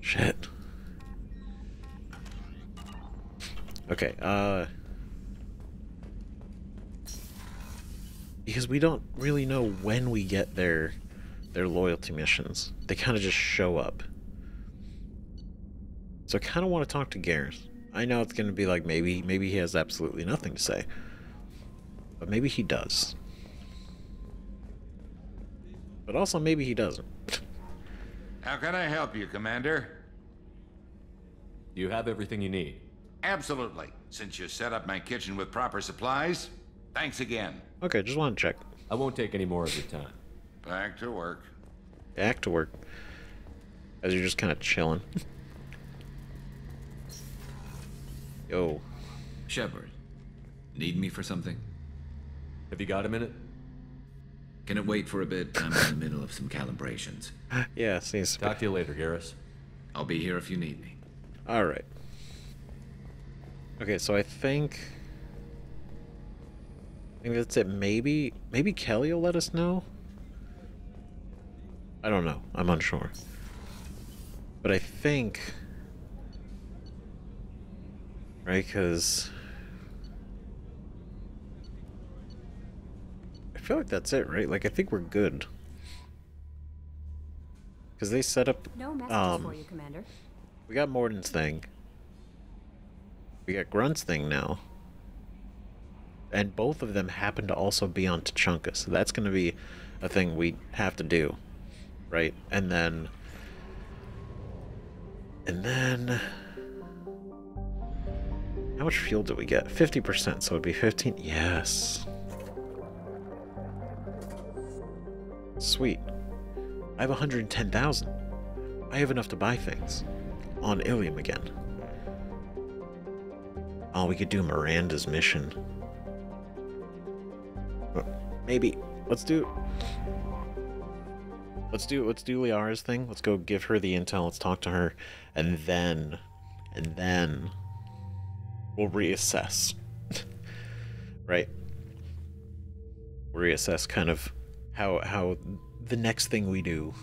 Shit. Okay, uh because we don't really know when we get their their loyalty missions. They kind of just show up. So I kind of want to talk to Garrus. I know it's going to be like maybe maybe he has absolutely nothing to say. But maybe he does. But also maybe he doesn't. How can I help you, Commander? You have everything you need. Absolutely. Since you set up my kitchen with proper supplies, thanks again. Okay, just want to check. I won't take any more of your time. Back to work. Back to work. As you're just kind of chilling. Yo. Shepard, need me for something? Have you got a minute? Can it wait for a bit? I'm in the middle of some calibrations. yeah, seems. Talk to you later, Garrus. I'll be here if you need me. All right. Okay, so I think I think that's it. Maybe, maybe Kelly will let us know. I don't know. I'm unsure. But I think, right? Because I feel like that's it, right? Like I think we're good. Because they set up. No messages um, for you, Commander. We got Mordin's thing. We got Grunt's thing now and both of them happen to also be on Tuchanka, so that's going to be a thing we have to do, right? And then, and then, how much fuel do we get? 50%, so it'd be 15. Yes. Sweet. I have 110,000. I have enough to buy things. On Illium again. Oh, we could do Miranda's mission. Maybe. Let's do... Let's do let's do Liara's thing. Let's go give her the intel. Let's talk to her, and then, and then, we'll reassess. right? We'll reassess kind of how how the next thing we do.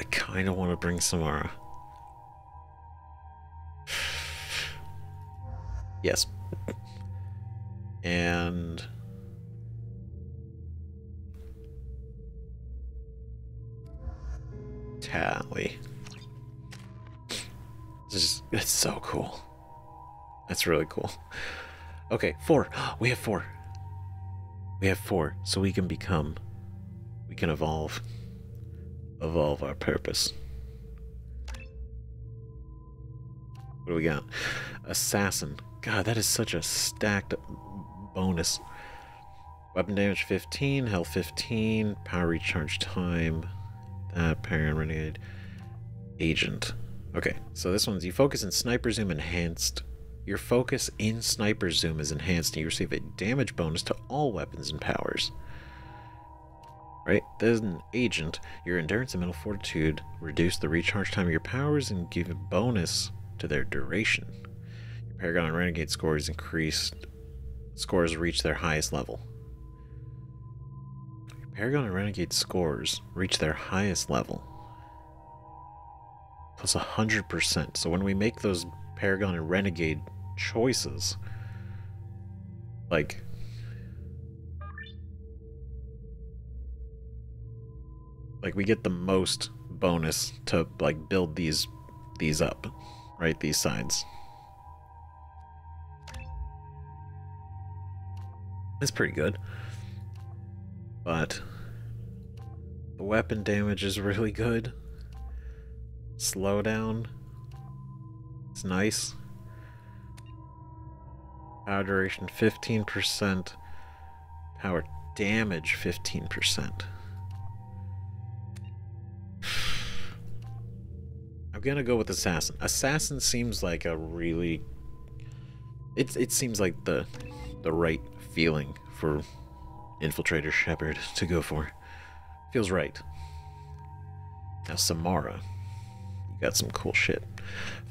I kind of want to bring Samara. yes and Tali. This is it's so cool. That's really cool. Okay, four. We have four. We have four, so we can become. We can evolve. Evolve our purpose. What do we got? Assassin. God, that is such a stacked bonus. Weapon damage 15, health 15, power recharge time. That, Paragon Renegade. Agent. Okay, so this one's you focus in Sniper Zoom enhanced. Your focus in Sniper Zoom is enhanced and you receive a damage bonus to all weapons and powers. Right? There's an agent. Your endurance and mental fortitude reduce the recharge time of your powers and give a bonus to their duration. Your Paragon Renegade is increased. Scores reach their highest level. Paragon and Renegade scores reach their highest level. Plus 100%. So when we make those Paragon and Renegade choices, like. Like we get the most bonus to like build these these up, right? These sides. It's pretty good. But the weapon damage is really good. Slowdown. It's nice. Power duration 15%. Power damage 15%. I'm gonna go with Assassin. Assassin seems like a really it it seems like the the right feeling for Infiltrator Shepard to go for. Feels right. Now Samara. You got some cool shit.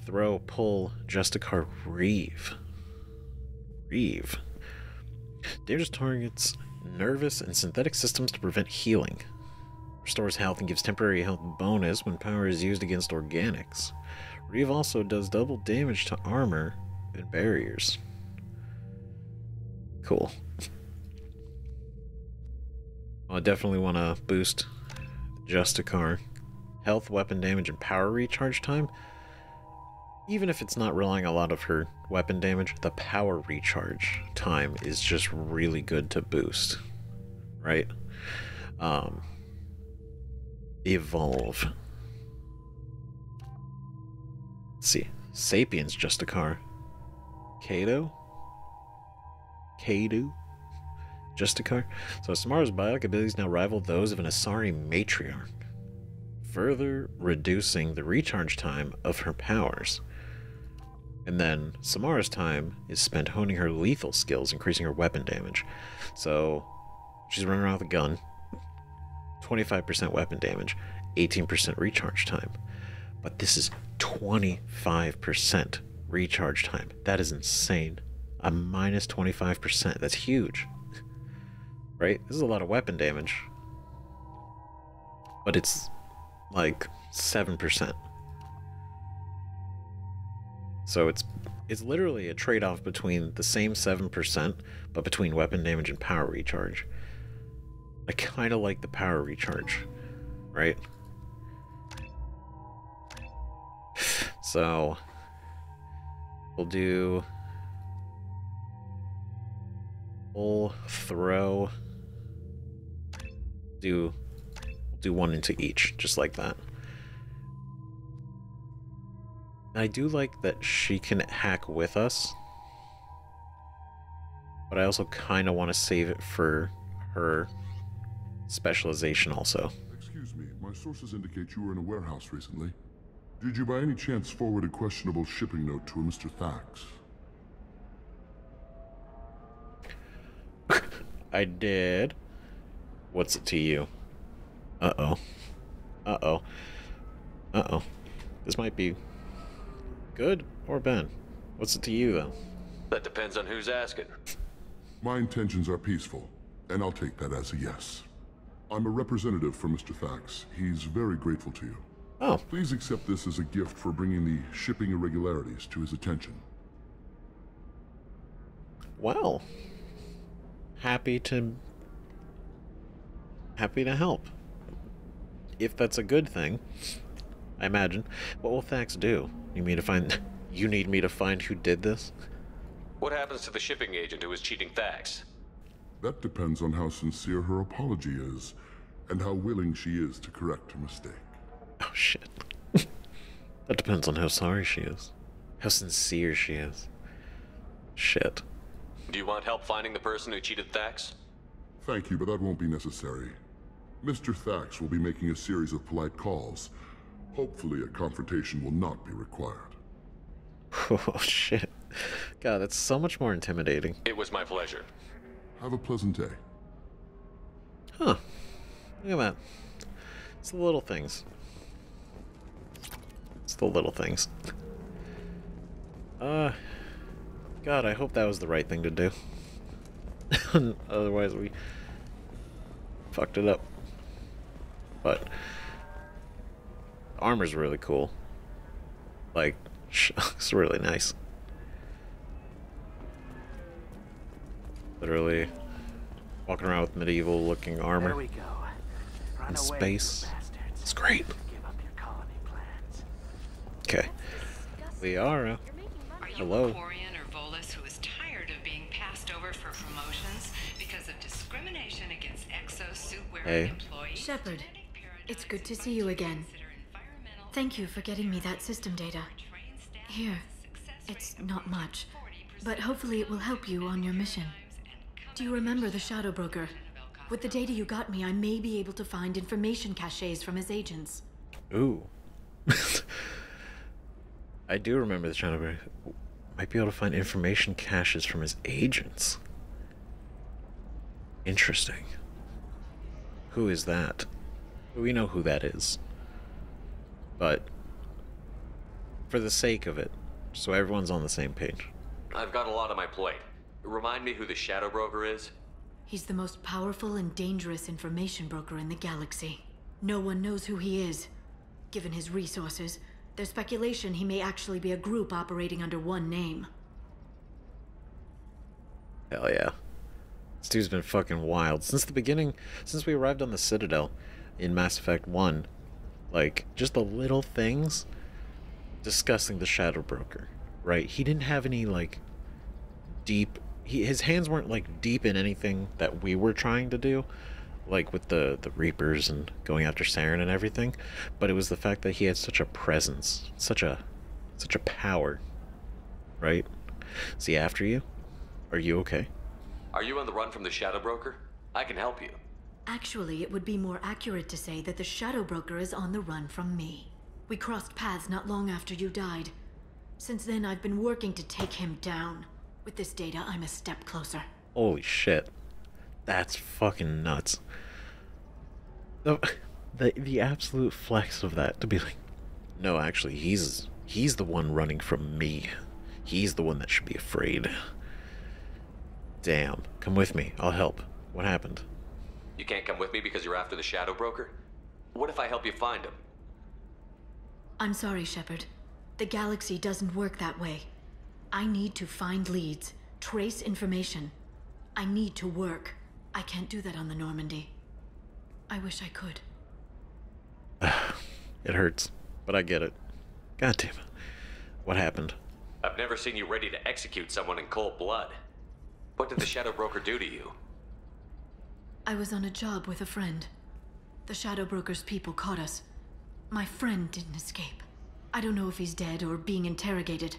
Throw, pull, Justicar, Reave. Reave. Dangerous targets nervous and synthetic systems to prevent healing. Restores health and gives temporary health bonus when power is used against organics. Reave also does double damage to armor and barriers. Cool. I definitely want to boost Justicar. Health, weapon damage, and power recharge time. Even if it's not relying a lot of her weapon damage, the power recharge time is just really good to boost. Right? Um, evolve. Let's see. Sapiens Justicar. Kato? Kadu? Justicar? So Samara's biotic abilities now rival those of an Asari matriarch, further reducing the recharge time of her powers. And then Samara's time is spent honing her lethal skills, increasing her weapon damage. So she's running around with a gun, 25% weapon damage, 18% recharge time. But this is 25% recharge time. That is insane. A minus 25%. That's huge. Right? This is a lot of weapon damage. But it's like 7%. So it's it's literally a trade-off between the same 7%, but between weapon damage and power recharge. I kind of like the power recharge, right? So we'll do throw, do do one into each, just like that. I do like that she can hack with us, but I also kind of want to save it for her specialization also. Excuse me, my sources indicate you were in a warehouse recently. Did you by any chance forward a questionable shipping note to a Mr. Thax? I did. What's it to you? Uh-oh. Uh-oh. Uh-oh. This might be good or bad. What's it to you, though? That depends on who's asking. My intentions are peaceful, and I'll take that as a yes. I'm a representative for Mr. Thax. He's very grateful to you. Oh. Please accept this as a gift for bringing the shipping irregularities to his attention. Well, happy to happy to help. If that's a good thing, I imagine. What will Thax do? You mean to find you need me to find who did this? What happens to the shipping agent who is cheating Thax? That depends on how sincere her apology is, and how willing she is to correct her mistake. Oh shit. that depends on how sorry she is. How sincere she is. Shit. Do you want help finding the person who cheated Thax? Thank you, but that won't be necessary. Mr. Thax will be making a series of polite calls. Hopefully a confrontation will not be required. Oh shit. God, that's so much more intimidating. It was my pleasure. Have a pleasant day. Huh. Look at that. It's the little things. It's the little things. Uh, God, I hope that was the right thing to do. Otherwise, we fucked it up. But armor's really cool. Like, it's really nice. Literally walking around with medieval looking armor There we go. Run in away, space. you bastards. It's great. Give up Okay. Liara. Uh, Hello. Hey. Shepard, it's good to see you again. Thank you for getting me that system data. Here, it's not much, but hopefully it will help you on your mission. Do you remember the Shadow Broker? With the data you got me, I may be able to find information caches from his agents. Ooh. I do remember the Shadow Broker. Might be able to find information caches from his agents. Interesting. Who is that? We know who that is. But for the sake of it, so everyone's on the same page. I've got a lot on my plate. Remind me who the Shadow Broker is? He's the most powerful and dangerous information broker in the galaxy. No one knows who he is. Given his resources, there's speculation he may actually be a group operating under one name. Hell yeah. This dude's been fucking wild. Since the beginning, since we arrived on the Citadel in Mass Effect 1, like, just the little things discussing the Shadow Broker, right? He didn't have any, like, deep. He, his hands weren't, like, deep in anything that we were trying to do, like with the, the Reapers and going after Saren and everything, but it was the fact that he had such a presence, such a, such a power, right? Is he after you? Are you okay? Are you on the run from the Shadow Broker? I can help you. Actually, it would be more accurate to say that the Shadow Broker is on the run from me. We crossed paths not long after you died. Since then, I've been working to take him down. With this data, I'm a step closer. Holy shit. That's fucking nuts. The, the the absolute flex of that to be like, no, actually, he's he's the one running from me. He's the one that should be afraid. Damn. Come with me. I'll help. What happened? You can't come with me because you're after the Shadow Broker? What if I help you find him? I'm sorry, Shepard. The galaxy doesn't work that way. I need to find leads, trace information. I need to work. I can't do that on the Normandy. I wish I could. It hurts, but I get it. God damn it. What happened? I've never seen you ready to execute someone in cold blood. What did the Shadow Broker do to you? I was on a job with a friend. The Shadow Broker's people caught us. My friend didn't escape. I don't know if he's dead or being interrogated.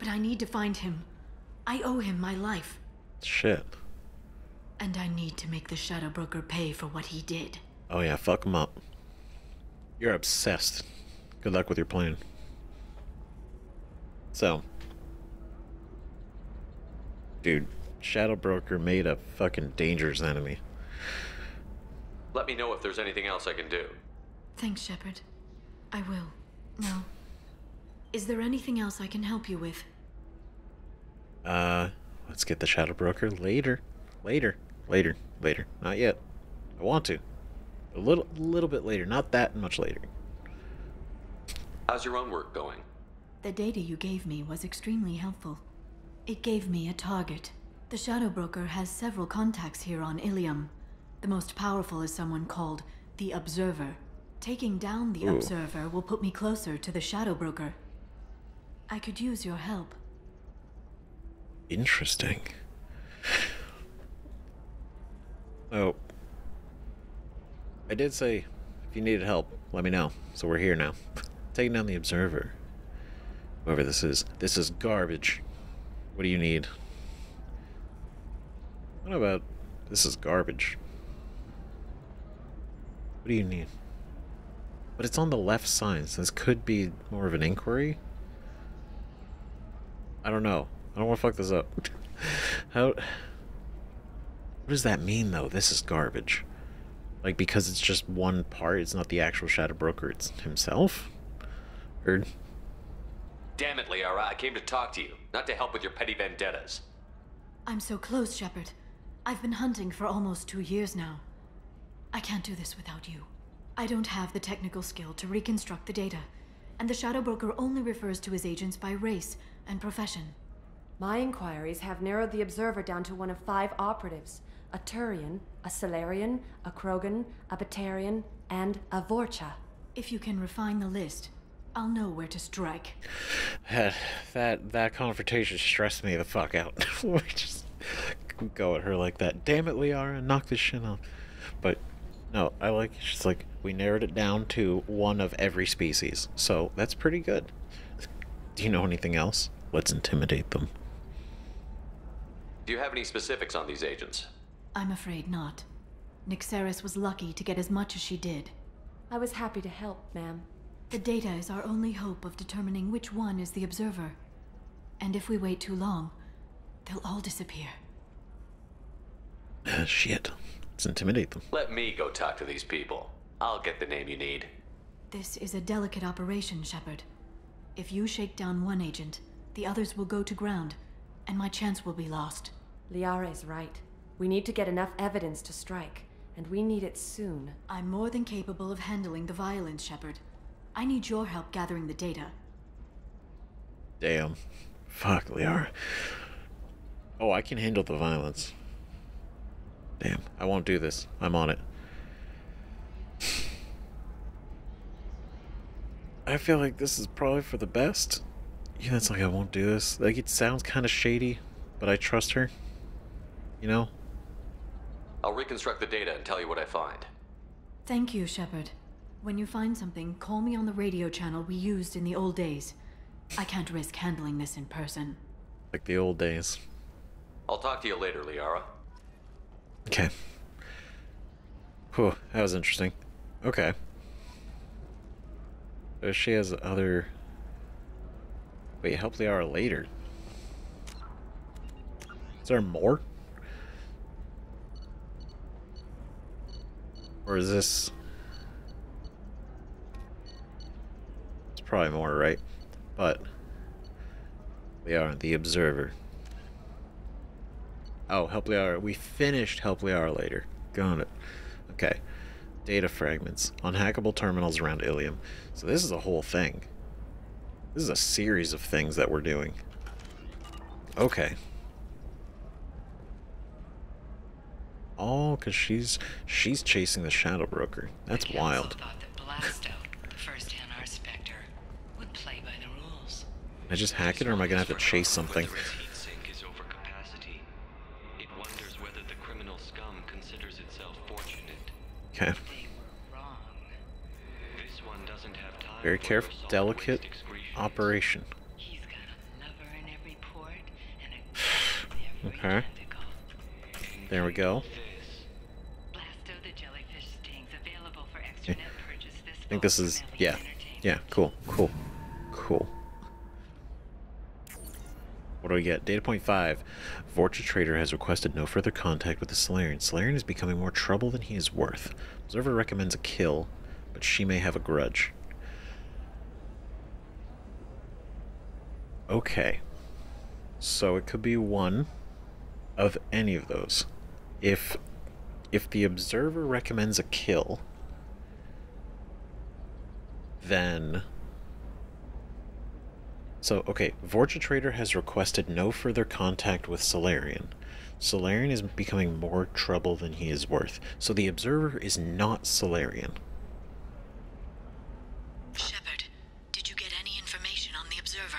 But I need to find him. I owe him my life. Shit. And I need to make the Shadow Broker pay for what he did. Oh yeah, fuck him up. You're obsessed. Good luck with your plan. So, dude, Shadow Broker made a fucking dangerous enemy. Let me know if there's anything else I can do. Thanks, Shepard. I will. Now, is there anything else I can help you with? Uh, let's get the Shadow Broker later, later, later, later. Not yet. I want to. A little, little bit later. Not that much later. How's your own work going? The data you gave me was extremely helpful. It gave me a target. The Shadow Broker has several contacts here on Illium. The most powerful is someone called the Observer. Taking down the Ooh. Observer will put me closer to the Shadow Broker. I could use your help. Interesting. Oh. I did say if you needed help, let me know. So we're here now. Taking down the observer. Whoever this is. This is garbage. What do you need? What about this is garbage? What do you need? But it's on the left side, so this could be more of an inquiry. I don't know. I don't want to fuck this up. How? What does that mean, though? This is garbage. Like because it's just one part. It's not the actual Shadow Broker. It's himself. Or Damn it, Liara, I came to talk to you, not to help with your petty vendettas. I'm so close, Shepard. I've been hunting for almost two years now. I can't do this without you. I don't have the technical skill to reconstruct the data, and the Shadow Broker only refers to his agents by race and profession. My inquiries have narrowed the Observer down to one of five operatives a Turian, a Salarian, a Krogan, a Batarian, and a Vorcha. If you can refine the list, I'll know where to strike. That that, that confrontation stressed me the fuck out. we just go at her like that. Damn it, Liara, knock this shit off. But no, I like she's like we narrowed it down to one of every species. So that's pretty good. Do you know anything else? Let's intimidate them. Do you have any specifics on these agents? I'm afraid not. Nyxeris was lucky to get as much as she did. I was happy to help, ma'am. The data is our only hope of determining which one is the observer. And if we wait too long, they'll all disappear. Uh, shit. Let's intimidate them. Let me go talk to these people. I'll get the name you need. This is a delicate operation, Shepard. If you shake down one agent, the others will go to ground, and my chance will be lost. Liara is right. We need to get enough evidence to strike, and we need it soon. I'm more than capable of handling the violence, Shepard. I need your help gathering the data. Damn. Fuck, Liara. Oh, I can handle the violence. Damn, I won't do this. I'm on it. I feel like this is probably for the best. Yeah, it's like I won't do this. Like it sounds kind of shady, but I trust her. You know? I'll reconstruct the data and tell you what I find. Thank you, Shepard. When you find something, call me on the radio channel we used in the old days. I can't risk handling this in person. Like the old days. I'll talk to you later, Liara. Okay. Whew, that was interesting. Okay. So she has other... Wait, help Liara later. Is there more? Or is this... It's probably more, right? But... We are the Observer. Oh, help Liara. We finished help Liara later. Got it. Okay. Data fragments. Unhackable terminals around Illium. So this is a whole thing. This is a series of things that we're doing. Okay. Oh, because she's she's chasing the Shadow Broker. That's wild. I just hack it, or am I gonna have to chase something? Okay. Very careful, delicate operation. Okay. There we go. I think this is, yeah. Yeah, cool, cool, cool. What do we get? Data point 5. Vorcha Trader has requested no further contact with the Salarian. Salarian is becoming more trouble than he is worth. Observer recommends a kill, but she may have a grudge. Okay. So it could be one of any of those. If if the observer recommends a kill, then so, okay, Vorcha Trader has requested no further contact with Salarian. Salarian is becoming more trouble than he is worth. So the Observer is not Salarian. Shepard, did you get any information on the Observer?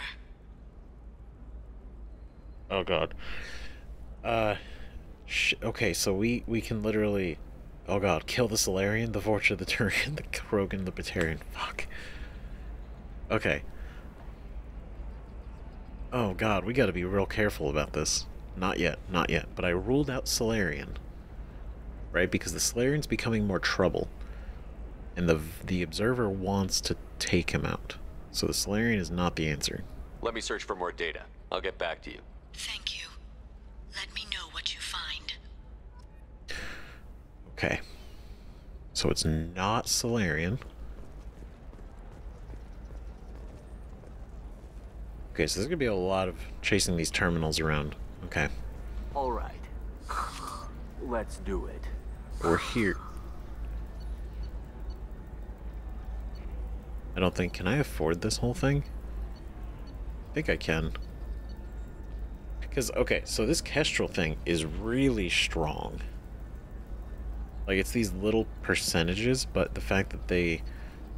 Oh god. Uh, okay, so we, we can literally... Oh god, kill the Salarian, the Vorcha, the Turian, the Krogan, the Batarian. Fuck. Okay. Oh god, we gotta be real careful about this. Not yet, not yet. But I ruled out Salarian. Right? Because the Salarian's becoming more trouble. And the the Observer wants to take him out. So the Salarian is not the answer. Let me search for more data. I'll get back to you. Thank you. Let me know what you find. Okay. So it's not Salarian. Okay, so there's gonna be a lot of chasing these terminals around. Okay. All right. Let's do it. We're here. I don't think. Can I afford this whole thing? I think I can. Because, okay, so this Kestrel thing is really strong. Like, it's these little percentages, but the fact that they,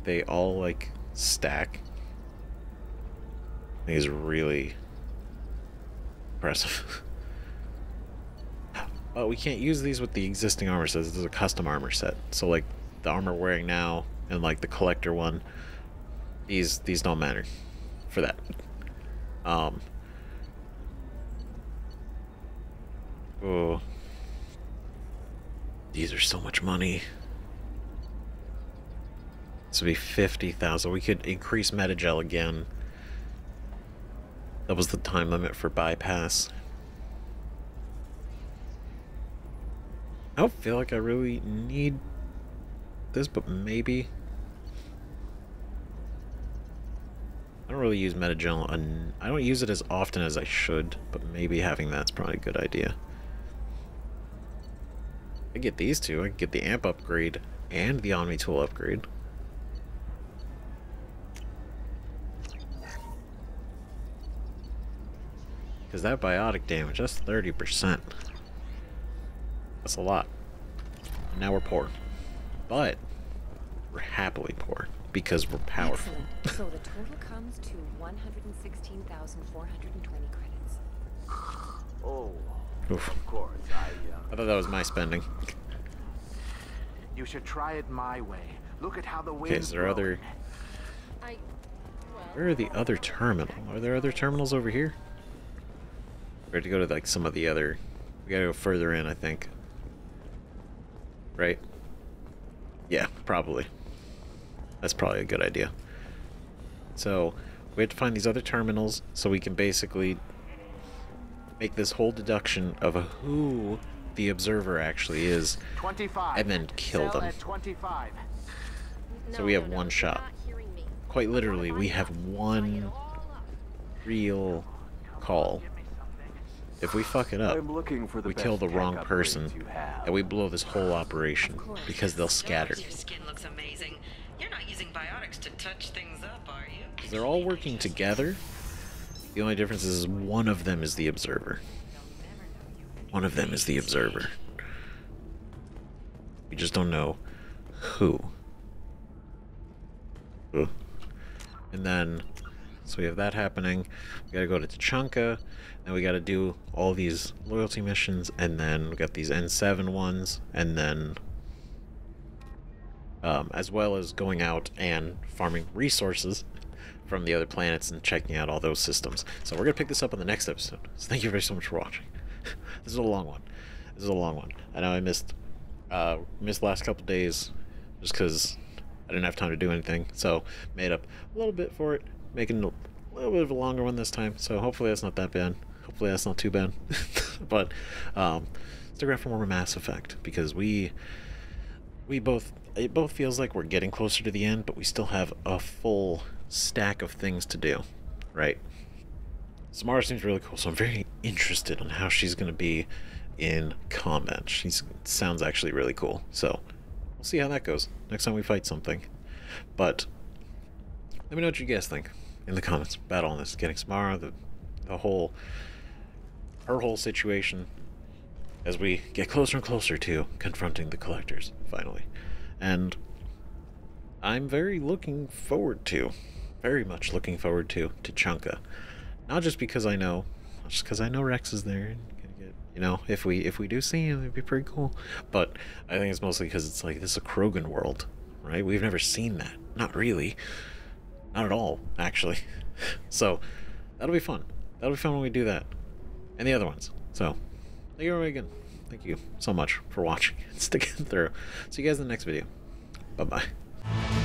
they all, like, stack is really impressive. but we can't use these with the existing armor sets. This is a custom armor set. So like the armor we're wearing now and like the collector one, these these don't matter for that. Um. Oh. These are so much money. This would be 50,000. We could increase Medi-Gel again. That was the time limit for bypass. I don't feel like I really need this, but maybe. I don't really use Medi-Gel, and I don't use it as often as I should, but maybe having that's probably a good idea. I get these two. I get the amp upgrade and the Omni tool upgrade. Because that biotic damage, that's 30%. That's a lot. And now we're poor. But, we're happily poor. Because we're powerful. so the total comes to 116,420 credits. Oh, Oof. of course. I, uh, I thought that was my spending. you should try it my way. Look at how the wind. Okay, is there other... Where are the other terminal? Are there other terminals over here? We have to go to like some of the other... We gotta go further in, I think. Right? Yeah, probably. That's probably a good idea. So, we have to find these other terminals so we can basically make this whole deduction of who the observer actually is 25. and then kill Sell them. At 25. So we have one shot. Quite literally, we have one real call. If we fuck it up, for the we kill the wrong person, and we blow this whole operation because they'll scatter. Your skin looks amazing. You're not using biotics to touch things up, are you? 'Cause They're all working together. The only difference is one of them is the observer. One of them is the observer. We just don't know who. And then, so we have that happening. We gotta go to Tuchanka. Then we gotta do all these loyalty missions. And then we got these N7 ones. And then, um, as well as going out and farming resources from the other planets and checking out all those systems. So we're gonna pick this up on the next episode. So thank you very so much for watching. this is a long one. This is a long one. I know I missed uh, missed the last couple days just because I didn't have time to do anything. So made up a little bit for it, making a little bit of a longer one this time. So hopefully that's not that bad. Hopefully that's not too bad. but um, stick around for more Mass Effect because we we both it both feels like we're getting closer to the end, but we still have a full stack of things to do, right? Samara seems really cool, so I'm very interested in how she's going to be in combat. She sounds actually really cool, so we'll see how that goes next time we fight something. But let me know what you guys think in the comments about all this. Getting Samara, the the whole her whole situation as we get closer and closer to confronting the collectors finally. And I'm very looking forward to, very much looking forward to, Tuchanka. Not just because I know, just because I know Rex is there and you know, if we if we do see him, it'd be pretty cool. But I think it's mostly because it's like this is a Krogan world, right? We've never seen that. Not really. Not at all, actually. So that'll be fun. That'll be fun when we do that. And the other ones. So thank you everybody again. Thank you so much for watching and sticking through. See you guys in the next video. Bye bye.